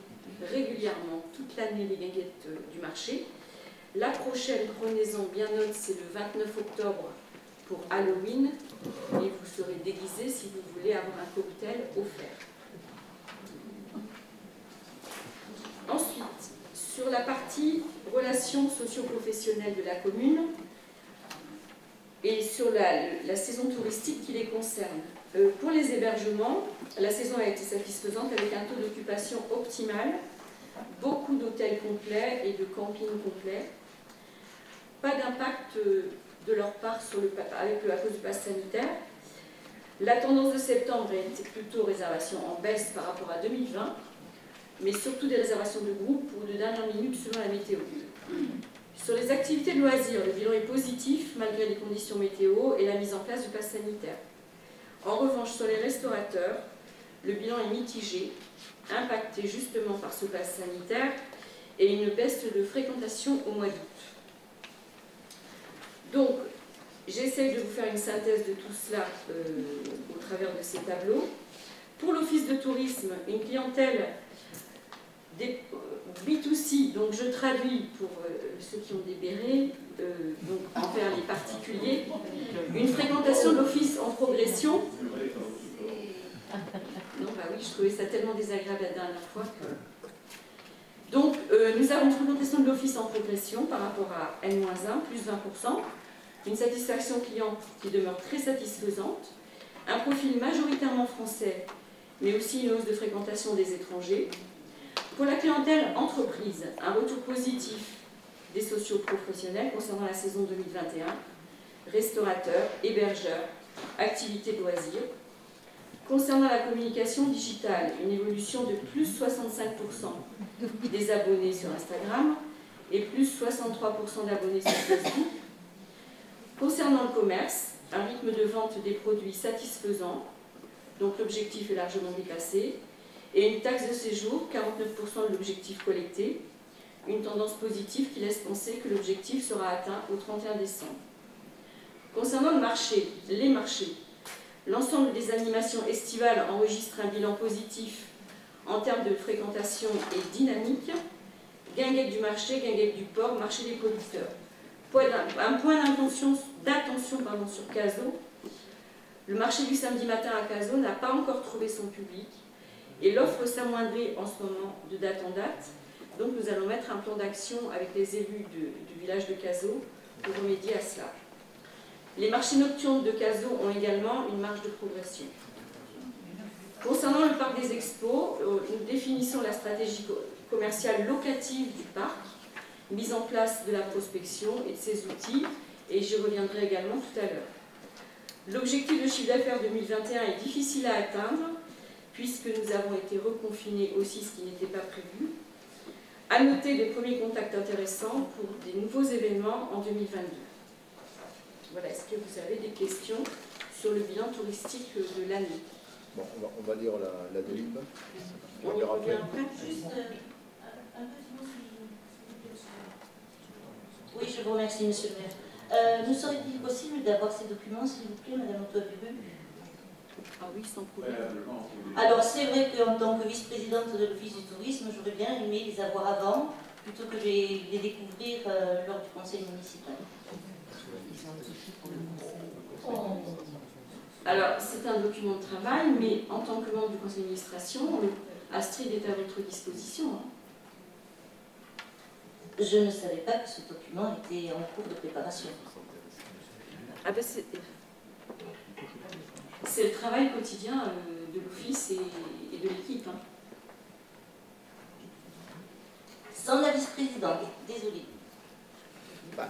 Speaker 22: régulièrement toute l'année les guinguettes du marché. La prochaine, prenez-en bien note, c'est le 29 octobre pour Halloween. Et vous serez déguisés si vous voulez avoir un cocktail offert. Ensuite, sur la partie relations socio-professionnelles de la commune et sur la, saison touristique qui les concerne. Euh, pour les hébergements, la saison a été satisfaisante avec un taux d'occupation optimal, beaucoup d'hôtels complets et de campings complets. Pas d'impact euh, de leur part sur le, avec, à cause du pass sanitaire. La tendance de septembre est plutôt réservation en baisse par rapport à 2020, mais surtout des réservations de groupe ou de dernière minute selon la météo. Sur les activités de loisirs, le bilan est positif malgré les conditions météo et la mise en place du pass sanitaire. En revanche, sur les restaurateurs, le bilan est mitigé, impacté justement par ce pass sanitaire et une baisse de fréquentation au mois d'août. Donc, j'essaye de vous faire une synthèse de tout cela euh, au travers de ces tableaux. Pour l'Office de tourisme, une clientèle des B2C, donc je traduis pour euh, ceux qui ont des euh, donc envers les particuliers, une fréquentation de l'office en progression. Non, bah oui, je trouvais ça tellement désagréable la dernière fois que. Donc, euh, nous avons une fréquentation de l'office en progression par rapport à N-1, plus 20%, une satisfaction client qui demeure très satisfaisante, un profil majoritairement français, mais aussi une hausse de fréquentation des étrangers, pour la clientèle entreprise, un retour positif des socioprofessionnels concernant la saison 2021, restaurateurs, hébergeurs, activités de loisirs. Concernant la communication digitale, une évolution de plus 65% des abonnés sur Instagram et plus 63% d'abonnés sur Facebook. Concernant le commerce, un rythme de vente des produits satisfaisant, donc l'objectif est largement dépassé, et une taxe de séjour, 49% de l'objectif collecté, une tendance positive qui laisse penser que l'objectif sera atteint au 31 décembre. Concernant le marché, les marchés, l'ensemble des animations estivales enregistre un bilan positif en termes de fréquentation et dynamique. Guinguette du marché, guinguette du port, marché des producteurs. Un point d'attention sur Caso. Le marché du samedi matin à Caso n'a pas encore trouvé son public et l'offre s'amoindrit en ce moment de date en date. Donc nous allons mettre un plan d'action avec les élus du, village de Cazaux pour remédier à cela. Les marchés nocturnes de Cazaux ont également une marge de progression. Concernant le parc des expos, euh, nous définissons la stratégie commerciale locative du parc, mise en place de la prospection et de ses outils, et j'y reviendrai également tout à l'heure. L'objectif de chiffre d'affaires 2021 est difficile à atteindre, puisque nous avons été reconfinés aussi, ce qui n'était pas prévu. À noter des premiers contacts intéressants pour des nouveaux événements en 2022. Voilà, est-ce que vous avez des questions sur le bilan touristique de l'année?
Speaker 1: Bon, on va, on va lire la, la délib.
Speaker 22: On après.
Speaker 21: Juste euh, un petit mot Oui, je vous remercie, monsieur le maire. Euh, nous serait-il possible d'avoir ces documents, s'il vous plaît, madame Antoine
Speaker 22: ah oui, sans problème.
Speaker 21: Alors c'est vrai qu'en tant que vice-présidente de l'Office du tourisme, j'aurais bien aimé les avoir avant, plutôt que de les découvrir euh, lors du conseil municipal.
Speaker 22: Alors, c'est un document de travail, mais en tant que membre du conseil d'administration, Astrid est à votre disposition. Hein.
Speaker 21: Je ne savais pas que ce document était en cours de préparation.
Speaker 22: Ah ben c'est le travail quotidien euh, de l'office et, de l'équipe. Hein.
Speaker 21: Sans la vice-présidente, désolée.
Speaker 1: Bah,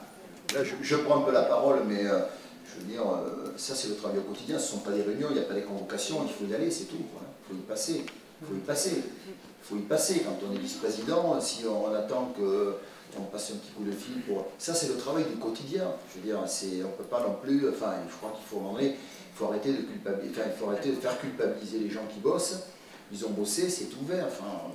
Speaker 1: là, je, prends un peu la parole, mais euh, je veux dire, euh, ça c'est le travail au quotidien, ce ne sont pas des réunions, il n'y a pas des convocations, il faut y aller, c'est tout. Il faut y passer. Il faut y passer. Il faut y passer. Quand on est vice-président, si on, attend que on passe un petit coup de fil pour... Ça, c'est le travail du quotidien. Je veux dire, on ne peut pas non plus... Enfin, je crois qu'il faut il faut arrêter de culpabiliser, il faut arrêter de faire culpabiliser les gens qui bossent. Ils ont bossé, c'est ouvert. Enfin,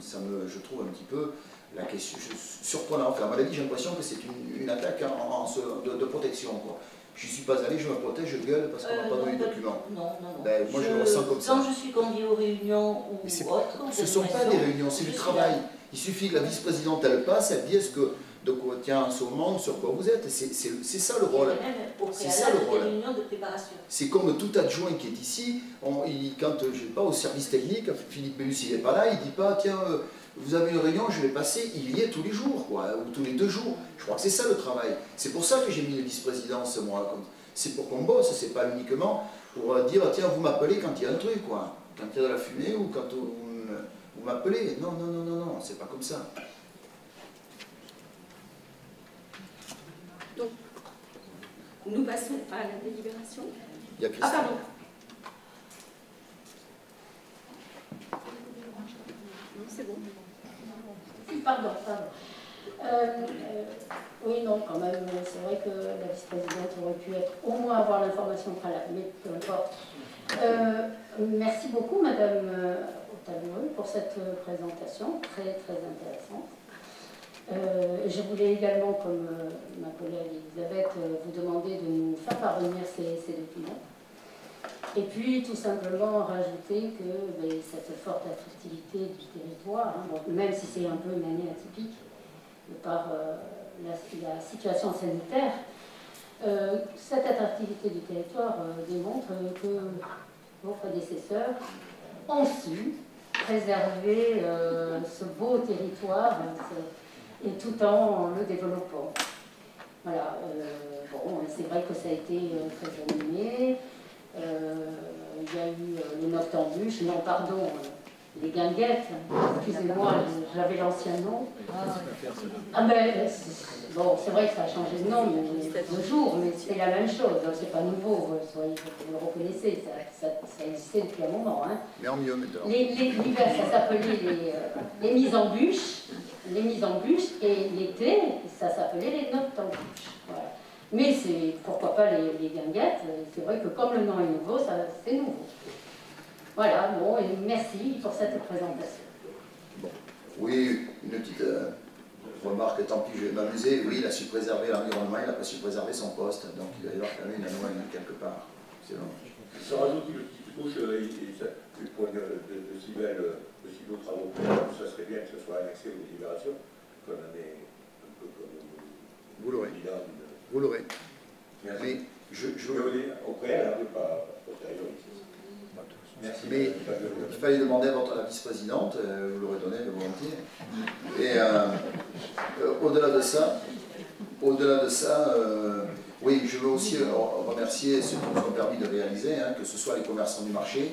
Speaker 1: ça me, je trouve un petit peu la question surprenant. Enfin, à mon avis, j'ai l'impression que c'est une, attaque en, de, protection. Quoi. Je ne suis pas allé, je me protège, je gueule parce qu'on n'a pas donné de documents.
Speaker 21: Non, non, non.
Speaker 1: Ben, moi, je, le ressens comme ça.
Speaker 21: Quand je suis conviée aux réunions ou autres,
Speaker 1: ce ne sont pas des réunions, c'est du travail. Il suffit que la vice-présidente, elle passe, elle dit est-ce que de quoi tient ce monde, sur quoi vous êtes. C'est ça le rôle.
Speaker 21: C'est ça le rôle.
Speaker 1: C'est comme tout adjoint qui est ici, on, il, quand je sais pas au service technique, Philippe Bellus il n'est pas là, il dit pas tiens euh, vous avez une réunion, je vais passer, il y est tous les jours, quoi, ou tous les deux jours. Je crois que c'est ça le travail. C'est pour ça que j'ai mis la vice-présidence, moi. C'est pour qu'on bosse, c'est pas uniquement pour euh, dire tiens vous m'appelez quand il y a un truc, quoi. Quand il y a de la fumée ou quand vous, vous m'appelez. Non, non, non, non, non, c'est pas comme ça.
Speaker 22: Nous passons à la délibération.
Speaker 1: Il a
Speaker 22: ah, pardon. Non, c'est bon.
Speaker 14: Pardon, pardon. Euh, euh, oui, non, quand même, c'est vrai que la vice-présidente aurait pu être, au moins avoir l'information préalable, mais peu importe. Euh, merci beaucoup, Madame Otalmeux, pour cette présentation très, très intéressante je voulais également, comme ma collègue Elisabeth, vous demander de nous faire parvenir ces, documents. Et puis, tout simplement, rajouter que ben, cette forte attractivité du territoire, hein, même si c'est un peu une année atypique, par euh, la, situation sanitaire, euh, cette attractivité du territoire euh, démontre que vos prédécesseurs ont su préserver ce beau territoire et tout en le développant. Voilà, bon, c'est vrai que ça a été très animé. Il y a eu les noctambules, non, pardon, les guinguettes, excusez-moi, j'avais l'ancien nom. Ah ben, bon, c'est vrai que ça a changé de nom de jour, mais c'est la même chose, c'est pas nouveau, vous, le reconnaissez, ça, existait depuis un moment. Hein.
Speaker 1: Mais en mieux, maintenant.
Speaker 14: L'hiver, ça s'appelait les, euh, les, mises en bûche, les mises en bûche, et l'été, ça s'appelait les notes en bûche. Voilà. Mais c'est, pourquoi pas les, les guinguettes, c'est vrai que comme le nom est nouveau, c'est nouveau. Voilà, bon, et merci pour cette présentation.
Speaker 1: Oui, une petite euh, remarque, tant pis, je vais m'amuser. Oui, il a su préserver l'environnement, il n'a pas su préserver son poste, donc il va y avoir quand même une anomalie quelque part. C'est long.
Speaker 4: Ça rajoute une petite couche, euh, du point de, de, de belles, de travaux, ça serait bien que ce soit annexé aux délibérations, qu'on en ait un peu comme
Speaker 1: Vous l'aurez. Vous l'aurez.
Speaker 4: Mais je, je... Au préalable, pas postérieur ici.
Speaker 1: Mais il fallait demander à votre vice-présidente, euh, vous l'aurez donné de volontiers. Et euh, euh, au-delà de ça, au-delà de ça, oui, je veux aussi remercier ceux qui nous ont permis de réaliser, hein, que ce soit les commerçants du marché,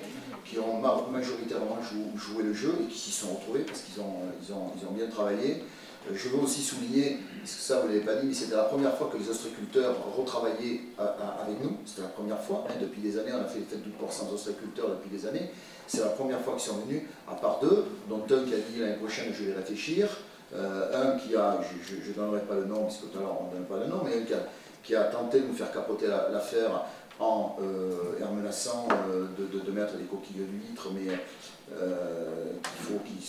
Speaker 1: qui ont majoritairement joué le jeu et qui s'y sont retrouvés parce qu'ils ont, ils ont, ils ont bien travaillé. Euh, je veux aussi souligner, parce que ça vous ne l'avez pas dit, mais c'était la première fois que les ostréiculteurs retravaillaient avec nous. C'était la première fois. Hein. depuis des années, on a fait 12% d'ostréiculteurs depuis des années. C'est la première fois qu'ils sont venus, à part deux, dont un qui a dit l'année prochaine je vais réfléchir, euh, un qui a, je ne donnerai pas le nom, parce que tout à l'heure on ne donne pas le nom, mais un qui a, tenté de nous faire capoter l'affaire en, euh, en, menaçant de, mettre des coquilles d'huîtres, mais il faut qu'ils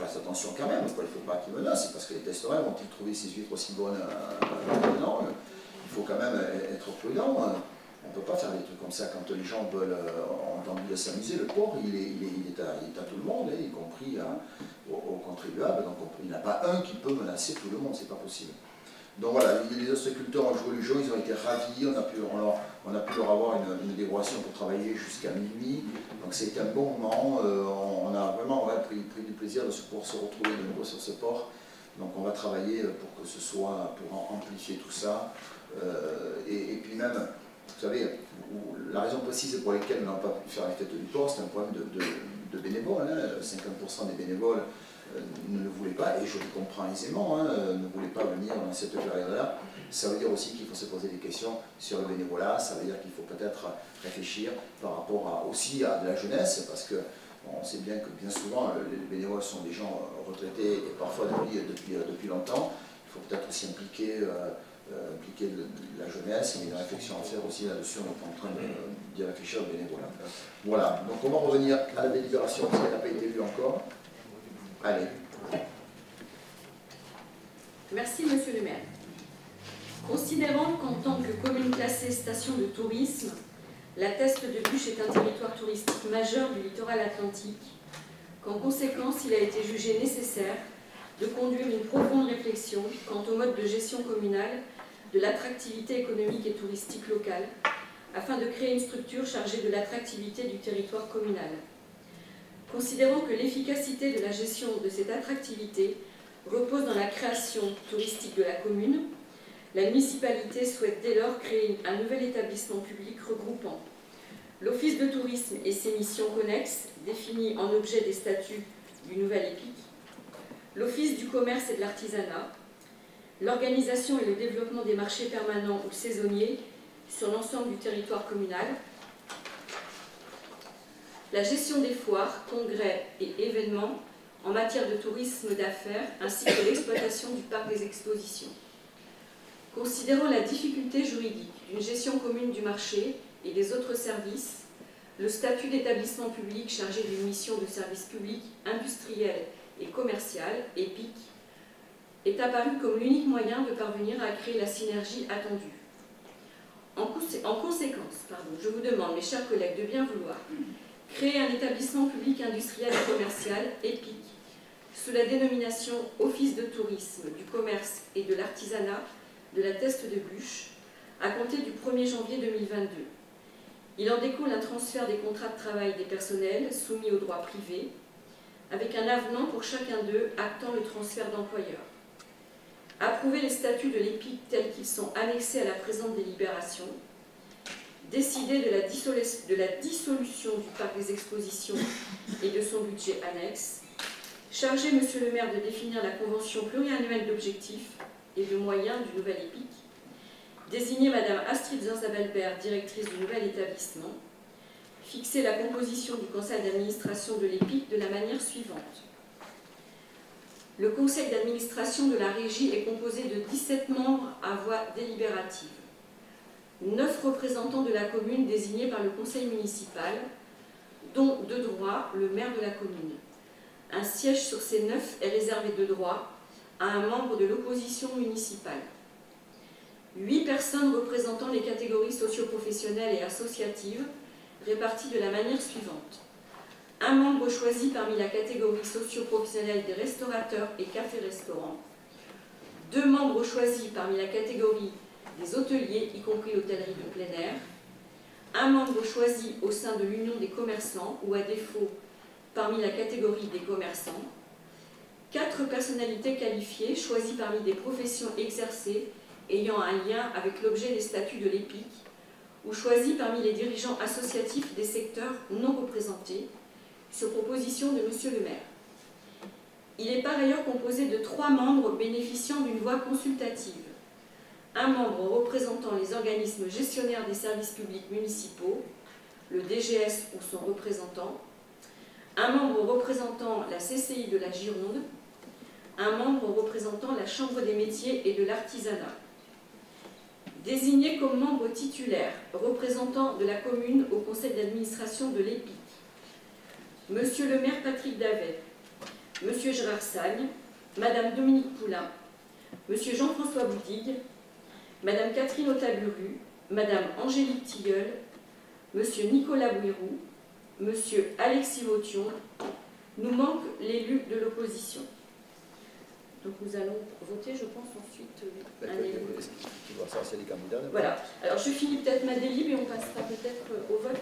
Speaker 1: fasse attention quand même, il ne faut pas qu'ils menacent, parce que les testeurs vont-ils trouver ces huîtres aussi bonnes euh, Non, il faut quand même être prudent. On ne peut pas faire des trucs comme ça quand les gens veulent, euh, ont envie de s'amuser. Le est, il, est à, tout le monde, hein, y compris aux, contribuables. Donc il n'y en a pas un qui peut menacer tout le monde, c'est pas possible. Donc voilà, les ostréiculteurs ont joué le jeu, ils ont été ravis, on a pu, leur avoir une, une pour travailler jusqu'à minuit. Donc c'était un bon moment, euh, on a vraiment pris, du plaisir de se, pouvoir se retrouver de nouveau sur ce port. Donc on va travailler pour que ce soit, pour amplifier tout ça. Euh, et, puis même, vous savez, la raison précise pour laquelle on n'a pas pu faire la fête du port, c'est un problème de, bénévoles. 50% hein. des bénévoles euh, ne le voulaient pas, et je le comprends aisément, hein, ne voulaient pas venir dans cette période-là. Ça veut dire aussi qu'il faut se poser des questions sur le bénévolat, ça veut dire qu'il faut peut-être réfléchir par rapport aussi à la jeunesse, parce que on sait bien que bien souvent les bénévoles sont des gens retraités et parfois depuis, depuis, depuis longtemps. Il faut peut-être aussi impliquer, euh, euh, impliquer la jeunesse, il y a une réflexion à faire aussi là-dessus, on est en train d'y réfléchir au bénévolat. Voilà, donc on va revenir à la délibération parce qu'elle n'a pas été vue encore. Allez.
Speaker 22: Merci Monsieur le maire. Considérant qu'en tant que commune classée station de tourisme, la Teste de Bûche est un territoire touristique majeur du littoral atlantique, qu'en conséquence il a été jugé nécessaire de conduire une profonde réflexion quant au mode de gestion communale de l'attractivité économique et touristique locale, afin de créer une structure chargée de l'attractivité du territoire communal. Considérant que l'efficacité de la gestion de cette attractivité repose dans la création touristique de la commune, la municipalité souhaite dès lors créer un nouvel établissement public regroupant l'Office de tourisme et ses missions connexes, définies en objet des statuts du nouvel EPIC, l'Office du commerce et de l'artisanat, l'organisation et le développement des marchés permanents ou saisonniers sur l'ensemble du territoire communal, la gestion des foires, congrès et événements en matière de tourisme d'affaires ainsi que l'exploitation du parc des expositions. Considérant la difficulté juridique d'une gestion commune du marché et des autres services, le statut d'établissement public chargé d'une mission de service public industriel et commercial, EPIC, est apparu comme l'unique moyen de parvenir à créer la synergie attendue. En, conséquence, je vous demande, mes chers collègues, de bien vouloir créer un établissement public industriel et commercial, EPIC, sous la dénomination Office de tourisme, du commerce et de l'artisanat de la Teste de Bûche, à compter du 1er janvier 2022. Il en découle un transfert des contrats de travail des personnels soumis au droit privé, avec un avenant pour chacun d'eux actant le transfert d'employeur. Approuver les statuts de l'EPIC tels qu'ils sont annexés à la présente délibération, décider de la, dissolution du parc des expositions et de son budget annexe, charger Monsieur le maire de définir la convention pluriannuelle d'objectifs et de moyens du nouvel EPIC, désigner Madame Astrid Zanzabelbert, directrice du nouvel établissement, fixer la composition du conseil d'administration de l'EPIC de la manière suivante. Le conseil d'administration de la régie est composé de 17 membres à voix délibérative. 9 représentants de la commune désignés par le conseil municipal, dont de droit le maire de la commune. Un siège sur ces 9 est réservé de droit à un membre de l'opposition municipale. 8 personnes représentant les catégories socio-professionnelles et associatives réparties de la manière suivante un membre choisi parmi la catégorie socio-professionnelle des restaurateurs et cafés-restaurants, deux membres choisis parmi la catégorie des hôteliers, y compris l'hôtellerie de plein air, un membre choisi au sein de l'union des commerçants ou à défaut parmi la catégorie des commerçants, quatre personnalités qualifiées choisies parmi des professions exercées ayant un lien avec l'objet des statuts de l'EPIC ou choisies parmi les dirigeants associatifs des secteurs non représentés, sur proposition de Monsieur le maire. Il est par ailleurs composé de trois membres bénéficiant d'une voix consultative. Un membre représentant les organismes gestionnaires des services publics municipaux, le DGS ou son représentant, un membre représentant la CCI de la Gironde, un membre représentant la Chambre des métiers et de l'artisanat. Désigné comme membre titulaire, représentant de la commune au conseil d'administration de l'EPIC, Monsieur le maire Patrick Davet, Monsieur Gérard Sagne, Madame Dominique Poulain, Monsieur Jean-François Boudigue, Madame Catherine Otaburu, Madame Angélique Tilleul, Monsieur Nicolas Bouirou, Monsieur Alexis Vaution, nous manque l'élu de l'opposition. Donc nous allons voter, je pense, ensuite euh, un élu. Voilà. Alors je finis peut-être ma délib et on passera peut-être euh, au vote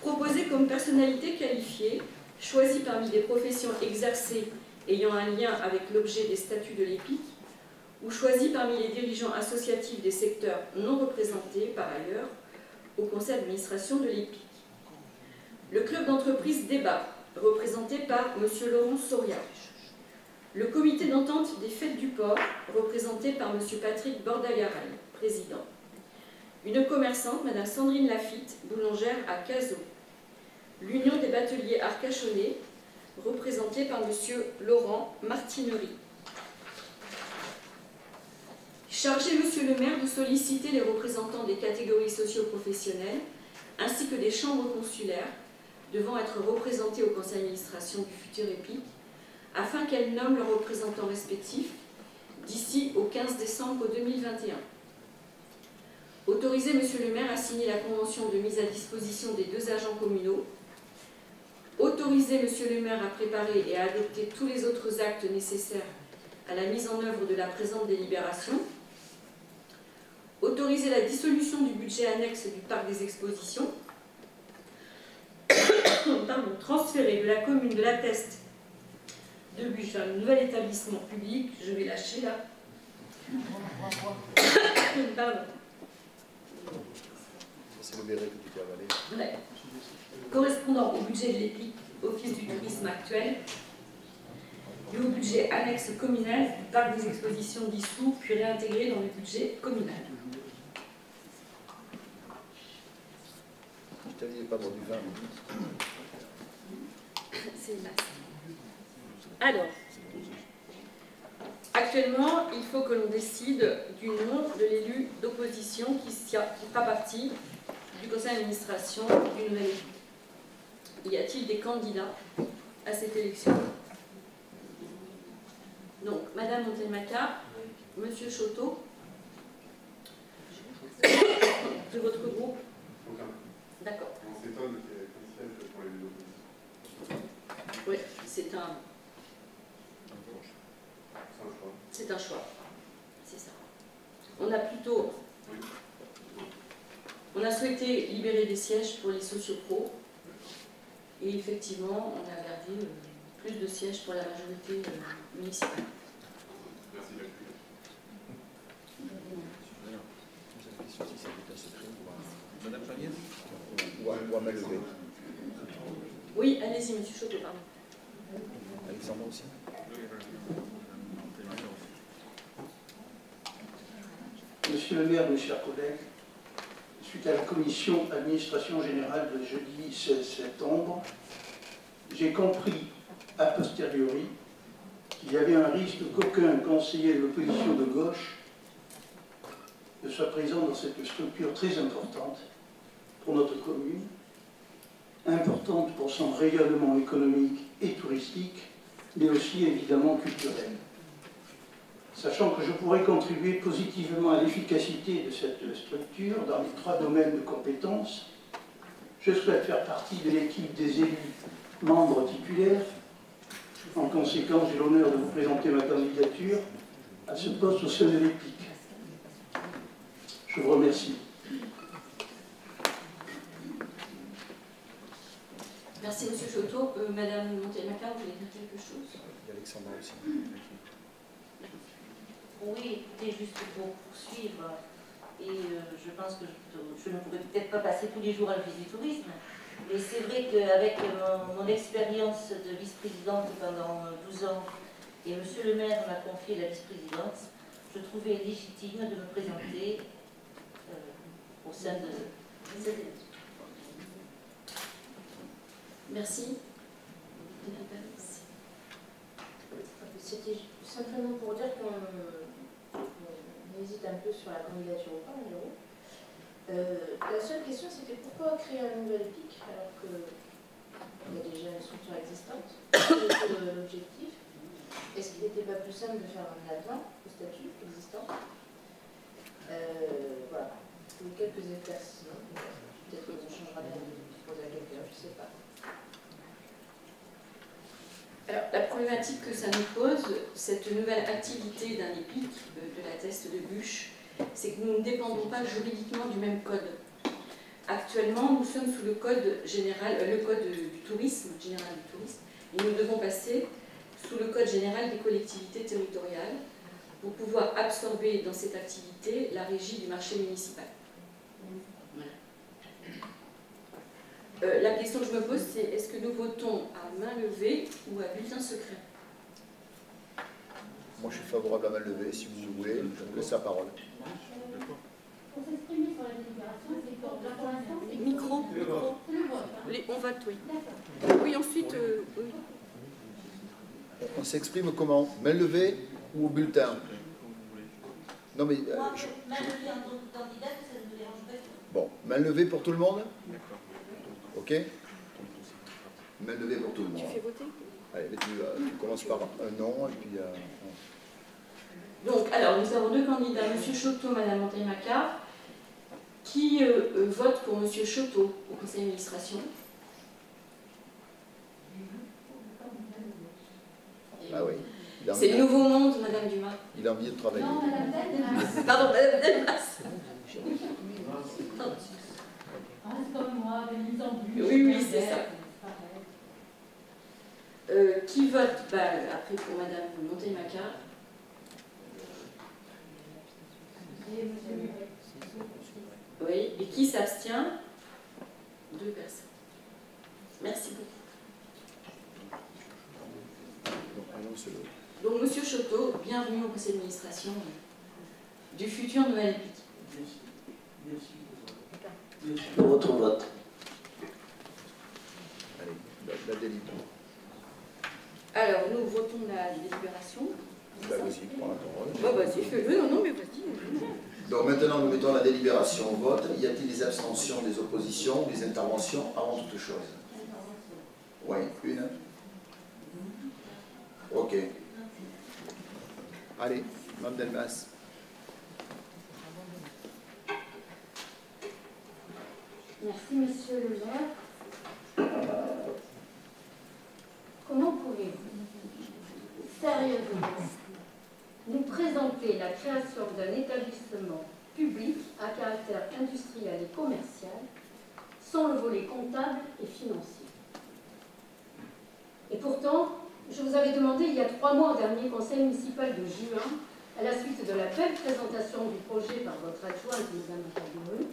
Speaker 22: proposé comme personnalité qualifiée, choisie parmi des professions exercées ayant un lien avec l'objet des statuts de l'EPIC, ou choisie parmi les dirigeants associatifs des secteurs non représentés par ailleurs au conseil d'administration de l'EPIC. Le club d'entreprise débat, représenté par M. Laurent Soria. Le comité d'entente des fêtes du port, représenté par M. Patrick Bordagaray, président. Une commerçante, Mme Sandrine Lafitte, boulangère à Cazaux l'Union des bateliers arcachonnais, représentée par M. Laurent Martinery. Chargé Monsieur le maire de solliciter les représentants des catégories socio-professionnelles ainsi que des chambres consulaires devant être représentées au conseil d'administration du futur EPIC afin qu'elles nomment leurs représentants respectifs d'ici au 15 décembre 2021. Autoriser Monsieur le maire à signer la convention de mise à disposition des deux agents communaux Autoriser Monsieur le maire à préparer et à adopter tous les autres actes nécessaires à la mise en œuvre de la présente délibération. Autoriser la dissolution du budget annexe du parc des expositions. Pardon, transférer de la commune de la Teste de Buche à un nouvel établissement public. Je vais lâcher là. Pardon. C'est le béret que tu as avalé correspondant au budget de l'EPIC, Office du tourisme actuel, et au budget annexe communal du parc des expositions dissous, puis réintégré dans le budget communal.
Speaker 1: Du vin.
Speaker 22: C'est masse. Alors, actuellement, il faut que l'on décide du nom de l'élu d'opposition qui, qui fera partie du conseil d'administration du nouvel élu. Y a-t-il des candidats à cette élection? Donc, Madame Montelmaca, Monsieur Choteau, de votre groupe? D'accord. Oui, c'est un. C'est un choix. C'est ça. On a plutôt. On a souhaité libérer des sièges pour les sociopros. Et effectivement, on a gardé euh, plus de sièges pour la majorité euh, municipale. Merci.
Speaker 1: Madame Ou à main levée
Speaker 22: Oui, allez-y, monsieur Choteau, pardon.
Speaker 1: Alexandre aussi
Speaker 23: Monsieur le maire, mes chers collègues, suite à la commission administration générale de jeudi 16 septembre, j'ai compris a posteriori qu'il y avait un risque qu'aucun conseiller de l'opposition de gauche ne soit présent dans cette structure très importante pour notre commune, importante pour son rayonnement économique et touristique, mais aussi évidemment culturel. Sachant que je pourrais contribuer positivement à l'efficacité de cette structure dans les trois domaines de compétences, je souhaite faire partie de l'équipe des élus membres titulaires. En conséquence, j'ai l'honneur de vous présenter ma candidature à ce poste au sein de l'EPIC. Je vous remercie.
Speaker 22: Merci, Monsieur Choteau. Euh, Madame Montelmaca, vous voulez dire quelque chose?
Speaker 1: Alexandre aussi.
Speaker 24: Oui, écoutez, juste pour poursuivre, et euh, je pense que je, ne pourrais peut-être pas passer tous les jours à l'office du tourisme, mais c'est vrai qu'avec mon, mon, expérience de vice-présidente pendant 12 ans, et Monsieur le maire m'a confié la vice-présidence, je trouvais légitime de me présenter euh, au sein de cette émission.
Speaker 22: Merci.
Speaker 25: C'était simplement pour dire qu'on hésite un peu sur la candidature ou pas, euh, la seule question, c'était pourquoi créer un nouvel EPIC alors qu'il y a déjà une structure existante Quel l'objectif Est-ce qu'il n'était pas plus simple de faire un avenant au statut existant? Euh, Voilà. quelques éclaircissements. Peut-être qu'on changera d'avis, je ne sais pas.
Speaker 22: La problématique que ça nous pose, cette nouvelle activité d'un EPIC, de la test de bûche, c'est que nous ne dépendons pas juridiquement du même code. Actuellement, nous sommes sous le code général, euh, le code du tourisme, général du tourisme, et nous devons passer sous le code général des collectivités territoriales pour pouvoir absorber dans cette activité la régie du marché municipal. Euh, la question que je me pose, c'est est-ce que nous votons à main levée ou à bulletin secret?
Speaker 1: Moi, je suis favorable à main levée. Si vous voulez, je vous laisse la parole.
Speaker 14: Pour s'exprimer sur la délibération, c'est pour, pour l'instant, c'est
Speaker 22: Micro, micro. Les, on vote, oui. Oui, ensuite, euh, oui.
Speaker 1: On s'exprime comment? Main levée ou au bulletin? Non, mais. Euh,
Speaker 24: Moi, main levée en tant que candidate, ça ne me dérange pas.
Speaker 1: Bon, main levée pour tout le monde? Ok Main levée pour tout le monde.
Speaker 22: Tu fais voter
Speaker 1: Allez, tu, euh, tu commences par un nom et puis. Euh,
Speaker 22: Donc, alors, nous avons deux candidats, M. Choteau, Mme Montagne-Macquart. Qui euh, euh, vote pour M. Choteau au conseil d'administration?
Speaker 1: Ah oui.
Speaker 22: C'est le nouveau monde, Madame Dumas.
Speaker 1: Il a envie de travailler.
Speaker 14: Non, Madame Delmas.
Speaker 22: Pardon, Madame Delmas.
Speaker 14: Ah, c'est comme moi, des mises en bûche.
Speaker 22: Oui, oui, c'est ça. Euh, qui vote bah, Après, pour Madame Montagne-Macquart. Oui, et qui s'abstient? Deux personnes. Merci beaucoup. Donc, Monsieur Choteau, bienvenue au conseil d'administration du futur Nouvelle Épique.
Speaker 23: Pour votre vote.
Speaker 1: Allez, la, la délibération.
Speaker 22: Alors, nous votons la délibération.
Speaker 1: Bah, vas-y, prends la parole.
Speaker 22: Bah, vas-y, fais-le. Non, non, mais vas-y.
Speaker 1: Donc maintenant, nous mettons la délibération au vote. Y a-t-il des abstentions, des oppositions, des interventions avant toute chose? Oui, une. Ok. Allez, Mme Delmas.
Speaker 14: Merci, monsieur le maire. Comment pouvez-vous sérieusement nous présenter la création d'un établissement public à caractère industriel et commercial sans le volet comptable et financier? Et pourtant, je vous avais demandé il y a trois mois au dernier conseil municipal de juin, à la suite de la belle présentation du projet par votre adjointe, Mme Caburu,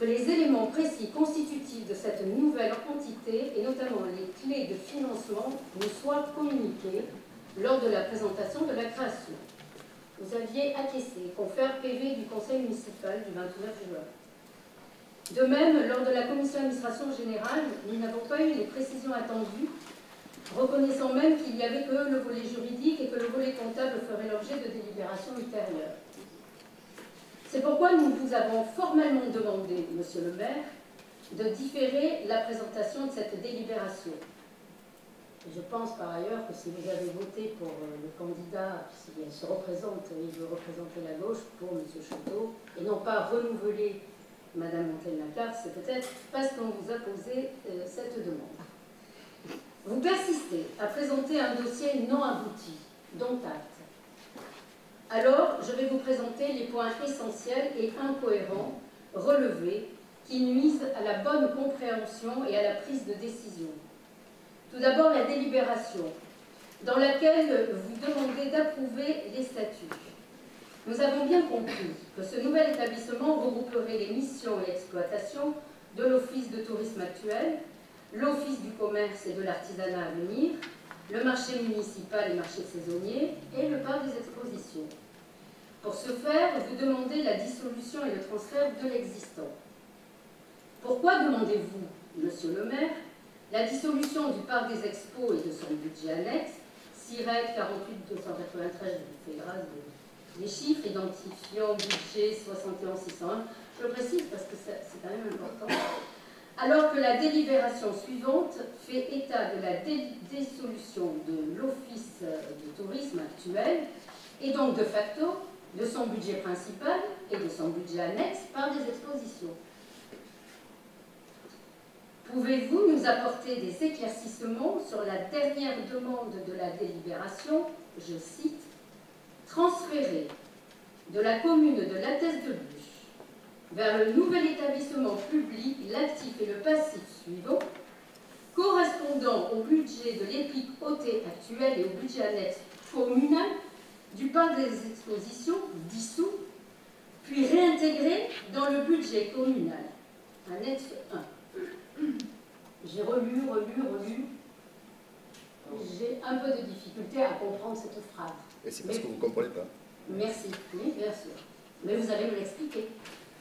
Speaker 14: que les éléments précis constitutifs de cette nouvelle entité, et notamment les clés de financement, nous soient communiqués lors de la présentation de la création. Vous aviez acquiescé, confère PV du conseil municipal du 29 juin. De même, lors de la commission d'administration générale, nous n'avons pas eu les précisions attendues, reconnaissant même qu'il n'y avait que le volet juridique et que le volet comptable ferait l'objet de délibérations ultérieures. C'est pourquoi nous vous avons formellement demandé, monsieur le maire, de différer la présentation de cette délibération. Je pense par ailleurs que si vous avez voté pour euh, le candidat, s'il se représente, il veut représenter la gauche pour M. Chateau, et non pas renouveler Mme Montel-Lacarte, c'est peut-être parce qu'on vous a posé euh, cette demande. Vous persistez à présenter un dossier non abouti, dont. Alors, je vais vous présenter les points essentiels et incohérents relevés qui nuisent à la bonne compréhension et à la prise de décision. Tout d'abord, la délibération, dans laquelle vous demandez d'approuver les statuts. Nous avons bien compris que ce nouvel établissement regrouperait les missions et exploitations de l'Office de tourisme actuel, l'Office du commerce et de l'artisanat à venir, le marché municipal et marché saisonnier et le parc des expositions. Pour ce faire, vous demandez la dissolution et le transfert de l'existant. Pourquoi demandez-vous, monsieur le maire, la dissolution du parc des expos et de son budget annexe, SIREC 48 293, je vous fais grâce des chiffres identifiant budget 71 601, je le précise parce que c'est quand même important, alors que la délibération suivante fait état de la dissolution de l'office de tourisme actuel et donc de facto de son budget principal et de son budget annexe par des expositions. Pouvez-vous nous apporter des éclaircissements sur la dernière demande de la délibération, je cite, transférer de la commune de Lattès de Buche vers le nouvel établissement public l'actif et le passif suivant, correspondant au budget de l'EPIC OT actuel et au budget annexe communal du parc des expositions dissous, puis réintégré dans le budget communal. Annexe 1. J'ai relu, relu, relu. J'ai un peu de difficulté à comprendre cette phrase.
Speaker 1: Et c'est parce que vous ne comprenez pas.
Speaker 14: Merci, oui, bien sûr. Mais vous allez me l'expliquer.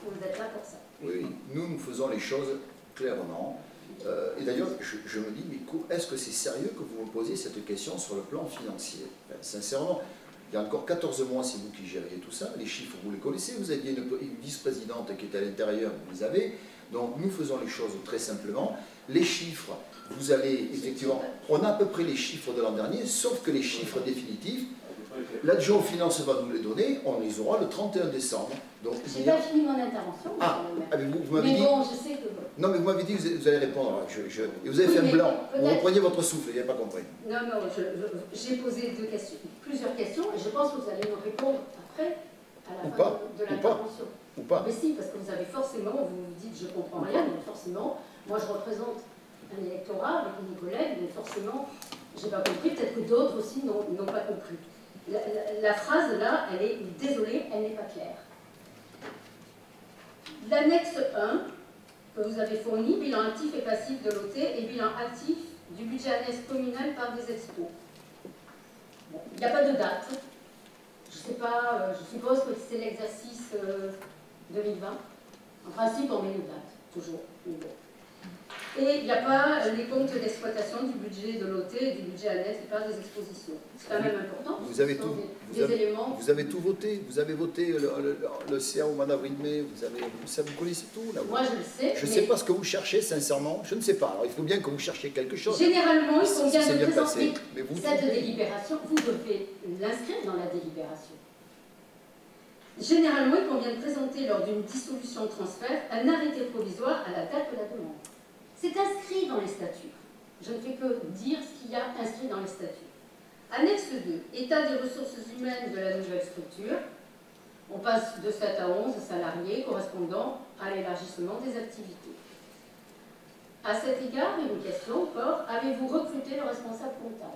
Speaker 14: Vous êtes là pour ça.
Speaker 1: Oui, nous, nous faisons les choses clairement. Euh, et d'ailleurs, je, me dis, mais est-ce que c'est sérieux que vous me posiez cette question sur le plan financier? Sincèrement, il y a encore 14 mois, c'est vous qui gériez tout ça. Les chiffres, vous les connaissez. Vous aviez une, vice-présidente qui était à l'intérieur, vous les avez. Donc, nous faisons les choses très simplement. Les chiffres, vous allez effectivement... On a à peu près les chiffres de l'an dernier, sauf que les chiffres définitifs, L'adjoint aux finances va nous les donner, on les aura le 31 décembre.
Speaker 14: Donc, J'ai pas fini mon intervention.
Speaker 1: Ah, ah mais vous, m'avez dit.
Speaker 14: Bon, je sais que...
Speaker 1: Non, mais vous m'avez dit que vous allez répondre. Je, Et vous avez fait un blanc. Vous repreniez votre souffle, je n'ai pas compris.
Speaker 14: Non, non, j'ai posé deux questions, plusieurs questions et je pense que vous allez me répondre après, à la fin de, l'intervention.
Speaker 1: Ou pas.
Speaker 14: Mais si, parce que vous avez forcément, vous vous dites je comprends rien, mais forcément, moi je représente un électorat avec mes collègues, mais forcément, j'ai pas compris, peut-être que d'autres aussi n'ont pas compris. La, phrase là, elle est désolée, elle n'est pas claire. L'annexe 1 que vous avez fourni, bilan actif et passif de l'OT et bilan actif du budget annexe communal par des expos. il n'y a pas de date. Je ne sais pas, euh, je suppose que c'est l'exercice 2020. Euh, en principe, on met une date, toujours. Et il n'y a pas les comptes d'exploitation du budget de l'OT et du budget annexe par des expositions. C'est quand même important.
Speaker 1: Vous avez tout,
Speaker 14: des,
Speaker 1: vous avez,
Speaker 14: éléments.
Speaker 1: Vous avez tout voté. Vous avez voté le, le, le CA au mois d'avril-mai. Vous, avez, vous, vous connaissez tout là.
Speaker 14: Moi, je le sais.
Speaker 1: Je ne sais pas ce que vous cherchez, sincèrement. Je ne sais pas. Alors, il faut bien que vous cherchiez quelque chose.
Speaker 14: Généralement, il de
Speaker 1: bien
Speaker 14: présenter
Speaker 1: Mais vous,
Speaker 14: cette délibération. Vous devez l'inscrire dans la délibération. Généralement, il convient de présenter lors d'une dissolution de transfert un arrêté provisoire à la date de la demande. C'est inscrit dans les statuts. Je ne fais que dire ce qu'il y a inscrit dans les statuts. Annexe 2, état des ressources humaines de la nouvelle structure. On passe de 7 à 11 salariés correspondant à l'élargissement des activités. À cet égard, une question encore, avez-vous recruté le responsable comptable?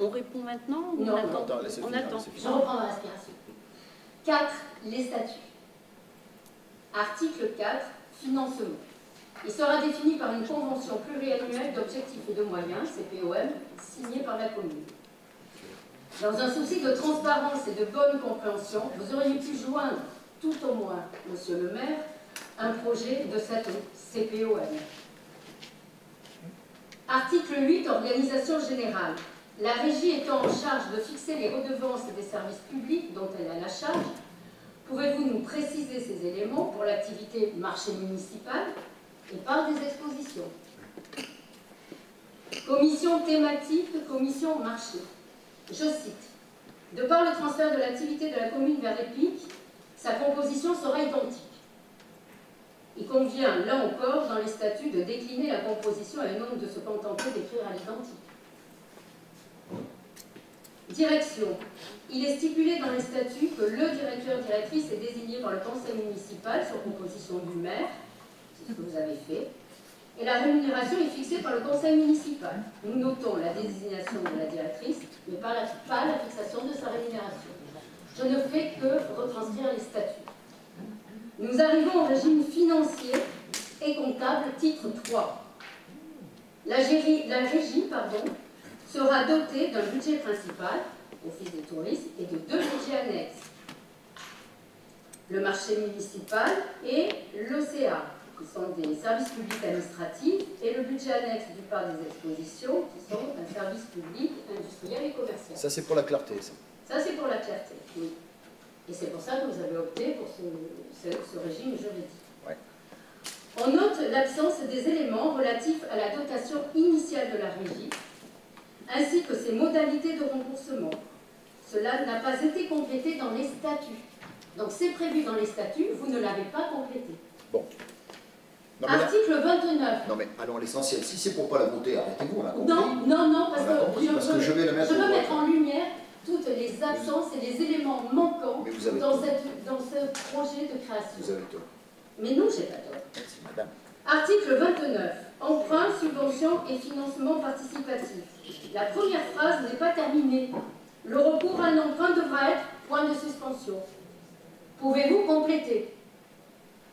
Speaker 22: On répond maintenant ou
Speaker 14: non,
Speaker 22: on attend,
Speaker 1: on
Speaker 22: attend.
Speaker 14: Je reprends ma respiration. 4. Les statuts. Article 4. Financement. Il sera défini par une convention pluriannuelle d'objectifs et de moyens, CPOM, signée par la commune. Dans un souci de transparence et de bonne compréhension, vous auriez pu joindre, tout au moins, monsieur le maire, un projet de cette CPOM. Article 8, organisation générale. La régie étant en charge de fixer les redevances des services publics dont elle a la charge, pouvez-vous nous préciser ces éléments pour l'activité marché municipal et par des expositions Commission thématique, commission marché. Je cite, de par le transfert de l'activité de la commune vers les pics, sa composition sera identique. Il convient, là encore, dans les statuts, de décliner la composition et non de se contenter d'écrire à l'identique. Direction. Il est stipulé dans les statuts que le directeur-directrice est désigné par le conseil municipal sur proposition du maire, c'est ce que vous avez fait, et la rémunération est fixée par le conseil municipal. Nous notons la désignation de la directrice, mais pas la, fixation de sa rémunération. Je ne fais que retranscrire les statuts. Nous arrivons au régime financier et comptable, titre 3. La, la régie pardon, sera dotée d'un budget principal, Office des tourisme, et de deux budgets annexes. Le marché municipal et l'OCA, qui sont des services publics administratifs, et le budget annexe du parc des expositions, qui sont un service public industriel et commercial.
Speaker 1: Ça, c'est pour la clarté, ça.
Speaker 14: Ça, c'est pour la clarté, oui. Et c'est pour ça que vous avez opté pour ce, ce, ce régime juridique.
Speaker 1: Ouais.
Speaker 14: On note l'absence des éléments relatifs à la dotation initiale de la régie, ainsi que ses modalités de remboursement. Cela n'a pas été complété dans les statuts. Donc c'est prévu dans les statuts, vous ne l'avez pas complété.
Speaker 1: Bon.
Speaker 14: Non, Article là... 29.
Speaker 1: Non mais allons à l'essentiel. Si c'est pour pas la voter, arrêtez-vous, on a compris.
Speaker 14: Non, non, non, parce, que,
Speaker 1: compris,
Speaker 14: je,
Speaker 1: parce
Speaker 14: veux,
Speaker 1: que je vais le mettre,
Speaker 14: je veux mettre en lumière toutes les absences et les éléments manquants dans, cette, dans, ce projet de création.
Speaker 1: Vous avez tort.
Speaker 14: Mais non, j'ai pas tort.
Speaker 1: Merci, madame.
Speaker 14: Article 29. Emprunt, subvention et financement participatif. La première phrase n'est pas terminée. Le recours à un emprunt devra être point de suspension. Pouvez-vous compléter?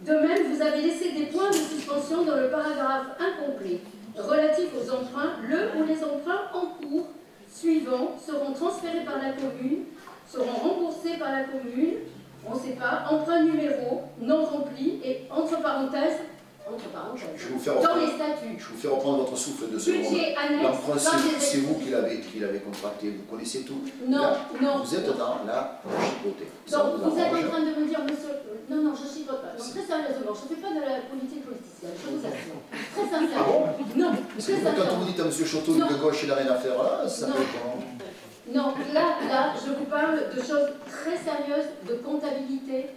Speaker 14: De même, vous avez laissé des points de suspension dans le paragraphe incomplet relatif aux emprunts, le ou les emprunts en cours suivants seront transférés par la commune, seront remboursés par la commune, on ne sait pas, emprunt numéro non rempli et entre parenthèses entre parenthèses,
Speaker 1: je vous
Speaker 14: dans les statuts.
Speaker 1: Je vous fais reprendre votre souffle de secondes. L'emprunt, c'est vous qui l'avez contracté, vous connaissez tout.
Speaker 14: Non,
Speaker 1: là,
Speaker 14: non.
Speaker 1: Vous êtes dans la chipoté.
Speaker 14: Donc vous, vous êtes en train de me dire, monsieur. Non, non, je chipote pas. Donc très sérieusement, je ne fais pas de la politique politicienne, je vous assure. Très sincèrement.
Speaker 1: Ah bon
Speaker 14: non,
Speaker 1: Parce que vous, quand vous dites à monsieur Choteau de gauche, il n'a rien à faire là, ça
Speaker 14: non.
Speaker 1: fait comment
Speaker 14: Non, là, là, je vous parle de choses très sérieuses, de comptabilité,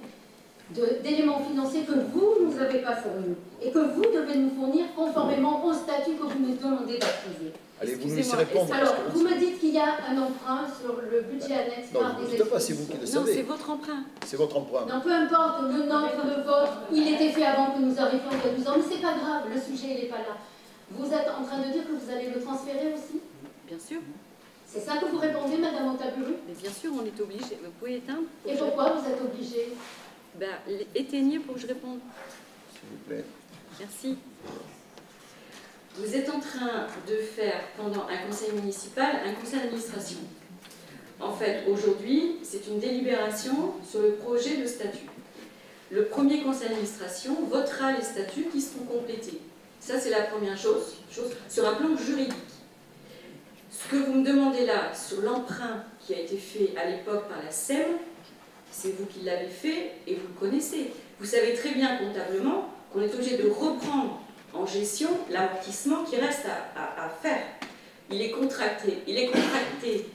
Speaker 14: d'éléments financiers que vous ne nous avez pas fournis et que vous devez nous fournir conformément au statut que vous nous demandez d'approuver.
Speaker 1: Allez, vous nous laissez répondre.
Speaker 14: Alors, vous me dites qu'il y a un emprunt sur le budget annexe
Speaker 1: non,
Speaker 14: par des
Speaker 1: dites pas, c'est vous qui le savez.
Speaker 22: Non, c'est votre emprunt.
Speaker 1: C'est votre emprunt.
Speaker 14: Non, peu importe, le nombre de votes, il était fait avant que nous arrivions il y a 12 ans, mais c'est pas grave, le sujet, il n'est pas là. Vous êtes en train de dire que vous allez le transférer aussi
Speaker 22: Bien sûr.
Speaker 14: C'est ça que vous répondez, Madame Montaburu
Speaker 22: Mais bien sûr, on est obligé. Vous pouvez éteindre
Speaker 14: Et pourquoi vous êtes obligé?
Speaker 22: Ben, éteignez pour que je réponde.
Speaker 1: S'il vous plaît.
Speaker 22: Merci. Vous êtes en train de faire, pendant un conseil municipal, un conseil d'administration. En fait, aujourd'hui, c'est une délibération sur le projet de statut. le premier conseil d'administration votera les statuts qui seront complétés. Ça, c'est la première chose, chose sur un plan juridique. Ce que vous me demandez là, sur l'emprunt qui a été fait à l'époque par la SEM, c'est vous qui l'avez fait et vous le connaissez. Vous savez très bien comptablement qu'on est obligé de reprendre en gestion l'amortissement qui reste à, faire. Il est contracté. Il est contracté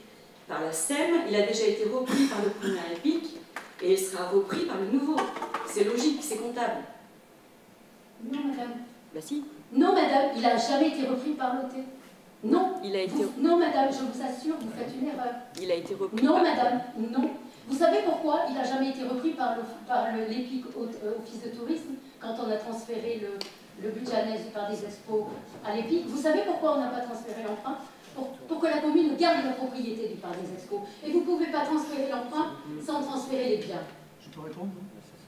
Speaker 22: par la SEM, il a déjà été repris par le premier EPIC et il sera repris par le nouveau. C'est logique, c'est comptable.
Speaker 14: Non, madame.
Speaker 22: Bah si.
Speaker 14: Non, madame, il n'a jamais été repris par l'OT. Non.
Speaker 22: Il a été...
Speaker 14: non, madame, je vous assure, vous faites une erreur.
Speaker 22: Il a été repris
Speaker 14: Non, madame, non. Vous savez pourquoi il n'a jamais été repris par l'EPIC euh, Office de Tourisme quand on a transféré le, le budget annexe par des expos à l'EPIC Vous savez pourquoi on n'a pas transféré l'emprunt? Pour, que la commune garde la propriété du parc des expos. Et vous ne pouvez pas transférer l'emprunt sans transférer les biens.
Speaker 26: Je peux répondre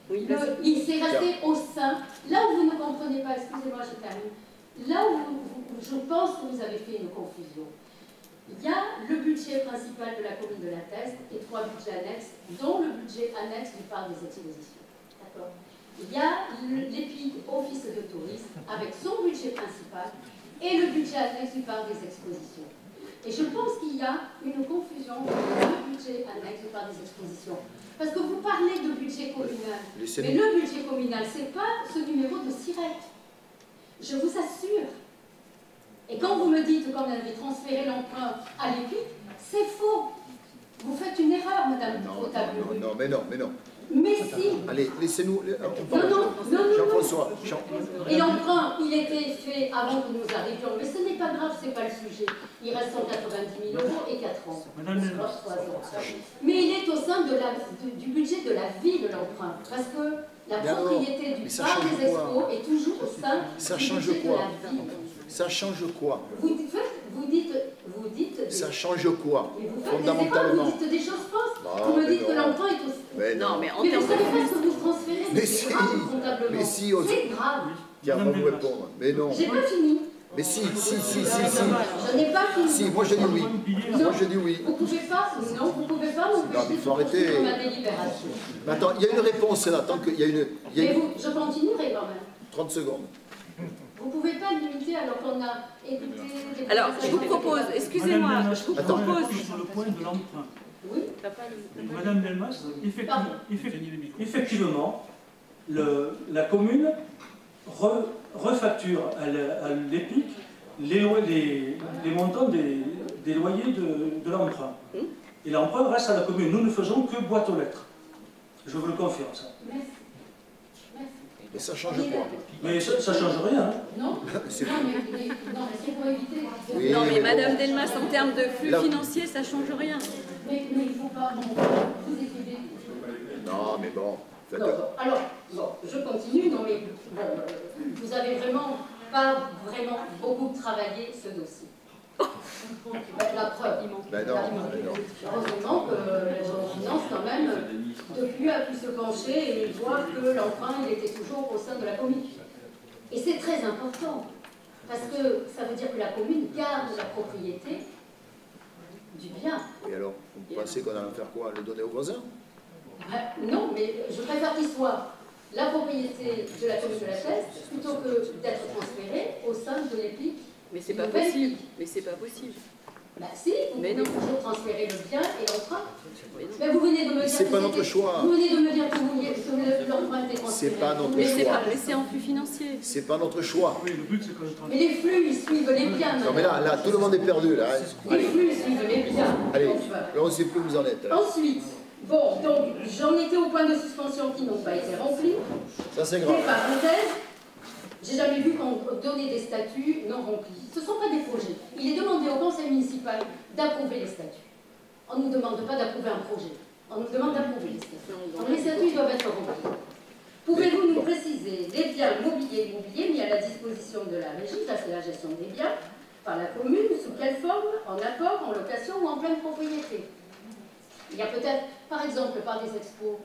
Speaker 14: oui, il s'est resté au sein, là où vous ne comprenez pas, excusez-moi, je termine, là où je pense que vous avez fait une confusion. Il y a le budget principal de la commune de la Teste et trois budgets annexes, dont le budget annexe du parc des expositions. D'accord Il y a l'EPIC Office de tourisme avec son budget principal et le budget annexe du parc des expositions. Et je pense qu'il y a une confusion entre le budget annexe du parc des expositions. Parce que vous parlez de budget communal, mais le budget communal, ce n'est pas ce numéro de SIRET. Je vous assure. Et quand vous me dites qu'on avait transféré l'emprunt à l'EPIC, c'est faux. Vous faites une erreur, Madame
Speaker 1: non, non, non, mais non, mais non.
Speaker 14: Mais si.
Speaker 1: Allez, laissez-nous.
Speaker 14: Non, non, non,
Speaker 1: Jean-François.
Speaker 14: Et l'emprunt, il était fait avant que nous arrivions. Mais ce n'est pas grave, ce n'est pas le sujet. Il reste 190 000 euros et 4 ans. Mais il est au sein de la, du budget de la vie de l'emprunt. Parce que la propriété du parc des expos est toujours au sein
Speaker 1: ça
Speaker 14: du
Speaker 1: change
Speaker 14: budget
Speaker 1: quoi
Speaker 14: de la ville.
Speaker 1: Ça change quoi
Speaker 14: vous dites, vous dites, vous dites des...
Speaker 1: Ça change quoi
Speaker 14: mais vous faites
Speaker 1: Fondamentalement.
Speaker 14: Des vous dites des choses fausses.
Speaker 1: Bah,
Speaker 14: vous me dites
Speaker 1: non.
Speaker 14: que l'emprunt est aussi...
Speaker 1: Mais non.
Speaker 22: mais en
Speaker 14: Mais
Speaker 22: termes
Speaker 14: vous savez
Speaker 22: de...
Speaker 14: pas ce que vous transférez,
Speaker 1: Mais
Speaker 14: c'est
Speaker 1: si.
Speaker 14: grave.
Speaker 1: Mais si, on-
Speaker 14: C'est grave.
Speaker 1: Qui va vous répondre Mais non.
Speaker 14: J'ai pas fini.
Speaker 1: Mais si, si, si, si, si.
Speaker 14: Je n'ai pas fini.
Speaker 1: Si, moi je dis oui. Moi je dis oui.
Speaker 14: Vous pouvez pas, non, vous pouvez pas
Speaker 1: Non,
Speaker 14: m'empêcher
Speaker 1: mais il
Speaker 14: de
Speaker 1: faut arrêter.
Speaker 14: ma délibération.
Speaker 1: Mais attends, il y a une réponse là, tant qu'il y a une. Y a
Speaker 14: Mais
Speaker 1: une...
Speaker 14: vous, je continuerai quand même.
Speaker 1: 30 secondes.
Speaker 14: Vous pouvez pas limiter alors qu'on a écouté... des
Speaker 22: Alors, je vous propose, excusez-moi, je vous
Speaker 1: Attends.
Speaker 22: propose...
Speaker 26: Sur le point de l'emprunt.
Speaker 14: Oui.
Speaker 26: Madame Delmas, effectivement, effectivement,
Speaker 9: Effectivement, le- la commune re- refacture à l'EPIC les, lo- les- les montants des, des loyers de, de l'emprunt. Et l'emprunt reste à la commune. Nous ne faisons que boîte aux lettres. Je vous le confirme, ça.
Speaker 14: Merci.
Speaker 1: Et ça change quoi
Speaker 9: Mais ça ne change rien. hein.
Speaker 14: Non
Speaker 1: C'est-
Speaker 14: Non, mais, mais- non, mais c'est pour éviter...
Speaker 1: Oui,
Speaker 22: Non, mais
Speaker 1: mais
Speaker 22: Madame
Speaker 1: bon.
Speaker 22: Delmas, en termes de flux
Speaker 1: Là-
Speaker 22: financiers, ça change rien.
Speaker 14: Mais, mais il faut pas... Bon, vous écrivez...
Speaker 1: Non, mais bon. faites-
Speaker 14: Non, bon, alors, bon, je continue, non mais bon, euh, vous avez vraiment pas vraiment beaucoup travaillé ce dossier. La preuve.
Speaker 1: Ben non, ben non.
Speaker 14: Heureusement que la finance quand même, depuis a pu se pencher et voir que l'emprunt il était toujours au sein de la commune. Et c'est très important, parce que ça veut dire que la commune garde la propriété du bien.
Speaker 1: Et alors, vous pensez qu'on allait faire quoi Le donner aux voisins?
Speaker 14: Non, mais je préfère qu'il soit la propriété de la commune de la Teste plutôt que d'être transféré au sein de l'EPIC.
Speaker 22: Mais c'est pas possible. Mais c'est pas possible.
Speaker 14: Bah si, vous
Speaker 22: Mais
Speaker 14: pouvez
Speaker 22: non.
Speaker 14: toujours transférer le bien et l'emprunt. Mais vous venez de me dire
Speaker 1: C'est
Speaker 14: que
Speaker 1: pas notre choix.
Speaker 14: Vous venez de me dire que vous vouliez que le- l'emprunt était transféré.
Speaker 1: C'est pas notre
Speaker 22: Mais
Speaker 1: choix.
Speaker 22: pas, mais c'est en flux financier.
Speaker 1: C'est pas notre choix.
Speaker 26: oui, le but c'est que le
Speaker 14: Mais les flux, ils suivent les biens.
Speaker 1: Non mais là, là, tout le monde est perdu là. hein.
Speaker 14: Les
Speaker 1: Allez,
Speaker 14: flux, ils suivent les biens.
Speaker 1: allez.
Speaker 14: Donc.
Speaker 1: Là, on ne sait plus où vous en êtes. là.
Speaker 14: Ensuite, bon, donc j'en étais au point de suspension qui n'ont pas été remplis.
Speaker 1: Ça, c'est
Speaker 14: Des
Speaker 1: grave.
Speaker 14: parenthèses, j'ai jamais vu qu'on donnait des statuts non remplis. Ce ne sont pas des projets. Il est demandé au conseil municipal d'approuver les statuts. On ne nous demande pas d'approuver un projet. On nous demande d'approuver les statuts. Les statuts doivent être remplis. Pouvez-vous nous préciser les biens mobiliers et immobiliers mis à la disposition de la régie, ça c'est la gestion des biens, par la commune, sous quelle forme En apport, en location ou en pleine propriété? Il y a peut-être, par exemple, par des expos,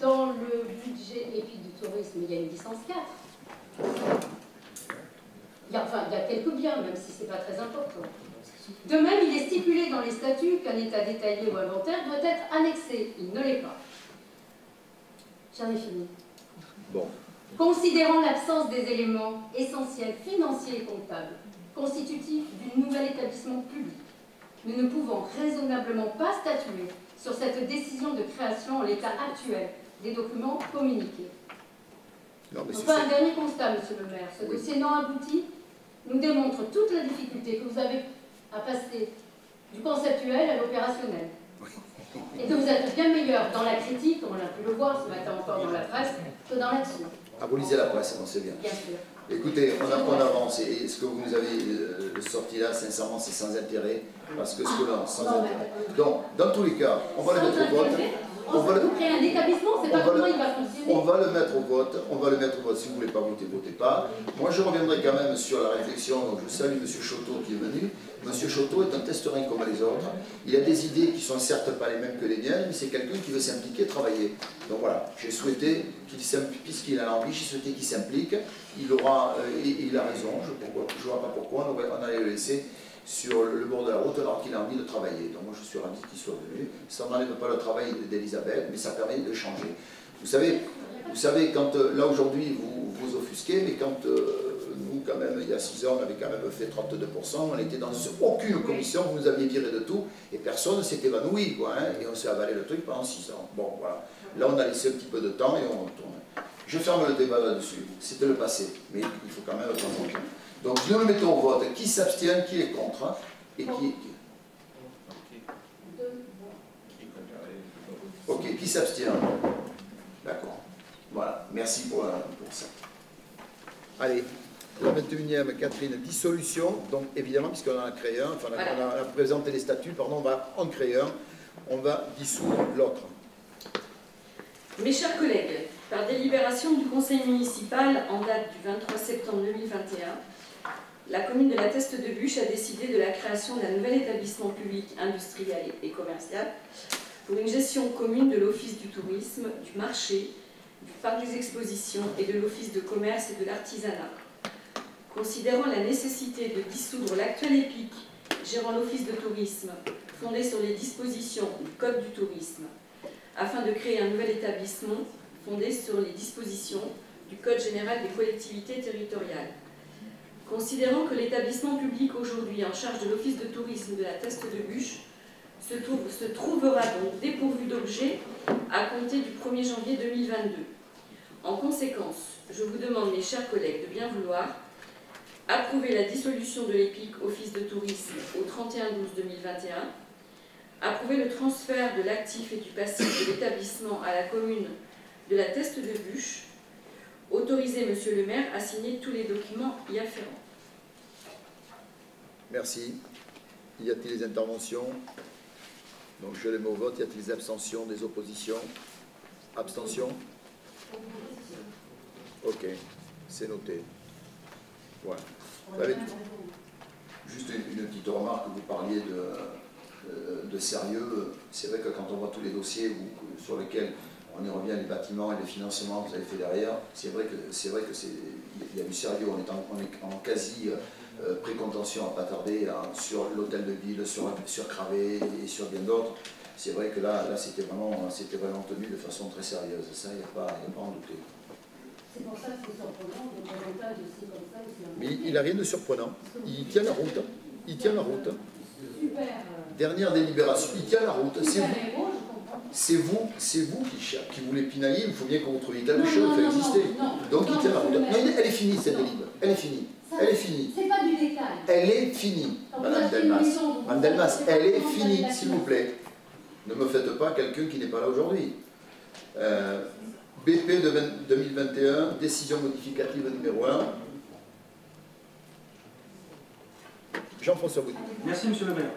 Speaker 14: dans le budget épique du tourisme, il y a une licence 4. Il y a, enfin, il y a quelques biens, même si ce n'est pas très important. De même, il est stipulé dans les statuts qu'un état détaillé ou inventaire doit être annexé. Il ne l'est pas. J'en ai fini.
Speaker 1: Bon.
Speaker 14: Considérant l'absence des éléments essentiels financiers et comptables constitutifs d'un nouvel établissement public, nous ne pouvons raisonnablement pas statuer sur cette décision de création en l'état actuel des documents communiqués.
Speaker 1: Non, mais
Speaker 14: Enfin, un dernier constat, Monsieur le maire. Ce dossier non abouti nous démontre toute la difficulté que vous avez à passer du conceptuel à l'opérationnel. Et que vous êtes bien meilleur dans la critique, comme on a pu le voir ce matin encore dans la presse, que dans l'action.
Speaker 1: Ah, vous lisez la presse, on sait bien.
Speaker 14: Bien sûr.
Speaker 1: Écoutez, on, a- on avance et ce que vous nous avez euh, sorti là, sincèrement, c'est sans intérêt. Parce que ce que là, sans intérêt. Donc, dans tous les cas, on va le mettre au vote. On va le,
Speaker 14: On crée un établissement, c'est
Speaker 1: on
Speaker 14: pas
Speaker 1: va
Speaker 14: comment
Speaker 1: le-
Speaker 14: il va fonctionner.
Speaker 1: on va le mettre au vote. On va le mettre au vote. Si vous ne voulez pas voter, votez pas. Moi, je reviendrai quand même sur la réflexion. Donc, je salue M. Choteau qui est venu. M. Choteau est un testerin comme les autres. Il a des idées qui sont certes pas les mêmes que les miennes, mais c'est quelqu'un qui veut s'impliquer, travailler. Donc voilà, j'ai souhaité qu'il s'implique, puisqu'il a l'envie, j'ai souhaité qu'il s'implique. Il aura, euh, il a raison, je ne vois pas pourquoi on allait le laisser sur le bord de la route alors qu'il a envie de travailler. Donc moi je suis ravi qu'il soit venu. Ça n'enlève pas le travail d'Elisabeth, mais ça permet de changer. Vous savez, vous savez quand euh, là aujourd'hui vous vous offusquez, mais quand euh, nous quand même il y a 6 ans on avait quand même fait 32%, on était dans aucune commission, vous nous aviez viré de tout et personne ne s'est évanoui quoi, hein, et on s'est avalé le truc pendant 6 ans. Bon voilà, là on a laissé un petit peu de temps et on retourne. Je ferme le débat là-dessus, c'était le passé, mais il faut quand même prendre en compte. Donc nous le mettons au vote, qui s'abstient, qui est contre, hein, et qui, qui- Ok, qui s'abstient D'accord. Voilà, merci pour, euh, pour ça. Allez, la 21e, Catherine, dissolution. Donc évidemment, puisqu'on en a créé un, enfin on a- on a, présenté les statuts, pardon, on va en créer un, on va dissoudre l'autre.
Speaker 22: Mes chers collègues, par délibération du Conseil municipal en date du 23 septembre 2021, la commune de la Teste de Bûche a décidé de la création d'un nouvel établissement public industriel et commercial pour une gestion commune de l'Office du tourisme, du marché, du parc des expositions et de l'Office de commerce et de l'artisanat. Considérant la nécessité de dissoudre l'actuel EPIC gérant l'Office de tourisme fondé sur les dispositions du Code du tourisme afin de créer un nouvel établissement fondé sur les dispositions du Code général des collectivités territoriales. Considérant que l'établissement public aujourd'hui en charge de l'Office de tourisme de la Teste de Bûche se, trouve- se trouvera donc dépourvu d'objets à compter du 1er janvier 2022. En conséquence, je vous demande, mes chers collègues, de bien vouloir approuver la dissolution de l'EPIC Office de tourisme au 31-12-2021, approuver le transfert de l'actif et du passif de l'établissement à la commune de la Teste de Bûche, autoriser Monsieur le maire à signer tous les documents y afférents.
Speaker 1: Merci. Y a-t-il des interventions? Donc je les mets au vote. Y a-t-il des abstentions, des oppositions? Abstentions? Ok, c'est noté. Voilà. Vous avez tout. Juste une, petite remarque, vous parliez de, euh, de sérieux. C'est vrai que quand on voit tous les dossiers où- sur lesquels on y revient, les bâtiments et les financements que vous avez fait derrière, c'est vrai que c'est vrai que c'est il y a du sérieux. On est en, on est en quasi euh, précontention à pas tarder hein, sur l'hôtel de ville, sur, sur Cravé et sur bien d'autres. C'est vrai que là, là c'était vraiment, vraiment tenu de façon très sérieuse. Ça, il n'y a, pas- à en douter.
Speaker 14: C'est pour ça que c'est surprenant dossier comme ça aussi.
Speaker 1: Mais il n'a rien de surprenant. Il tient la route. Il tient la route.
Speaker 14: Super. euh,
Speaker 1: Dernière délibération. Il tient la route. C'est vous, c'est vous, c'est vous qui, qui voulez pinailler. Il faut bien qu'on vous trouviez quelque chose. Il fait
Speaker 14: non,
Speaker 1: exister.
Speaker 14: non.
Speaker 1: Donc il tient la route. Non, elle est finie cette délibération. Elle est finie.
Speaker 14: Ça,
Speaker 1: Elle est finie.
Speaker 14: C'est pas du détail.
Speaker 1: Elle est finie, Madame Delmas. Madame Delmas, elle est finie, s'il vous plaît. Ne me faites pas quelqu'un qui n'est pas là aujourd'hui. Euh, BP de 20 2021, décision modificative numéro 1. Jean-François Boudy.
Speaker 26: Merci, monsieur le maire.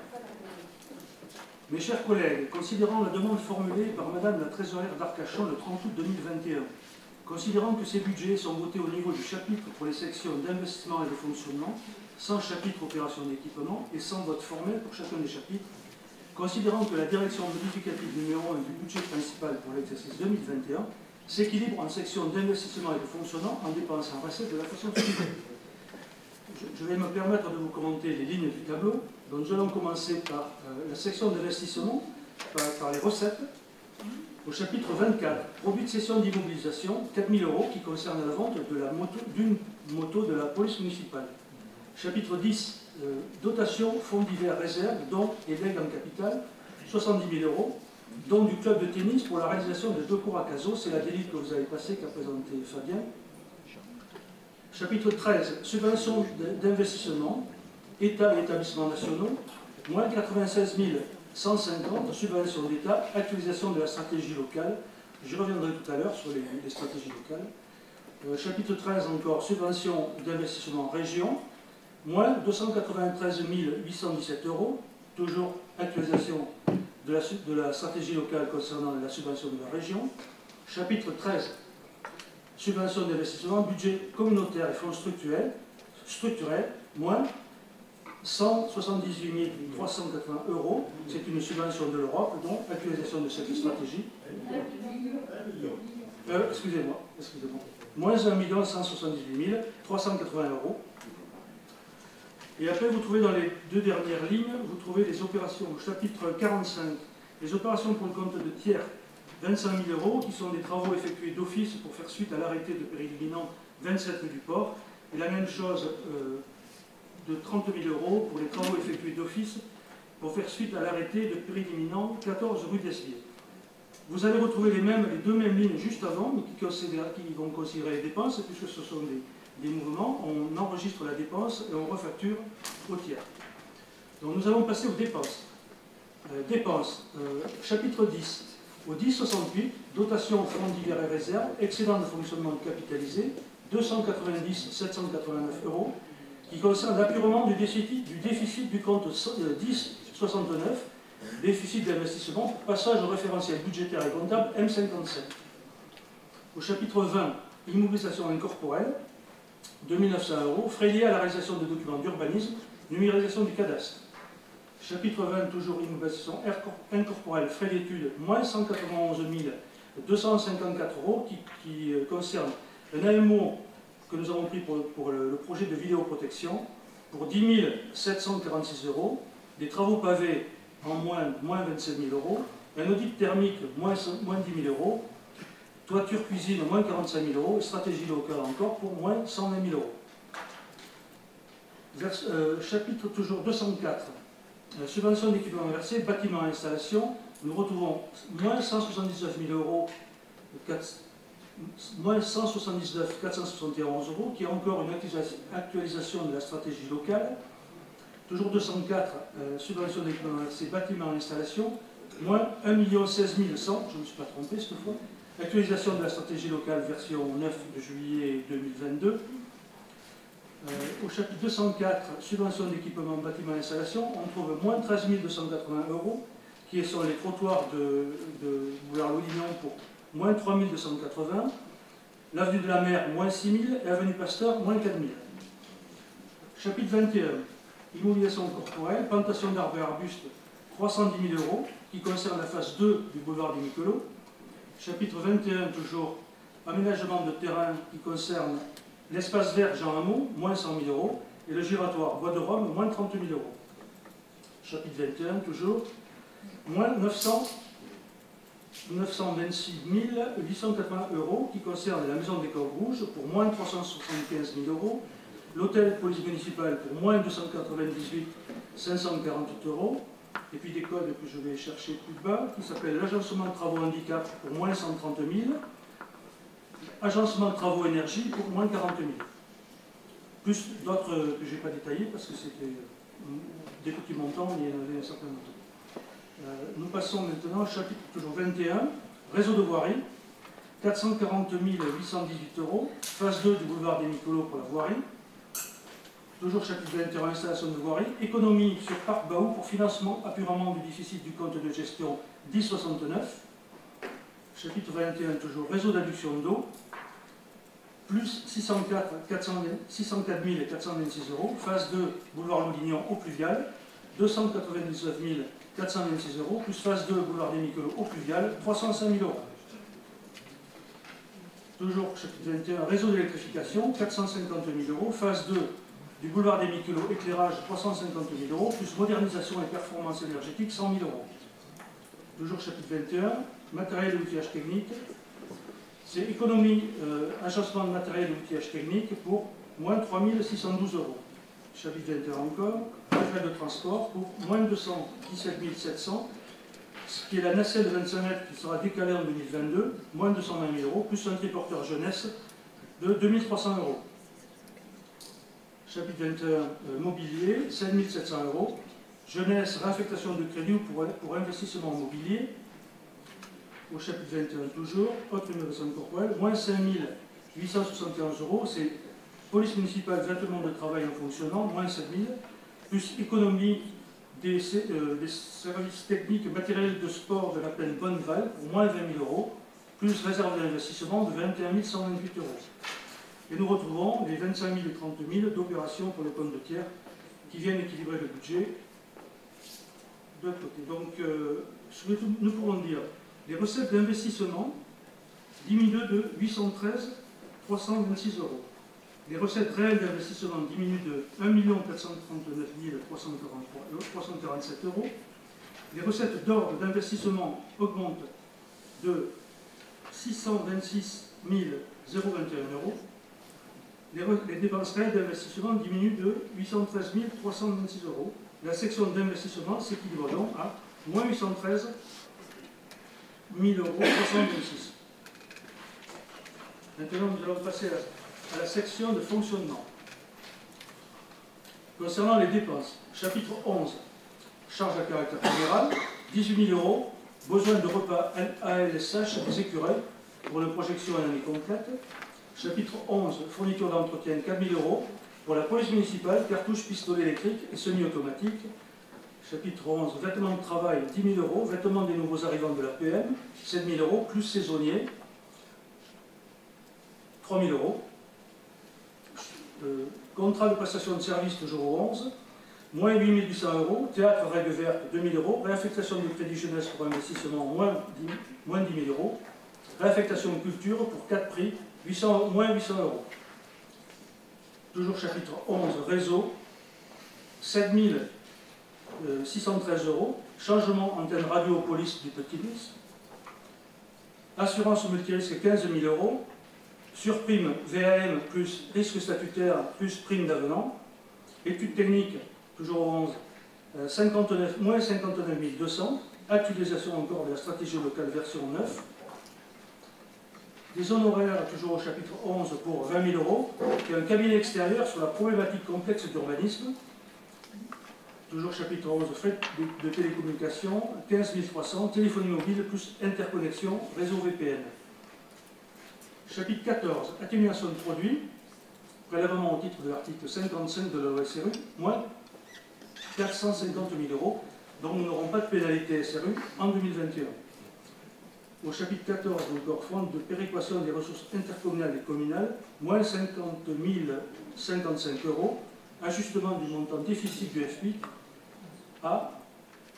Speaker 26: Mes chers collègues, considérant la demande formulée par madame la trésorière d'Arcachon le 30 août 2021, considérant que ces budgets sont votés au niveau du chapitre pour les sections d'investissement et de fonctionnement, sans chapitre opération d'équipement et sans vote formel pour chacun des chapitres, considérant que la direction modificative numéro 1 du budget principal pour l'exercice 2021 s'équilibre en section d'investissement et de fonctionnement en dépenses en recettes de la façon suivante. Je, vais me permettre de vous commenter les lignes du tableau. Nous allons commencer par euh, la section d'investissement, par les recettes. Au chapitre 24, produit de cession d'immobilisation, 4 000 euros qui concerne la vente la moto, d'une moto de la police municipale. Chapitre 10, euh, dotation, fonds divers, réserve, dons et legs en capital, 70 000 euros. Don du club de tennis pour la réalisation de deux cours à Caso, c'est la délite que vous avez passée qu'a présenté Fabien. Chapitre 13, subvention d'investissement, État et établissements nationaux, moins 96 150, subvention d'État, actualisation de la stratégie locale. Je reviendrai tout à l'heure sur les, stratégies locales. Euh, chapitre 13 encore, subvention d'investissement région, moins 293 817 euros, toujours actualisation de la, stratégie locale concernant la subvention de la région. Chapitre 13, subvention d'investissement, budget communautaire et fonds structurels, structurels moins 178 380 euros. C'est une subvention de l'Europe, donc actualisation de cette stratégie. Euh, excusez-moi, excusez-moi. Moins 1 178 380 euros. Et après, vous trouvez dans les deux dernières lignes, vous trouvez les opérations chapitre 45, les opérations pour le compte de tiers, 25 000 euros, qui sont des travaux effectués d'office pour faire suite à l'arrêté de péril 27 du port. Et la même chose euh, de 30 000 euros pour les travaux effectués d'office pour faire suite à l'arrêté de péril 14 rue d'Eslier. Vous allez retrouver les, mêmes, les deux mêmes lignes juste avant, mais qui, qui vont considérer les dépenses, puisque ce sont des, des mouvements, on enregistre la dépense et on refacture au tiers. Donc nous allons passer aux dépenses. Euh, dépenses, euh, chapitre 10. Au 1068, dotation fonds divers et réserves, excédent de fonctionnement capitalisé, 290 789 euros, qui concerne l'appurement du déficit, du compte 1069, euh, déficit d'investissement, passage au référentiel budgétaire et comptable M57. Au chapitre 20, immobilisation incorporelle, 2900 euros, frais liés à la réalisation de documents d'urbanisme, numérisation du cadastre. Chapitre 20, toujours innovation incorporelle, frais d'études, moins 191 254 euros, qui, euh, concerne un AMO que nous avons pris pour, le, projet de vidéoprotection, pour 10 746 euros, des travaux pavés en moins, moins 27 000 euros, un audit thermique, moins, moins 10 000 euros, Toiture cuisine, moins 45 000 euros. stratégie locale encore pour moins 120 000 euros. Euh, chapitre toujours 204. Euh, subvention d'équipement versé, bâtiment installation. Nous retrouvons moins 179 000 euros, moins 179 471 euros, qui est encore une actualisation de la stratégie locale. Toujours 204, euh, subvention d'équipement versé, bâtiment installation, moins 1 16 100, je ne me suis pas trompé cette fois, Actualisation de la stratégie locale version 9 de juillet 2022. Euh, au chapitre 204, subvention d'équipement bâtiment installation, on trouve moins 13 280 euros, qui sont les trottoirs de, de Loulignon pour moins 3 280, l'avenue de la mer, moins 6 000, et avenue Pasteur, moins 4 000. Chapitre 21, immobilisation corporelle, plantation d'arbres et arbustes, 310 000 euros, qui concerne la phase 2 du boulevard du Nicolas. Chapitre 21, toujours, aménagement de terrain qui concerne l'espace vert Jean Hameau, moins 100 000 euros, et le giratoire Bois de Rome, moins 30 000 euros. Chapitre 21, toujours, moins 900, 926 880 euros, qui concerne la maison des corps rouges, pour moins 375 000 euros, l'hôtel police municipale pour moins 298 540 euros, et puis des codes que je vais chercher plus bas, qui s'appellent l'agencement de travaux handicap pour moins 130 000, agencement de travaux énergie pour moins 40 000. Plus d'autres que je n'ai pas détaillés parce que c'était euh, des petits montants, mais il y en avait un certain montant. Euh, nous passons maintenant au chapitre toujours 21, réseau de voirie, 440 818 euros, phase 2 du boulevard des Nicolos pour la voirie, toujours chapitre 21, installation de voirie, économie sur Parc Baou pour financement, appurement du déficit du compte de gestion 1069. Chapitre 21, toujours réseau d'adduction d'eau, plus 604, 604 426 euros. Phase 2, boulevard Loulignan au pluvial, 299 426 euros. Plus phase 2, boulevard des Nicolos au pluvial, 305 000 euros. Toujours chapitre 21, réseau d'électrification, 450 000 euros. Phase 2, du boulevard des Miquelots, éclairage 350 000 euros, plus modernisation et performance énergétique 100 000 euros. Toujours chapitre 21, matériel et outillage technique. C'est économie, euh, de matériel et outillage technique pour moins 3612 euros. Chapitre 21 encore, matériel de transport pour moins 217 700, ce qui est la nacelle de 25 mètres qui sera décalée en 2022, moins 220 000 euros, plus un triporteur jeunesse de 2300 euros. Chapitre 21, euh, mobilier, 5700 euros. Jeunesse, réaffectation de crédit pour, pour investissement mobilier, au chapitre 21 toujours, autre innovation corporelle, moins 5 871 euros, c'est police municipale, vêtements de travail en fonctionnement, moins 7 000, plus économie des, euh, services techniques matériels de sport de la plaine Bonneval, moins 20 000 euros, plus réserve d'investissement de 21 128 euros. Et nous retrouvons les 25 000 et 30 000 d'opérations pour le compte de tiers qui viennent équilibrer le budget de côté. Donc, euh, nous pourrons dire les recettes d'investissement diminuent de 813 326 euros. Les recettes réelles d'investissement diminuent de 1 439 347 euros. Les recettes d'ordre d'investissement augmentent de 626 021 euros. Les, dépenses réelles d'investissement diminuent de 813 326 euros. La section d'investissement s'équilibre donc à moins 813 1000 euros 326. Maintenant, nous allons passer à la, section de fonctionnement. Concernant les dépenses, chapitre 11, charge à caractère général, 18 000 euros, besoin de repas ALSH des écureuils pour une projection à l'année complète. Chapitre 11, fourniture d'entretien, 4 000 euros pour la police municipale, cartouche, pistolet électrique et semi-automatique. Chapitre 11, vêtements de travail, 10 000 euros. Vêtements des nouveaux arrivants de la PM, 7 000 euros, plus saisonniers, 3 000 euros. Euh, contrat de prestation de service, toujours au 11, moins 8 800 euros. Théâtre, règle verte, 2 000 euros. Réaffectation du crédit jeunesse pour investissement, moins 10, moins 10 000 euros. Réaffectation de culture pour 4 prix, 800, moins 800 euros. Toujours chapitre 11, réseau, 7 000 613 euros. Changement antenne radio police du Petit Nice. Assurance multirisque 15 000 euros. Surprime VAM plus risque statutaire plus prime d'avenant. Études techniques, toujours 11, 59, moins 59 200. Actualisation encore de la stratégie locale version 9. Des honoraires, toujours au chapitre 11, pour 20 000 euros. Et un cabinet extérieur sur la problématique complexe d'urbanisme. Toujours chapitre 11, frais de, télécommunication, 15 300, téléphonie mobile plus interconnexion, réseau VPN. Chapitre 14, atténuation de produits, prélèvement au titre de l'article 55 de la loi moins 450 000 euros, dont nous n'aurons pas de pénalité SRU en 2021. Au chapitre 14, encore fonds de péréquation des ressources intercommunales et communales, moins 50 055 euros, ajustement du montant déficit du FPIC, à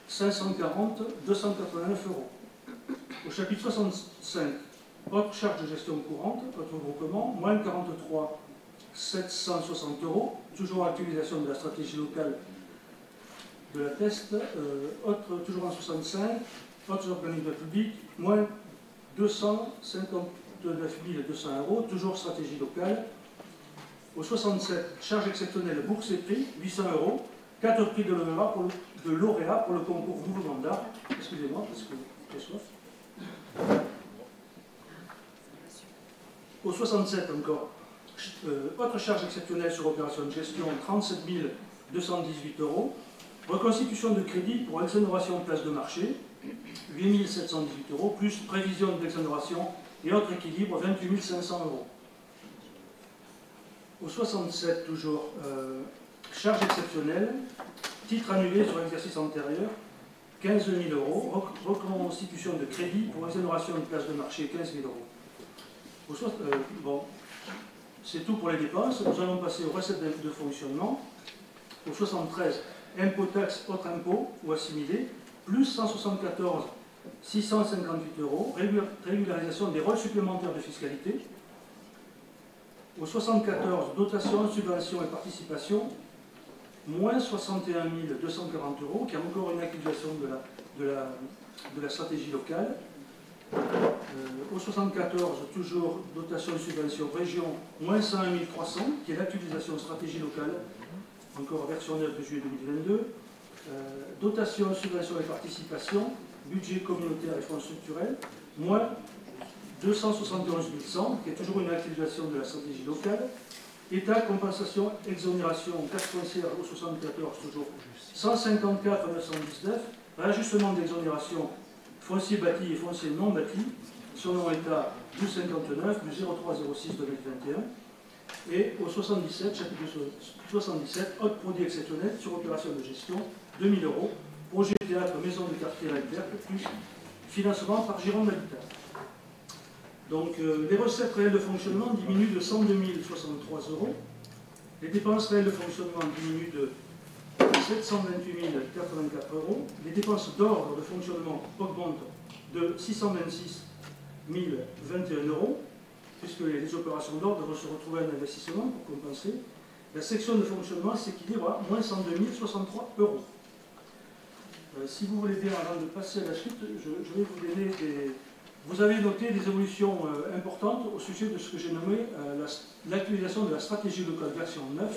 Speaker 26: 540 289 euros. Au chapitre 65, autre charge de gestion courante, votre groupement, moins 43 760 euros, toujours actualisation de la stratégie locale de la test, euh, autre, toujours en 65, autres organismes publics, moins 259 200 euros, toujours stratégie locale. Au 67, charge exceptionnelle bourse et prix, 800 euros, 4 prix de lauréat pour le de lauréats pour le concours nouveau mandat. Excusez-moi, parce que j'ai soif. Au 67 encore, euh, autre charge exceptionnelle sur opération de gestion, 37 218 euros. Reconstitution de crédit pour exonération de place de marché, 8 718 euros, plus prévision d'exonération et autre équilibre, 28 500 euros. Au 67, toujours, euh, charge exceptionnelle, Titre annulé sur l'exercice antérieur, 15 000 euros. Reconstitution de crédit pour exonération de place de marché, 15 000 euros. Euh, bon, c'est tout pour les dépenses. Nous allons passer aux recettes de, fonctionnement. Au 73, impôt, taxe, autre impôt ou assimilé, plus 174 658 euros, régularisation des rôles supplémentaires de fiscalité. Au 74, dotation, subvention et participation, moins 61 240 euros, qui a encore une la, de la stratégie locale. Euh, au 74, toujours dotation de subvention région, moins 101 300, qui est l'actualisation stratégie locale, encore version 9 de juillet 2022. Euh, dotation, subvention et participation, budget communautaire et fonds structurels, moins 271 100, qui est toujours une actualisation de la stratégie locale. État, compensation, exonération, 4 foncières au 74, toujours 154 919. Réajustement d'exonération, foncier bâti et foncier non bâti, nom État 1259 du 0306 2021. Et au 77, chapitre 77, autres produits exceptionnels sur opération de gestion, 2000 euros, projet théâtre, maison de quartier Dunkerque, plus financement par Gironde Habitat. Donc euh, les recettes réelles de fonctionnement diminuent de 102 063 euros. Les dépenses réelles de fonctionnement diminuent de 728 084 euros. Les dépenses d'ordre de fonctionnement augmentent de 626 021 euros, puisque les opérations d'ordre vont se retrouver en investissement pour compenser. La section de fonctionnement s'équilibre à moins 102 063 euros. Euh, si vous voulez bien, avant de passer à la suite, je vais vous donner des, vous avez noté des évolutions euh, importantes au sujet de ce que j'ai nommé euh, l'actualisation de la stratégie locale version 9.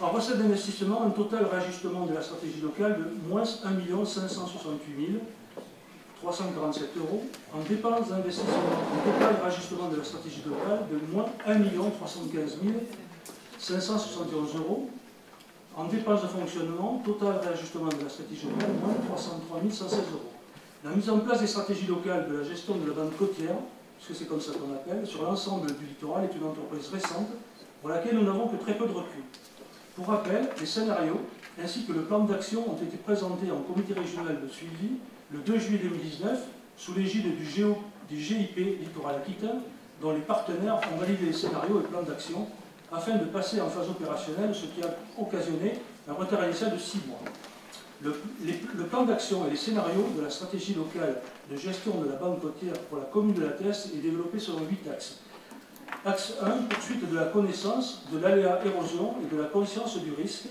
Speaker 26: En recette d'investissement, un total réajustement de la stratégie locale de moins 1 568 347 euros. En dépenses d'investissement, un total réajustement de la stratégie locale de moins 1 315 571 euros. En dépenses de fonctionnement, total réajustement de la stratégie locale, moins 303 116 euros. La mise en place des stratégies locales de la gestion de la bande côtière, puisque c'est comme ça qu'on appelle, sur l'ensemble du littoral est une entreprise récente pour laquelle nous n'avons que très peu de recul. Pour rappel, les scénarios ainsi que le plan d'action ont été présentés en comité régional de suivi le 2 juillet 2019 sous l'égide du, GIP Littoral Aquitaine, dont les partenaires ont validé les scénarios et plans d'action afin de passer en phase opérationnelle, ce qui a occasionné un retard initial de 6 mois. Le, plan d'action et les scénarios de la stratégie locale de gestion de la bande côtière pour la commune de la Teste est développé selon huit axes. Axe 1, poursuite de la connaissance de l'aléa érosion et de la conscience du risque.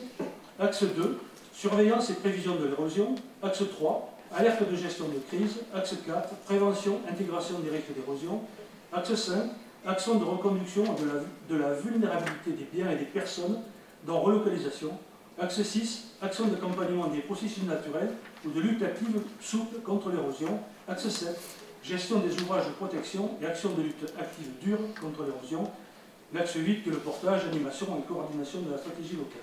Speaker 26: Axe 2, surveillance et prévision de l'érosion. Axe 3, alerte de gestion de crise. Axe 4, prévention, intégration des risques d'érosion. Axe 5, action de reconduction de la, de la vulnérabilité des biens et des personnes dans relocalisation. Axe 6, action d'accompagnement des processus naturels ou de lutte active souple contre l'érosion. Axe 7, gestion des ouvrages de protection et action de lutte active dure contre l'érosion. L'axe 8, que le portage, animation et coordination de la stratégie locale.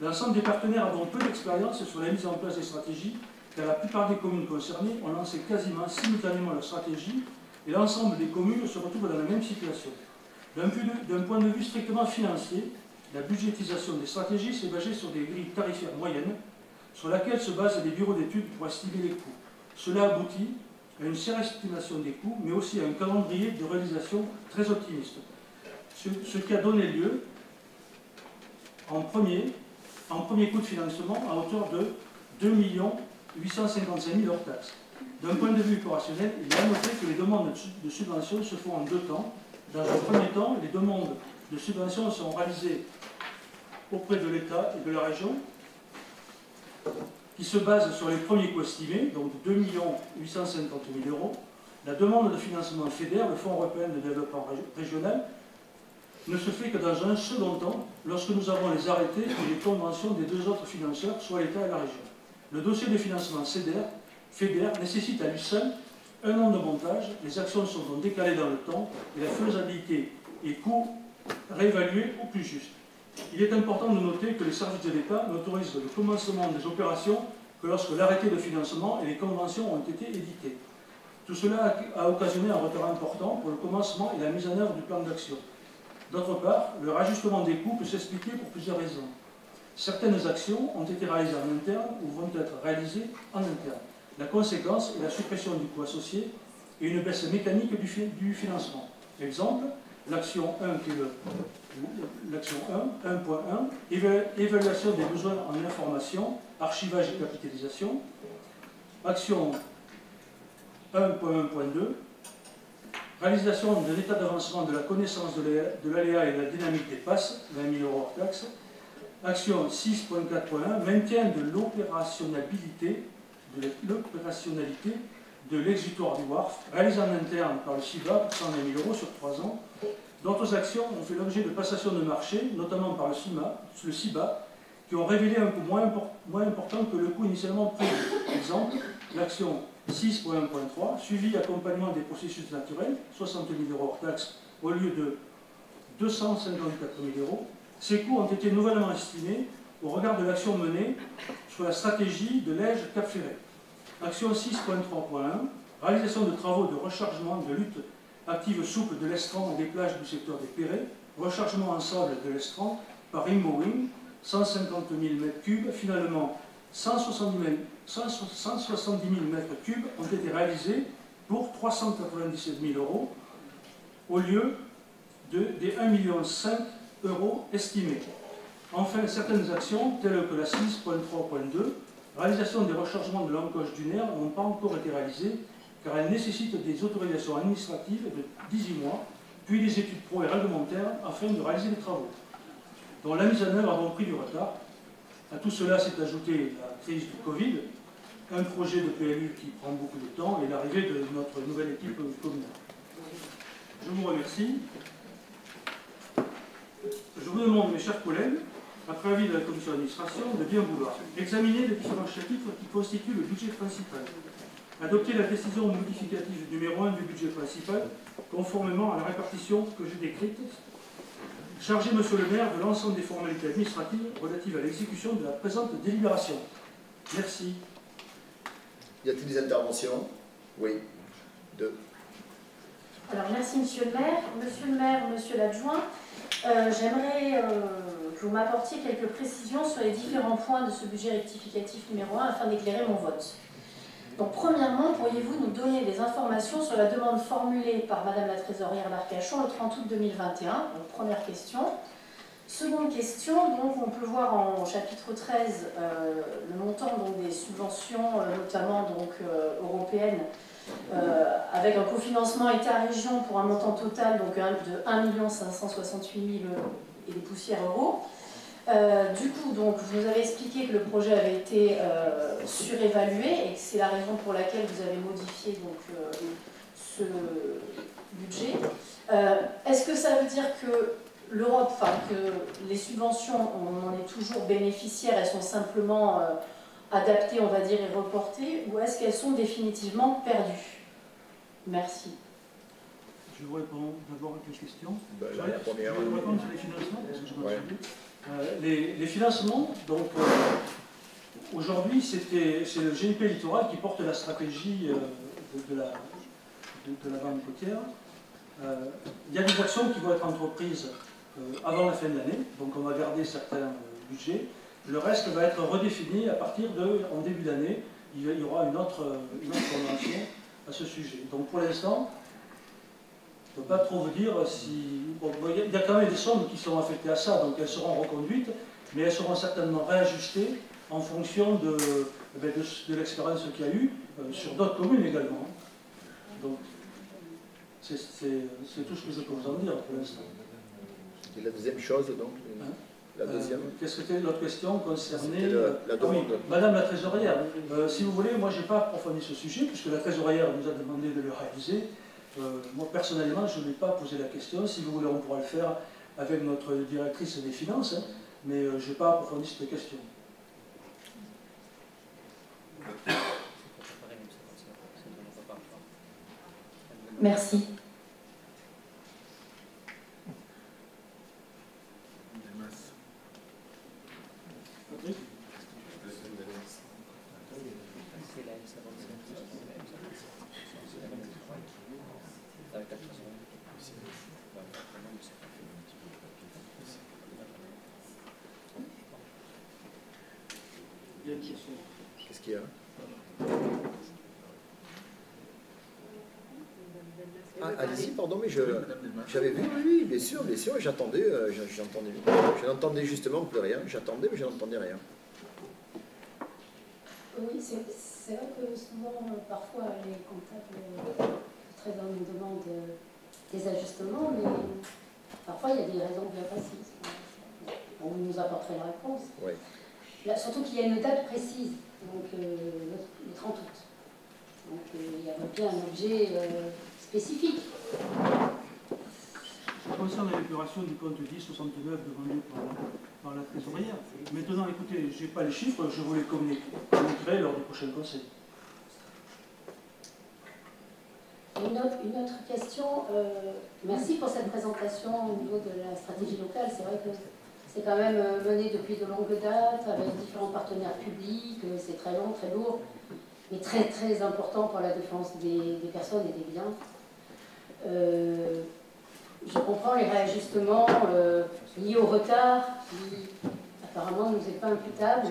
Speaker 26: L'ensemble des partenaires a peu d'expérience sur la mise en place des stratégies, car la plupart des communes concernées ont lancé quasiment simultanément leur stratégie et l'ensemble des communes se retrouvent dans la même situation. D'un point de vue strictement financier, la budgétisation des stratégies s'est basée sur des grilles tarifaires moyennes, sur laquelle se basent les bureaux d'études pour estimer les coûts. Cela aboutit à une surestimation des coûts, mais aussi à un calendrier de réalisation très optimiste, ce, qui a donné lieu en premier, en premier coût de financement à hauteur de 2 855 000 hors taxes. D'un point de vue opérationnel, il est à noter que les demandes de subventions se font en deux temps. Dans un premier temps, les demandes de subventions sont réalisées auprès de l'État et de la région, qui se base sur les premiers coûts estimés, donc 2 850 000 euros. La demande de financement FEDER, le Fonds européen de développement régional, ne se fait que dans un second temps, lorsque nous avons les arrêtés et les conventions des deux autres financeurs, soit l'État et la région. Le dossier de financement CEDER, FEDER nécessite à lui seul un an de montage, les actions sont donc décalées dans le temps et la faisabilité et coût réévalués au plus juste. Il est important de noter que les services de l'État n'autorisent le commencement des opérations que lorsque l'arrêté de financement et les conventions ont été édités. Tout cela a occasionné un retard important pour le commencement et la mise en œuvre du plan d'action. D'autre part, le rajustement des coûts peut s'expliquer pour plusieurs raisons. Certaines actions ont été réalisées en interne ou vont être réalisées en interne. La conséquence est la suppression du coût associé et une baisse mécanique du, financement. Exemple, l'action 1 qui est l'action 1, 1.1, évaluation des besoins en information, archivage et capitalisation. Action 1.1.2, réalisation de l'état d'avancement de la connaissance de l'aléa et de la dynamique des passes, 20 000 euros hors taxe. Action 6.4.1, maintien de l'opérationnalité de l'exutoire du WARF, réalisé en interne par le CIBA pour 120 000 euros sur 3 ans. D'autres actions ont fait l'objet de passations de marché, notamment par le, le CIBA, qui ont révélé un coût moins, moins important que le coût initialement prévu. Exemple, l'action 6.1.3, suivi accompagnement des processus naturels, 60 000 euros hors taxe au lieu de 254 000 euros. Ces coûts ont été nouvellement estimés au regard de l'action menée sur la stratégie de l'Ège Cap Ferret. Action 6.3.1, réalisation de travaux de rechargement de lutte active souple de l'estran des plages du secteur des Perrets, rechargement en sable de l'estran par Immowing, 150 000 m3, finalement 170 000, 170 000 m3 ont été réalisés pour 397 000 euros au lieu de, des 1,5 million estimés. Enfin, certaines actions, telles que la 6.3.2, réalisation des rechargements de l'encoche du nerf, n'ont pas encore été réalisées car elles nécessitent des autorisations administratives de 18 mois, puis des études pro et réglementaires afin de réaliser les travaux. Donc la mise en œuvre a donc pris du retard. À tout cela s'est ajouté la crise du Covid, un projet de PLU qui prend beaucoup de temps et l'arrivée de notre nouvelle équipe communale. Je vous remercie. Je vous demande, mes chers collègues, après avis de la commission d'administration, de bien vouloir examiner les différents chapitres qui constituent le budget principal, adopter la décision modificative numéro 1 du budget principal, conformément à la répartition que j'ai décrite, charger Monsieur le maire de l'ensemble des formalités administratives relatives à l'exécution de la présente délibération. Merci.
Speaker 1: Y a-t-il des interventions? Oui. Deux.
Speaker 27: Alors merci Monsieur le maire. Monsieur le maire, Monsieur l'adjoint, euh, j'aimerais euh, vous m'apportiez quelques précisions sur les différents points de ce budget rectificatif numéro 1 afin d'éclairer mon vote. Donc, premièrement, pourriez-vous nous donner des informations sur la demande formulée par Madame la Trésorière d'Arcachon le 30 août 2021 donc, Première question. Seconde question, donc on peut voir en chapitre 13 euh, le montant donc, des subventions, euh, notamment donc, euh, européennes, avec un cofinancement État-région pour un montant total donc, de 1 568 000 et des poussières euros. Euh, du coup, donc, vous nous avez expliqué que le projet avait été euh, surévalué et que c'est la raison pour laquelle vous avez modifié donc, euh, ce budget. Est-ce que ça veut dire que l'Europe, enfin que les subventions, on en est toujours bénéficiaire, elles sont simplement adaptées, on va dire, et reportées, ou est-ce qu'elles sont définitivement perdues? Merci.
Speaker 26: Je vous réponds d'abord à quelques questions.
Speaker 1: Ben, la première.
Speaker 26: Je vais répondre sur les financements, parce que je ouais. Euh, les, financements, donc euh, aujourd'hui c'est le GIP littoral qui porte la stratégie euh, de, la, de, la côtière. il y a des actions qui vont être entreprises avant la fin de l'année, donc on va garder certains budgets. Le reste va être redéfini à partir de, en début d'année, il y aura une autre, une autre à ce sujet. Donc pour l'instant, ne peux pas trop vous dire si... il y a quand même des sommes qui sont affectées à ça, donc elles seront reconduites, mais elles seront certainement réajustées en fonction de, eh de, l'expérience qu'il y a eu euh, sur d'autres communes également. Donc, c'est tout ce que je peux vous en dire pour l'instant.
Speaker 1: Et la deuxième chose, donc hein la deuxième. Euh,
Speaker 26: Qu'est-ce que c'était l'autre question concernée
Speaker 1: la.
Speaker 26: Ah Madame la trésorière, euh, si vous voulez, moi je n'ai pas approfondi ce sujet, puisque la trésorière nous a demandé de le réaliser. Euh, moi, personnellement, je ne vais pas poser la question. Si vous voulez, on pourra le faire avec notre directrice des finances, hein, mais euh, je n'ai pas approfondi cette question.
Speaker 27: Merci.
Speaker 1: Qu'est-ce qu'il y a ah, allez-y, pardon, mais j'avais vu, oui, bien sûr, bien sûr, j'attendais, euh, j'entendais, je n'entendais justement plus rien, j'attendais, mais je n'entendais rien.
Speaker 14: Oui, c'est vrai que souvent, euh, parfois, les comptables euh, très bien nous demandent des ajustements, mais parfois, il y a des raisons bien précises. On nous apporterait la réponse.
Speaker 1: Oui.
Speaker 14: surtout qu'il y a une date précise, donc le 30 août. Donc euh, il y avait bien un objet spécifique.
Speaker 26: Concernant l'épuration du compte 1069 demandé par, par la trésorière, maintenant écoutez, je n'ai pas les chiffres, je vous les communiquerai lors du prochain conseil.
Speaker 14: Une autre, question, euh, merci pour cette présentation au niveau de la stratégie locale. C'est vrai que c'est quand même euh, mené depuis de longues dates avec différents partenaires publics, euh, c'est très long, très lourd, mais très très important pour la défense des, personnes et des biens. Je comprends les réajustements euh, liés au retard qui apparemment ne nous est pas imputable.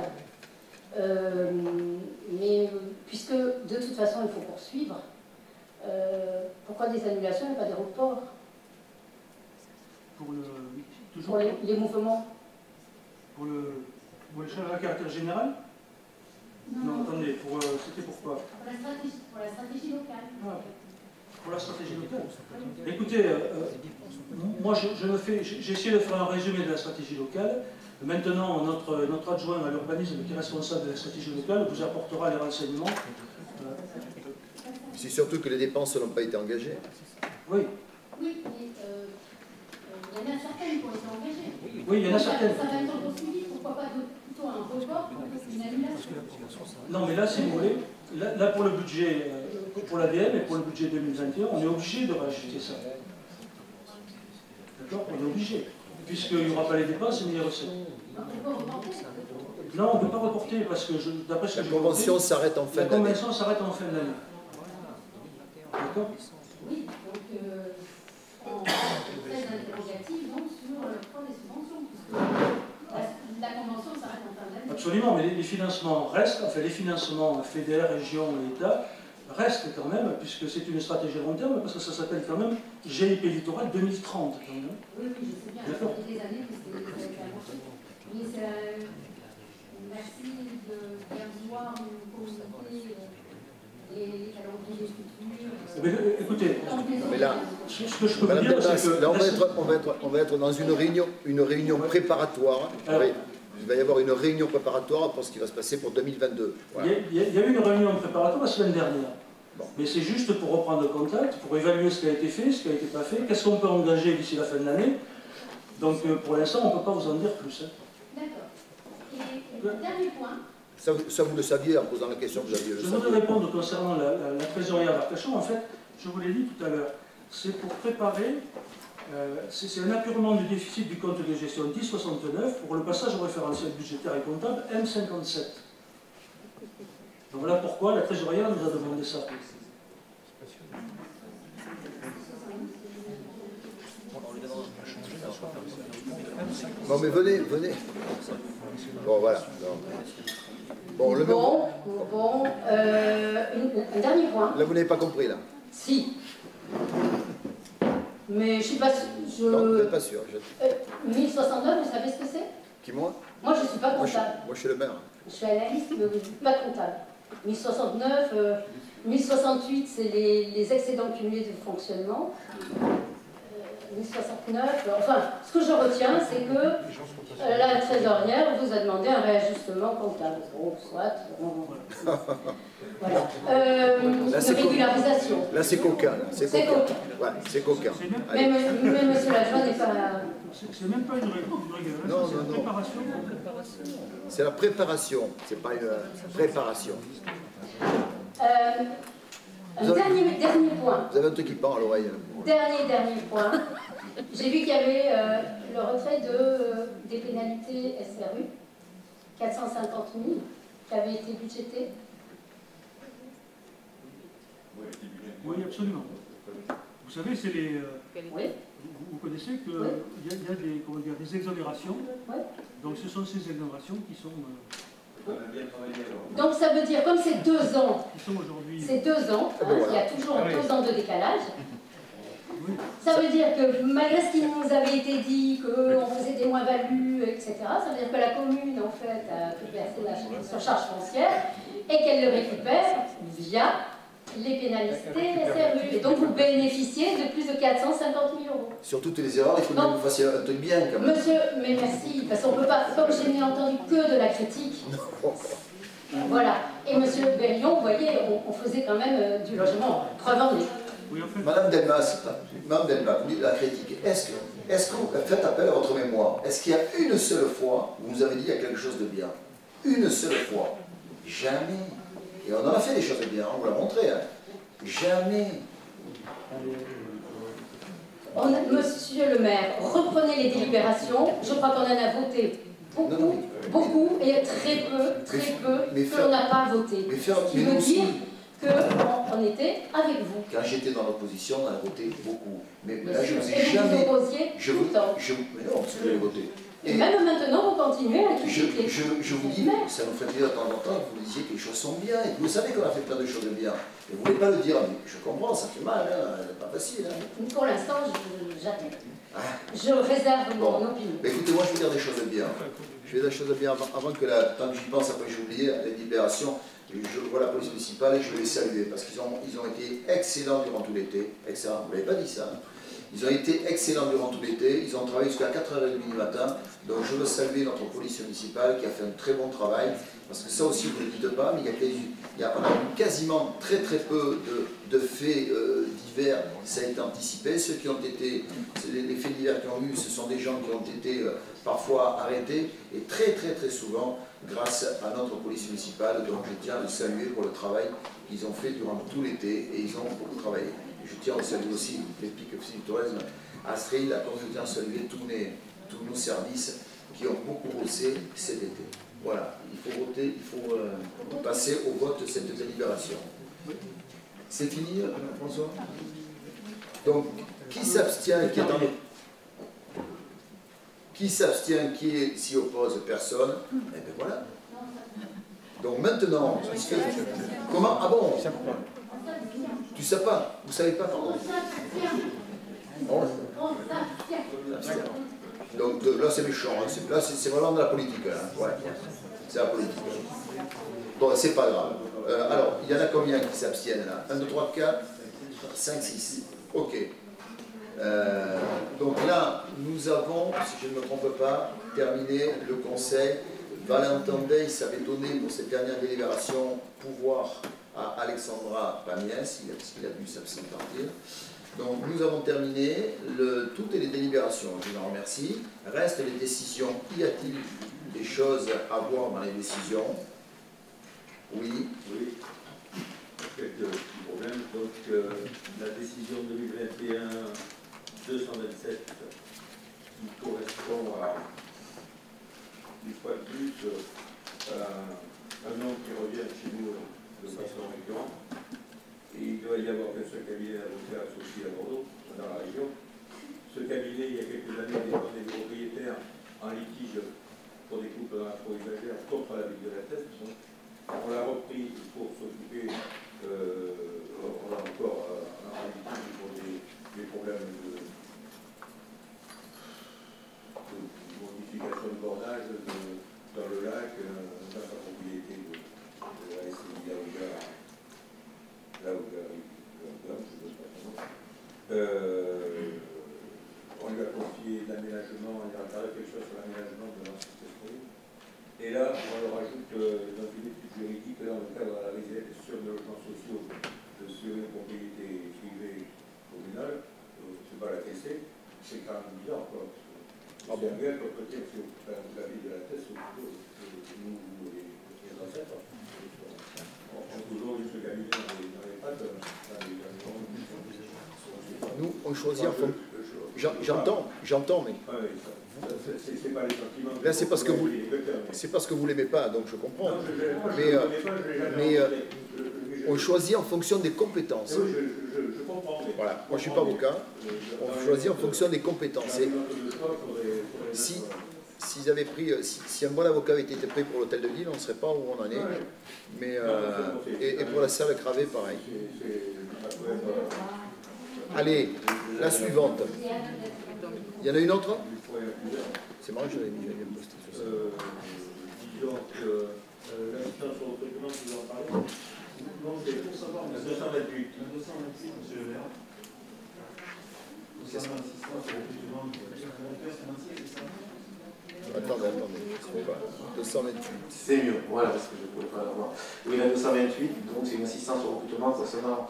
Speaker 14: Euh, mais puisque de toute façon il faut poursuivre, euh, pourquoi des annulations et pas des reports?
Speaker 26: Pour, le, toujours.
Speaker 14: Pour les, les mouvements.
Speaker 26: Pour le, pour le à caractère général? Non, attendez, pour, euh, c'était pourquoi
Speaker 14: pour la, stratégie, pour la stratégie locale.
Speaker 26: Pour la stratégie locale. Écoutez, euh, moi je, je me fais, j'ai essayé de faire un résumé de la stratégie locale. Maintenant, notre, notre adjoint à l'urbanisme qui est responsable de la stratégie locale vous apportera les renseignements.
Speaker 1: C'est surtout que les dépenses n'ont pas été engagées.
Speaker 26: Oui.
Speaker 14: Oui, mais euh, euh, il y en a certaines qui ont été engagées.
Speaker 26: Oui, il y en a certaines.
Speaker 14: Ça va être poursuivi, pourquoi pas de- plutôt un report annulation
Speaker 26: Non, mais là, si vous voulez, là, là, pour le budget, euh, pour l'ADM et pour le budget 2021, on est obligé de rajouter ça. D'accord On est obligé. Puisqu'il n'y aura pas les dépenses ni les recettes. Non, on ne peut pas reporter parce que, d'après ce que
Speaker 1: La convention s'arrête en fin
Speaker 26: La
Speaker 1: d'année.
Speaker 26: convention s'arrête en fin d'année. D'accord?
Speaker 14: Oui, donc euh, on est très interrogatif donc, sur le point des subventions, la, la convention s'arrête en fin d'année.
Speaker 26: Absolument, mais les, les financements restent, enfin les financements FEDER, région et État restent quand même, puisque c'est une stratégie long terme, parce que ça s'appelle quand même GIP Littoral 2030. quand même.
Speaker 14: Oui, oui, je sais bien, ça fait des années que c'est. Mais euh, merci de bien vouloir nous communiquer euh, les calendriers futurs.
Speaker 26: Eh euh, écoutez,
Speaker 1: Mais là,
Speaker 26: ce que je peux vous dire, c'est que...
Speaker 1: là, on va, être, on, va être, on va être dans une réunion, une réunion préparatoire.
Speaker 26: Alors-
Speaker 1: Oui, il va y avoir une réunion préparatoire pour ce qui va se passer pour 2022.
Speaker 26: Il y, a, il y a- il y a eu une réunion préparatoire la semaine dernière. Mais c'est juste pour reprendre contact, pour évaluer ce qui a été fait, ce qui n'a été pas fait, qu'est-ce qu'on peut engager d'ici la fin de l'année. Donc euh, pour l'instant, on ne peut pas vous en dire plus. hein.
Speaker 14: D'accord. Et le dernier point,
Speaker 1: Ça, vous- ça, vous le saviez en posant la question, vous aviez le
Speaker 26: Je
Speaker 1: saviez.
Speaker 26: voudrais répondre concernant la, la, la trésorière d'Arcachon. En fait, je vous l'ai dit tout à l'heure, c'est pour préparer, euh, c'est un apurement du déficit du compte de gestion 1069 pour le passage au référentiel budgétaire et comptable M57. Donc voilà pourquoi la trésorière nous a demandé ça.
Speaker 1: Bon, mais venez, venez. Bon, voilà. Non. Bon, le
Speaker 14: bon, bon, euh, un dernier point.
Speaker 1: Là, vous n'avez pas compris, là.
Speaker 14: Si. Mais je suis pas sûre. Je...
Speaker 1: Non, vous n'êtes pas sûr. Je-
Speaker 14: Euh, 1069, vous savez ce que c'est?
Speaker 1: Qui, moi?
Speaker 14: Moi, je ne suis pas
Speaker 1: moi je,
Speaker 14: comptable.
Speaker 1: moi, je suis le maire.
Speaker 14: Je suis analyste, mais pas comptable. 1069, euh, 1068, c'est les, les excédents cumulés de fonctionnement. Euh, 1069, euh, enfin, ce que je retiens, c'est que euh, la trésorière vous a demandé un réajustement comptable. Bon, soit. on- voilà. Euh,
Speaker 1: Là,
Speaker 14: régularisation.
Speaker 1: Là, c'est coquin. là, C'est
Speaker 14: C'est
Speaker 1: coquin.
Speaker 14: coquin.
Speaker 1: Ouais, c'est coquin. Allez.
Speaker 14: Même, même monsieur l'adjoint n'est pas.
Speaker 26: C'est même pas une règle,
Speaker 1: Non,
Speaker 26: c'est
Speaker 1: non, non.
Speaker 26: préparation.
Speaker 1: C'est la préparation, c'est pas une euh, préparation.
Speaker 14: Euh,
Speaker 1: Vous avez-
Speaker 14: dernier, dernier point.
Speaker 1: Vous avez un truc qui pend à l'oreille.
Speaker 14: Dernier, dernier point. J'ai vu qu'il y avait euh, le retrait de, euh, des pénalités SRU, 450 000, qui avait été budgété.
Speaker 26: Oui, absolument. Vous savez, c'est les. euh,
Speaker 14: Oui.
Speaker 26: vous, vous connaissez qu'il
Speaker 14: Oui.
Speaker 26: y, y a des, comment dire, des exonérations.
Speaker 14: Oui.
Speaker 26: Donc ce sont ces exonérations qui sont, euh,
Speaker 14: Donc ça veut dire, comme c'est deux ans, c'est deux ans,
Speaker 26: Ah
Speaker 14: hein,
Speaker 26: ben
Speaker 14: il y a toujours
Speaker 26: Ah
Speaker 14: deux ans de décalage. Ça veut dire que malgré ce qui nous avait été dit, qu'on faisait des moins-values, etc., ça veut dire que la commune, en fait, a pu verser la surcharge foncière et qu'elle le récupère via les pénalités SRU. Et donc vous bénéficiez de plus de 450 000 euros.
Speaker 1: Sur toutes les erreurs, il faut que vous fassiez un truc bien quand même.
Speaker 14: Monsieur, mais merci, parce qu'on peut pas, comme je n'ai entendu que de la critique, voilà. Et monsieur Berillon, vous voyez, on, faisait quand même euh, du logement. Preuve en est.
Speaker 1: Madame Delmas, Madame Delmas, vous dites la critique. Est-ce que, est que vous faites appel à votre mémoire? Est-ce qu'il y a une seule fois où vous avez dit qu'il y a quelque chose de bien? Une seule fois Jamais. Et on en a fait des choses bien, on vous l'a montré. Hein. Jamais.
Speaker 14: monsieur le maire, reprenez les délibérations. Je crois qu'on en a voté beaucoup, beaucoup et très peu, très peu, qu'on n'a pas voté.
Speaker 1: Mais faire,
Speaker 14: Ce qui veut dire qu'on était avec vous.
Speaker 1: Quand j'étais dans l'opposition, on a voté beaucoup. Mais, là, je
Speaker 14: ne
Speaker 1: vous
Speaker 14: ai jamais... Vous opposiez
Speaker 1: je
Speaker 14: tout le temps.
Speaker 1: mais non, parce que j'avais voté.
Speaker 14: Et, même maintenant, vous continuez à critiquer.
Speaker 1: Je, je, vous dis, ça nous fait plaisir de temps en temps que vous disiez que les choses sont bien. Et vous savez qu'on a fait plein de choses bien. Et vous ne voulez pas le dire, mais je comprends, ça fait mal, hein, c'est pas facile. Hein.
Speaker 14: Pour l'instant, j'attends. Ah. Je réserve mon opinion.
Speaker 1: Mais écoutez, moi je vais dire des choses bien. Je vais dire des choses bien avant, que la, tant que j'y pense, après j'ai oublié, la libération, je vois la police municipale et je vais les saluer parce qu'ils ont, ils ont été excellents durant tout l'été. Excellent, vous ne l'avez pas dit ça. Hein. Ils ont été excellents durant tout l'été, ils ont travaillé jusqu'à 4h30 du matin, donc je veux saluer notre police municipale qui a fait un très bon travail, parce que ça aussi vous ne le dites pas, mais il y a, a quasiment très très peu de, faits euh, divers, ça a été anticipé, ceux qui ont été, les, faits divers qui ont eu, ce sont des gens qui ont été euh, parfois arrêtés, et très très très souvent grâce à notre police municipale, donc je tiens à les saluer pour le travail qu'ils ont fait durant tout l'été, et ils ont beaucoup travaillé je tiens à saluer aussi pics du tourisme, Astrid, tiens à saluer tous, tous nos services qui ont beaucoup bossé cet été. Voilà, il faut voter, il faut euh, passer au vote cette délibération. C'est fini, François? Donc, qui s'abstient, qui est Qui s'abstient, qui s'y oppose Personne? Eh bien voilà. Donc maintenant, comment? Ah bon? Tu sais pas Vous savez pas, pardon Donc là c'est méchant, hein. là c'est vraiment de la politique. Hein. Ouais. C'est la politique. Bon, c'est pas grave. Euh, alors, il y en a combien qui s'abstiennent là? 1, 2, 3, 4, 5, 6. Ok. Euh, donc là, nous avons, si je ne me trompe pas, terminé le conseil. Valentin Dey s'avait donné pour cette dernière délibération pouvoir à Alexandra Pamiès, parce qu'il a dû s'absenter. Donc nous avons terminé le, toutes les délibérations, je vous en remercie. Restent les décisions. Y a-t-il des choses à voir dans les décisions? Oui.
Speaker 4: Oui. Quelques petits problèmes. Donc euh, la décision 2021-227 qui correspond à, une fois de plus, euh, un nom qui revient chez nous de façon récurrente. Et il doit y avoir un seul cabinet avocat associé à Bordeaux, dans la région. Ce cabinet, il y a quelques années, dépendait des propriétaires en litige pour des couples afro-usagères contre la ville de la Teste. On l'a repris pour s'occuper, euh, on l'a encore euh, en litige pour des, problèmes de, modification de bordage dans le lac, euh, dans là où euh, on lui a confié l'aménagement, il a quelque chose sur l'aménagement de l'ancien Et là, on leur ajoute euh, dans une étude juridique, dans le cadre de la réalisation de logements sociaux sur une propriété privée communale, euh, c'est pas la caisse, c'est quand même bizarre. Quoi, ah bon. C'est un gars peut dire que la vie de la thèse, c'est plutôt nous,
Speaker 1: on choisit en fonction. J'entends, j'entends, mais. Là, c'est parce que vous, c'est parce que vous l'aimez pas, donc je comprends. Mais, euh, mais euh, on choisit en fonction des compétences. Voilà. Moi, je suis pas avocat. On choisit en fonction des compétences. si s'ils avaient pris, euh, si, un bon avocat avait été pris pour l'hôtel de ville, on ne serait pas où on en est. Mais, euh, et, pour la salle cravée, pareil. Allez, la suivante. Il y en a une autre? C'est marrant, je l'avais mis, j'avais posté sur ça. Euh, disons que l'assistance au recrutement, vous en parlez? Non, c'est pour savoir. 228. 228, monsieur le maire. Concernant l'assistance au recrutement, c'est ça? Attendez, attendez, c'est pas 228.
Speaker 6: C'est mieux, voilà, parce que je ne pouvais pas l'avoir. Oui, la 228, donc c'est une assistance au recrutement concernant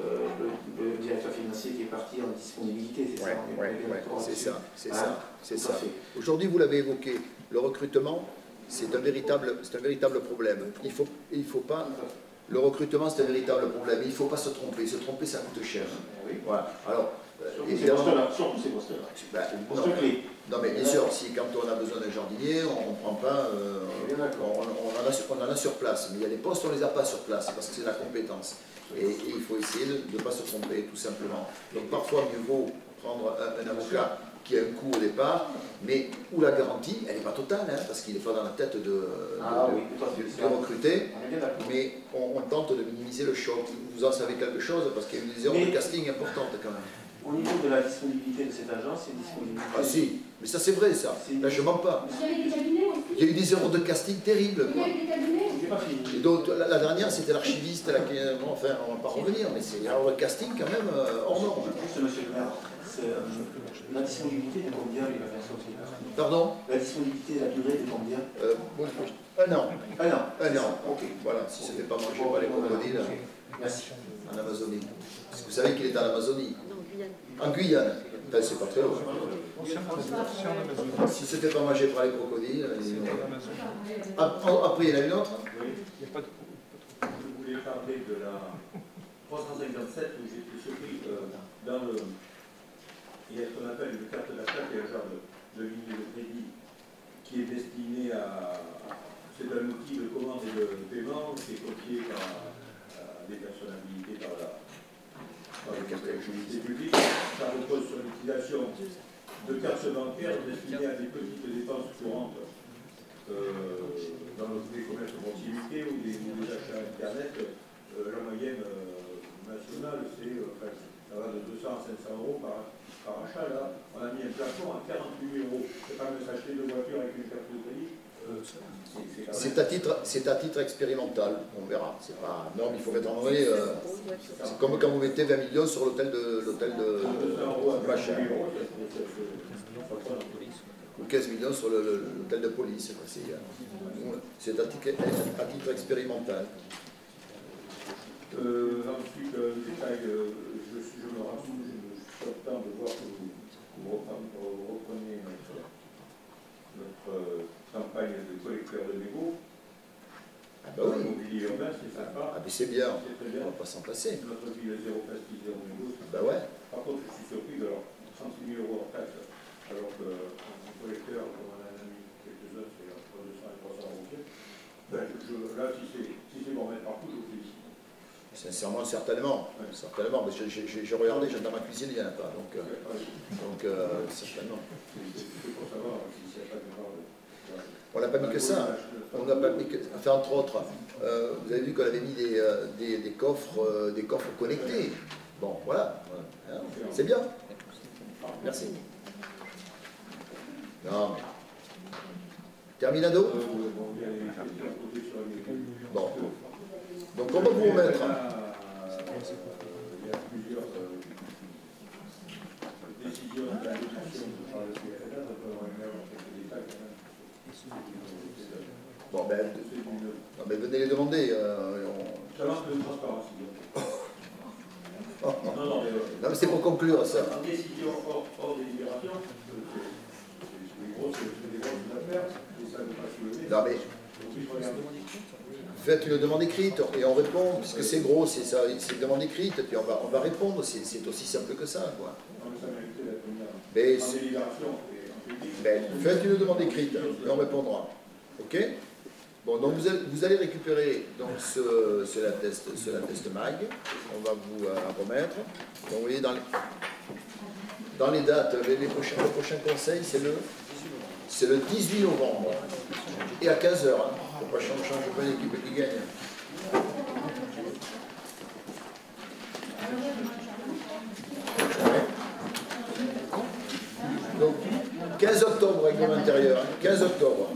Speaker 6: euh, le, le directeur financier qui est parti en disponibilité, c'est
Speaker 1: Ouais,
Speaker 6: ça
Speaker 1: ouais, ouais,
Speaker 6: d'accord
Speaker 1: c'est ça, c'est
Speaker 6: Hein
Speaker 1: ça, c'est. Aujourd'hui, vous l'avez évoqué, le recrutement, c'est un véritable, c'est un véritable problème. Il faut, il faut pas. Le recrutement, c'est un véritable problème. Il ne faut pas se tromper. Se tromper, ça coûte cher. Voilà. Alors,
Speaker 6: Surtout ces postes-là, surtout ces postes-là.
Speaker 1: Ben,
Speaker 6: Poste
Speaker 1: non. mais bien sûr, si quand on a besoin d'un jardinier, on ne prend pas. euh, on, on en a, sur- on en a sur place. Mais il y a des postes, on ne les a pas sur place, parce que c'est la compétence. Et, et il faut essayer de ne pas se tromper, tout simplement. Donc parfois, mieux vaut prendre un, un avocat qui a un coût au départ, mais où la garantie, elle n'est pas totale, hein, parce qu'il n'est pas dans la tête de, de-
Speaker 6: Ah
Speaker 1: de-
Speaker 6: oui,
Speaker 1: de- de recruter.
Speaker 6: On est.
Speaker 1: Mais on, on tente de minimiser le choc. Vous en savez quelque chose, parce qu'il y a erreurs
Speaker 6: Mais-
Speaker 1: de casting importantes quand même.
Speaker 6: Au niveau de la disponibilité de cette agence, c'est disponibilité.
Speaker 1: Ah si, mais ça c'est vrai ça. Là je mens pas.
Speaker 14: Il y avait des cabinets aussi.
Speaker 1: Il y a eu des erreurs de casting terribles.
Speaker 14: Il y a eu des cabinets.
Speaker 6: J'ai pas fini.
Speaker 1: Et donc la, la dernière c'était l'archiviste, qui, bon, enfin on va pas revenir, mais c'est une erreur de casting quand même euh, hors norme.
Speaker 6: Juste, monsieur le maire, euh, la disponibilité de combien la personne qui est partie
Speaker 1: Pardon?
Speaker 6: La disponibilité, la durée de combien
Speaker 1: Euh, bon, Un an.
Speaker 6: Un an.
Speaker 1: Un an, ok. Voilà, si ça ne fait pas manger par les crocodiles
Speaker 6: Merci.
Speaker 1: en Amazonie. Parce que vous savez qu'il est en Amazonie. En Guyane. C'est pas très loin. Si c'était pas mangé par les crocodiles. il- Ah, oh, Après, il y en a une autre
Speaker 4: Je voulais parler de la 357 où j'étais surpris euh, dans le. Il y a ce qu'on appelle une carte d'achat qui est un genre de, de ligne de crédit qui est destinée à. C'est un outil de commande et de paiement qui est copié par euh, des personnes habilitées par la collectivités publiques. Ça repose sur l'utilisation de cartes bancaires destinées à des petites dépenses courantes euh, dans les commerces de proximité ou des, achats Internet, euh, la moyenne euh, nationale, c'est euh, enfin, ça va de 200 à 500 euros par, par achat. Là, on a mis un plafond à 48 000 euros. C'est pas mieux s'acheter deux voitures avec une carte de crédit. Euh, c'est-
Speaker 1: à titre, c'est à titre expérimental, on verra. C'est pas, non, mais il faut mettre en monnaie. euh, c'est comme quand vous mettez 20 millions sur l'hôtel de l'hôtel de, machin. Ou 15 millions sur l'hôtel de police. C'est, euh, C'est à titre, à titre expérimental.
Speaker 4: Euh, ensuite, un détail, euh, je, je me je suis content de voir que vous, reprenez, notre, euh, campagne de collecteur de mégots.
Speaker 1: Ah bah oui.
Speaker 4: Le mobilier urbain, c'est sympa.
Speaker 1: Ah mais c'est bien, on va pas s'en passer.
Speaker 4: Notre ville zéro plastique, zéro mégot. c'est
Speaker 1: Bah ouais.
Speaker 4: Par contre, je suis surpris de leur 36 000 euros hors taxe, alors que un collecteur, comme on en a mis quelques-uns, c'est entre 200 et 300 euros. Ben, je- là, si c'est si c'est pour mettre partout, je vous félicite.
Speaker 1: Sincèrement, certainement. Certainement. Mais j'ai- regardé, j'ai dans ma cuisine, il n'y en a pas. Donc, euh, donc euh, certainement.
Speaker 4: C'est pour savoir pas de.
Speaker 1: On n'a pas mis que ça. On n'a pas mis que enfin, entre autres, euh, vous avez vu qu'on avait mis des, euh, des, coffres, euh, des coffres connectés. Bon, voilà. Hein, C'est bien. Merci. Non. Terminado Bon. Donc on va vous remettre.
Speaker 4: Il y a
Speaker 1: Bon, ben, non, venez les demander. euh, on-.
Speaker 4: Non, non, euh,
Speaker 1: Non, mais c'est pour conclure ça.
Speaker 4: En décision hors, hors délibération, c'est c'est des grosses, c'est des grosses affaires, et ça ne pas soulever.
Speaker 1: Non, mais-. Faites une demande écrite et on répond, puisque c'est gros, c'est ça, c'est une demande écrite, et puis on va, on va répondre, c'est aussi simple que ça. Quoi.
Speaker 4: Mais en
Speaker 1: c'est- Ben, faites une demande écrite et on répondra. Ok? Bon, donc vous allez, vous allez récupérer donc, ce, ce mag. On va vous euh, remettre. Donc vous voyez, dans les, dans les dates, les, les prochains, le prochain conseil, c'est le, c'est le 18 novembre. Et à 15h. Hein. Faut pas changer, change pas qui gagne. Donc, 15 octobre, règlement intérieur. 15 octobre.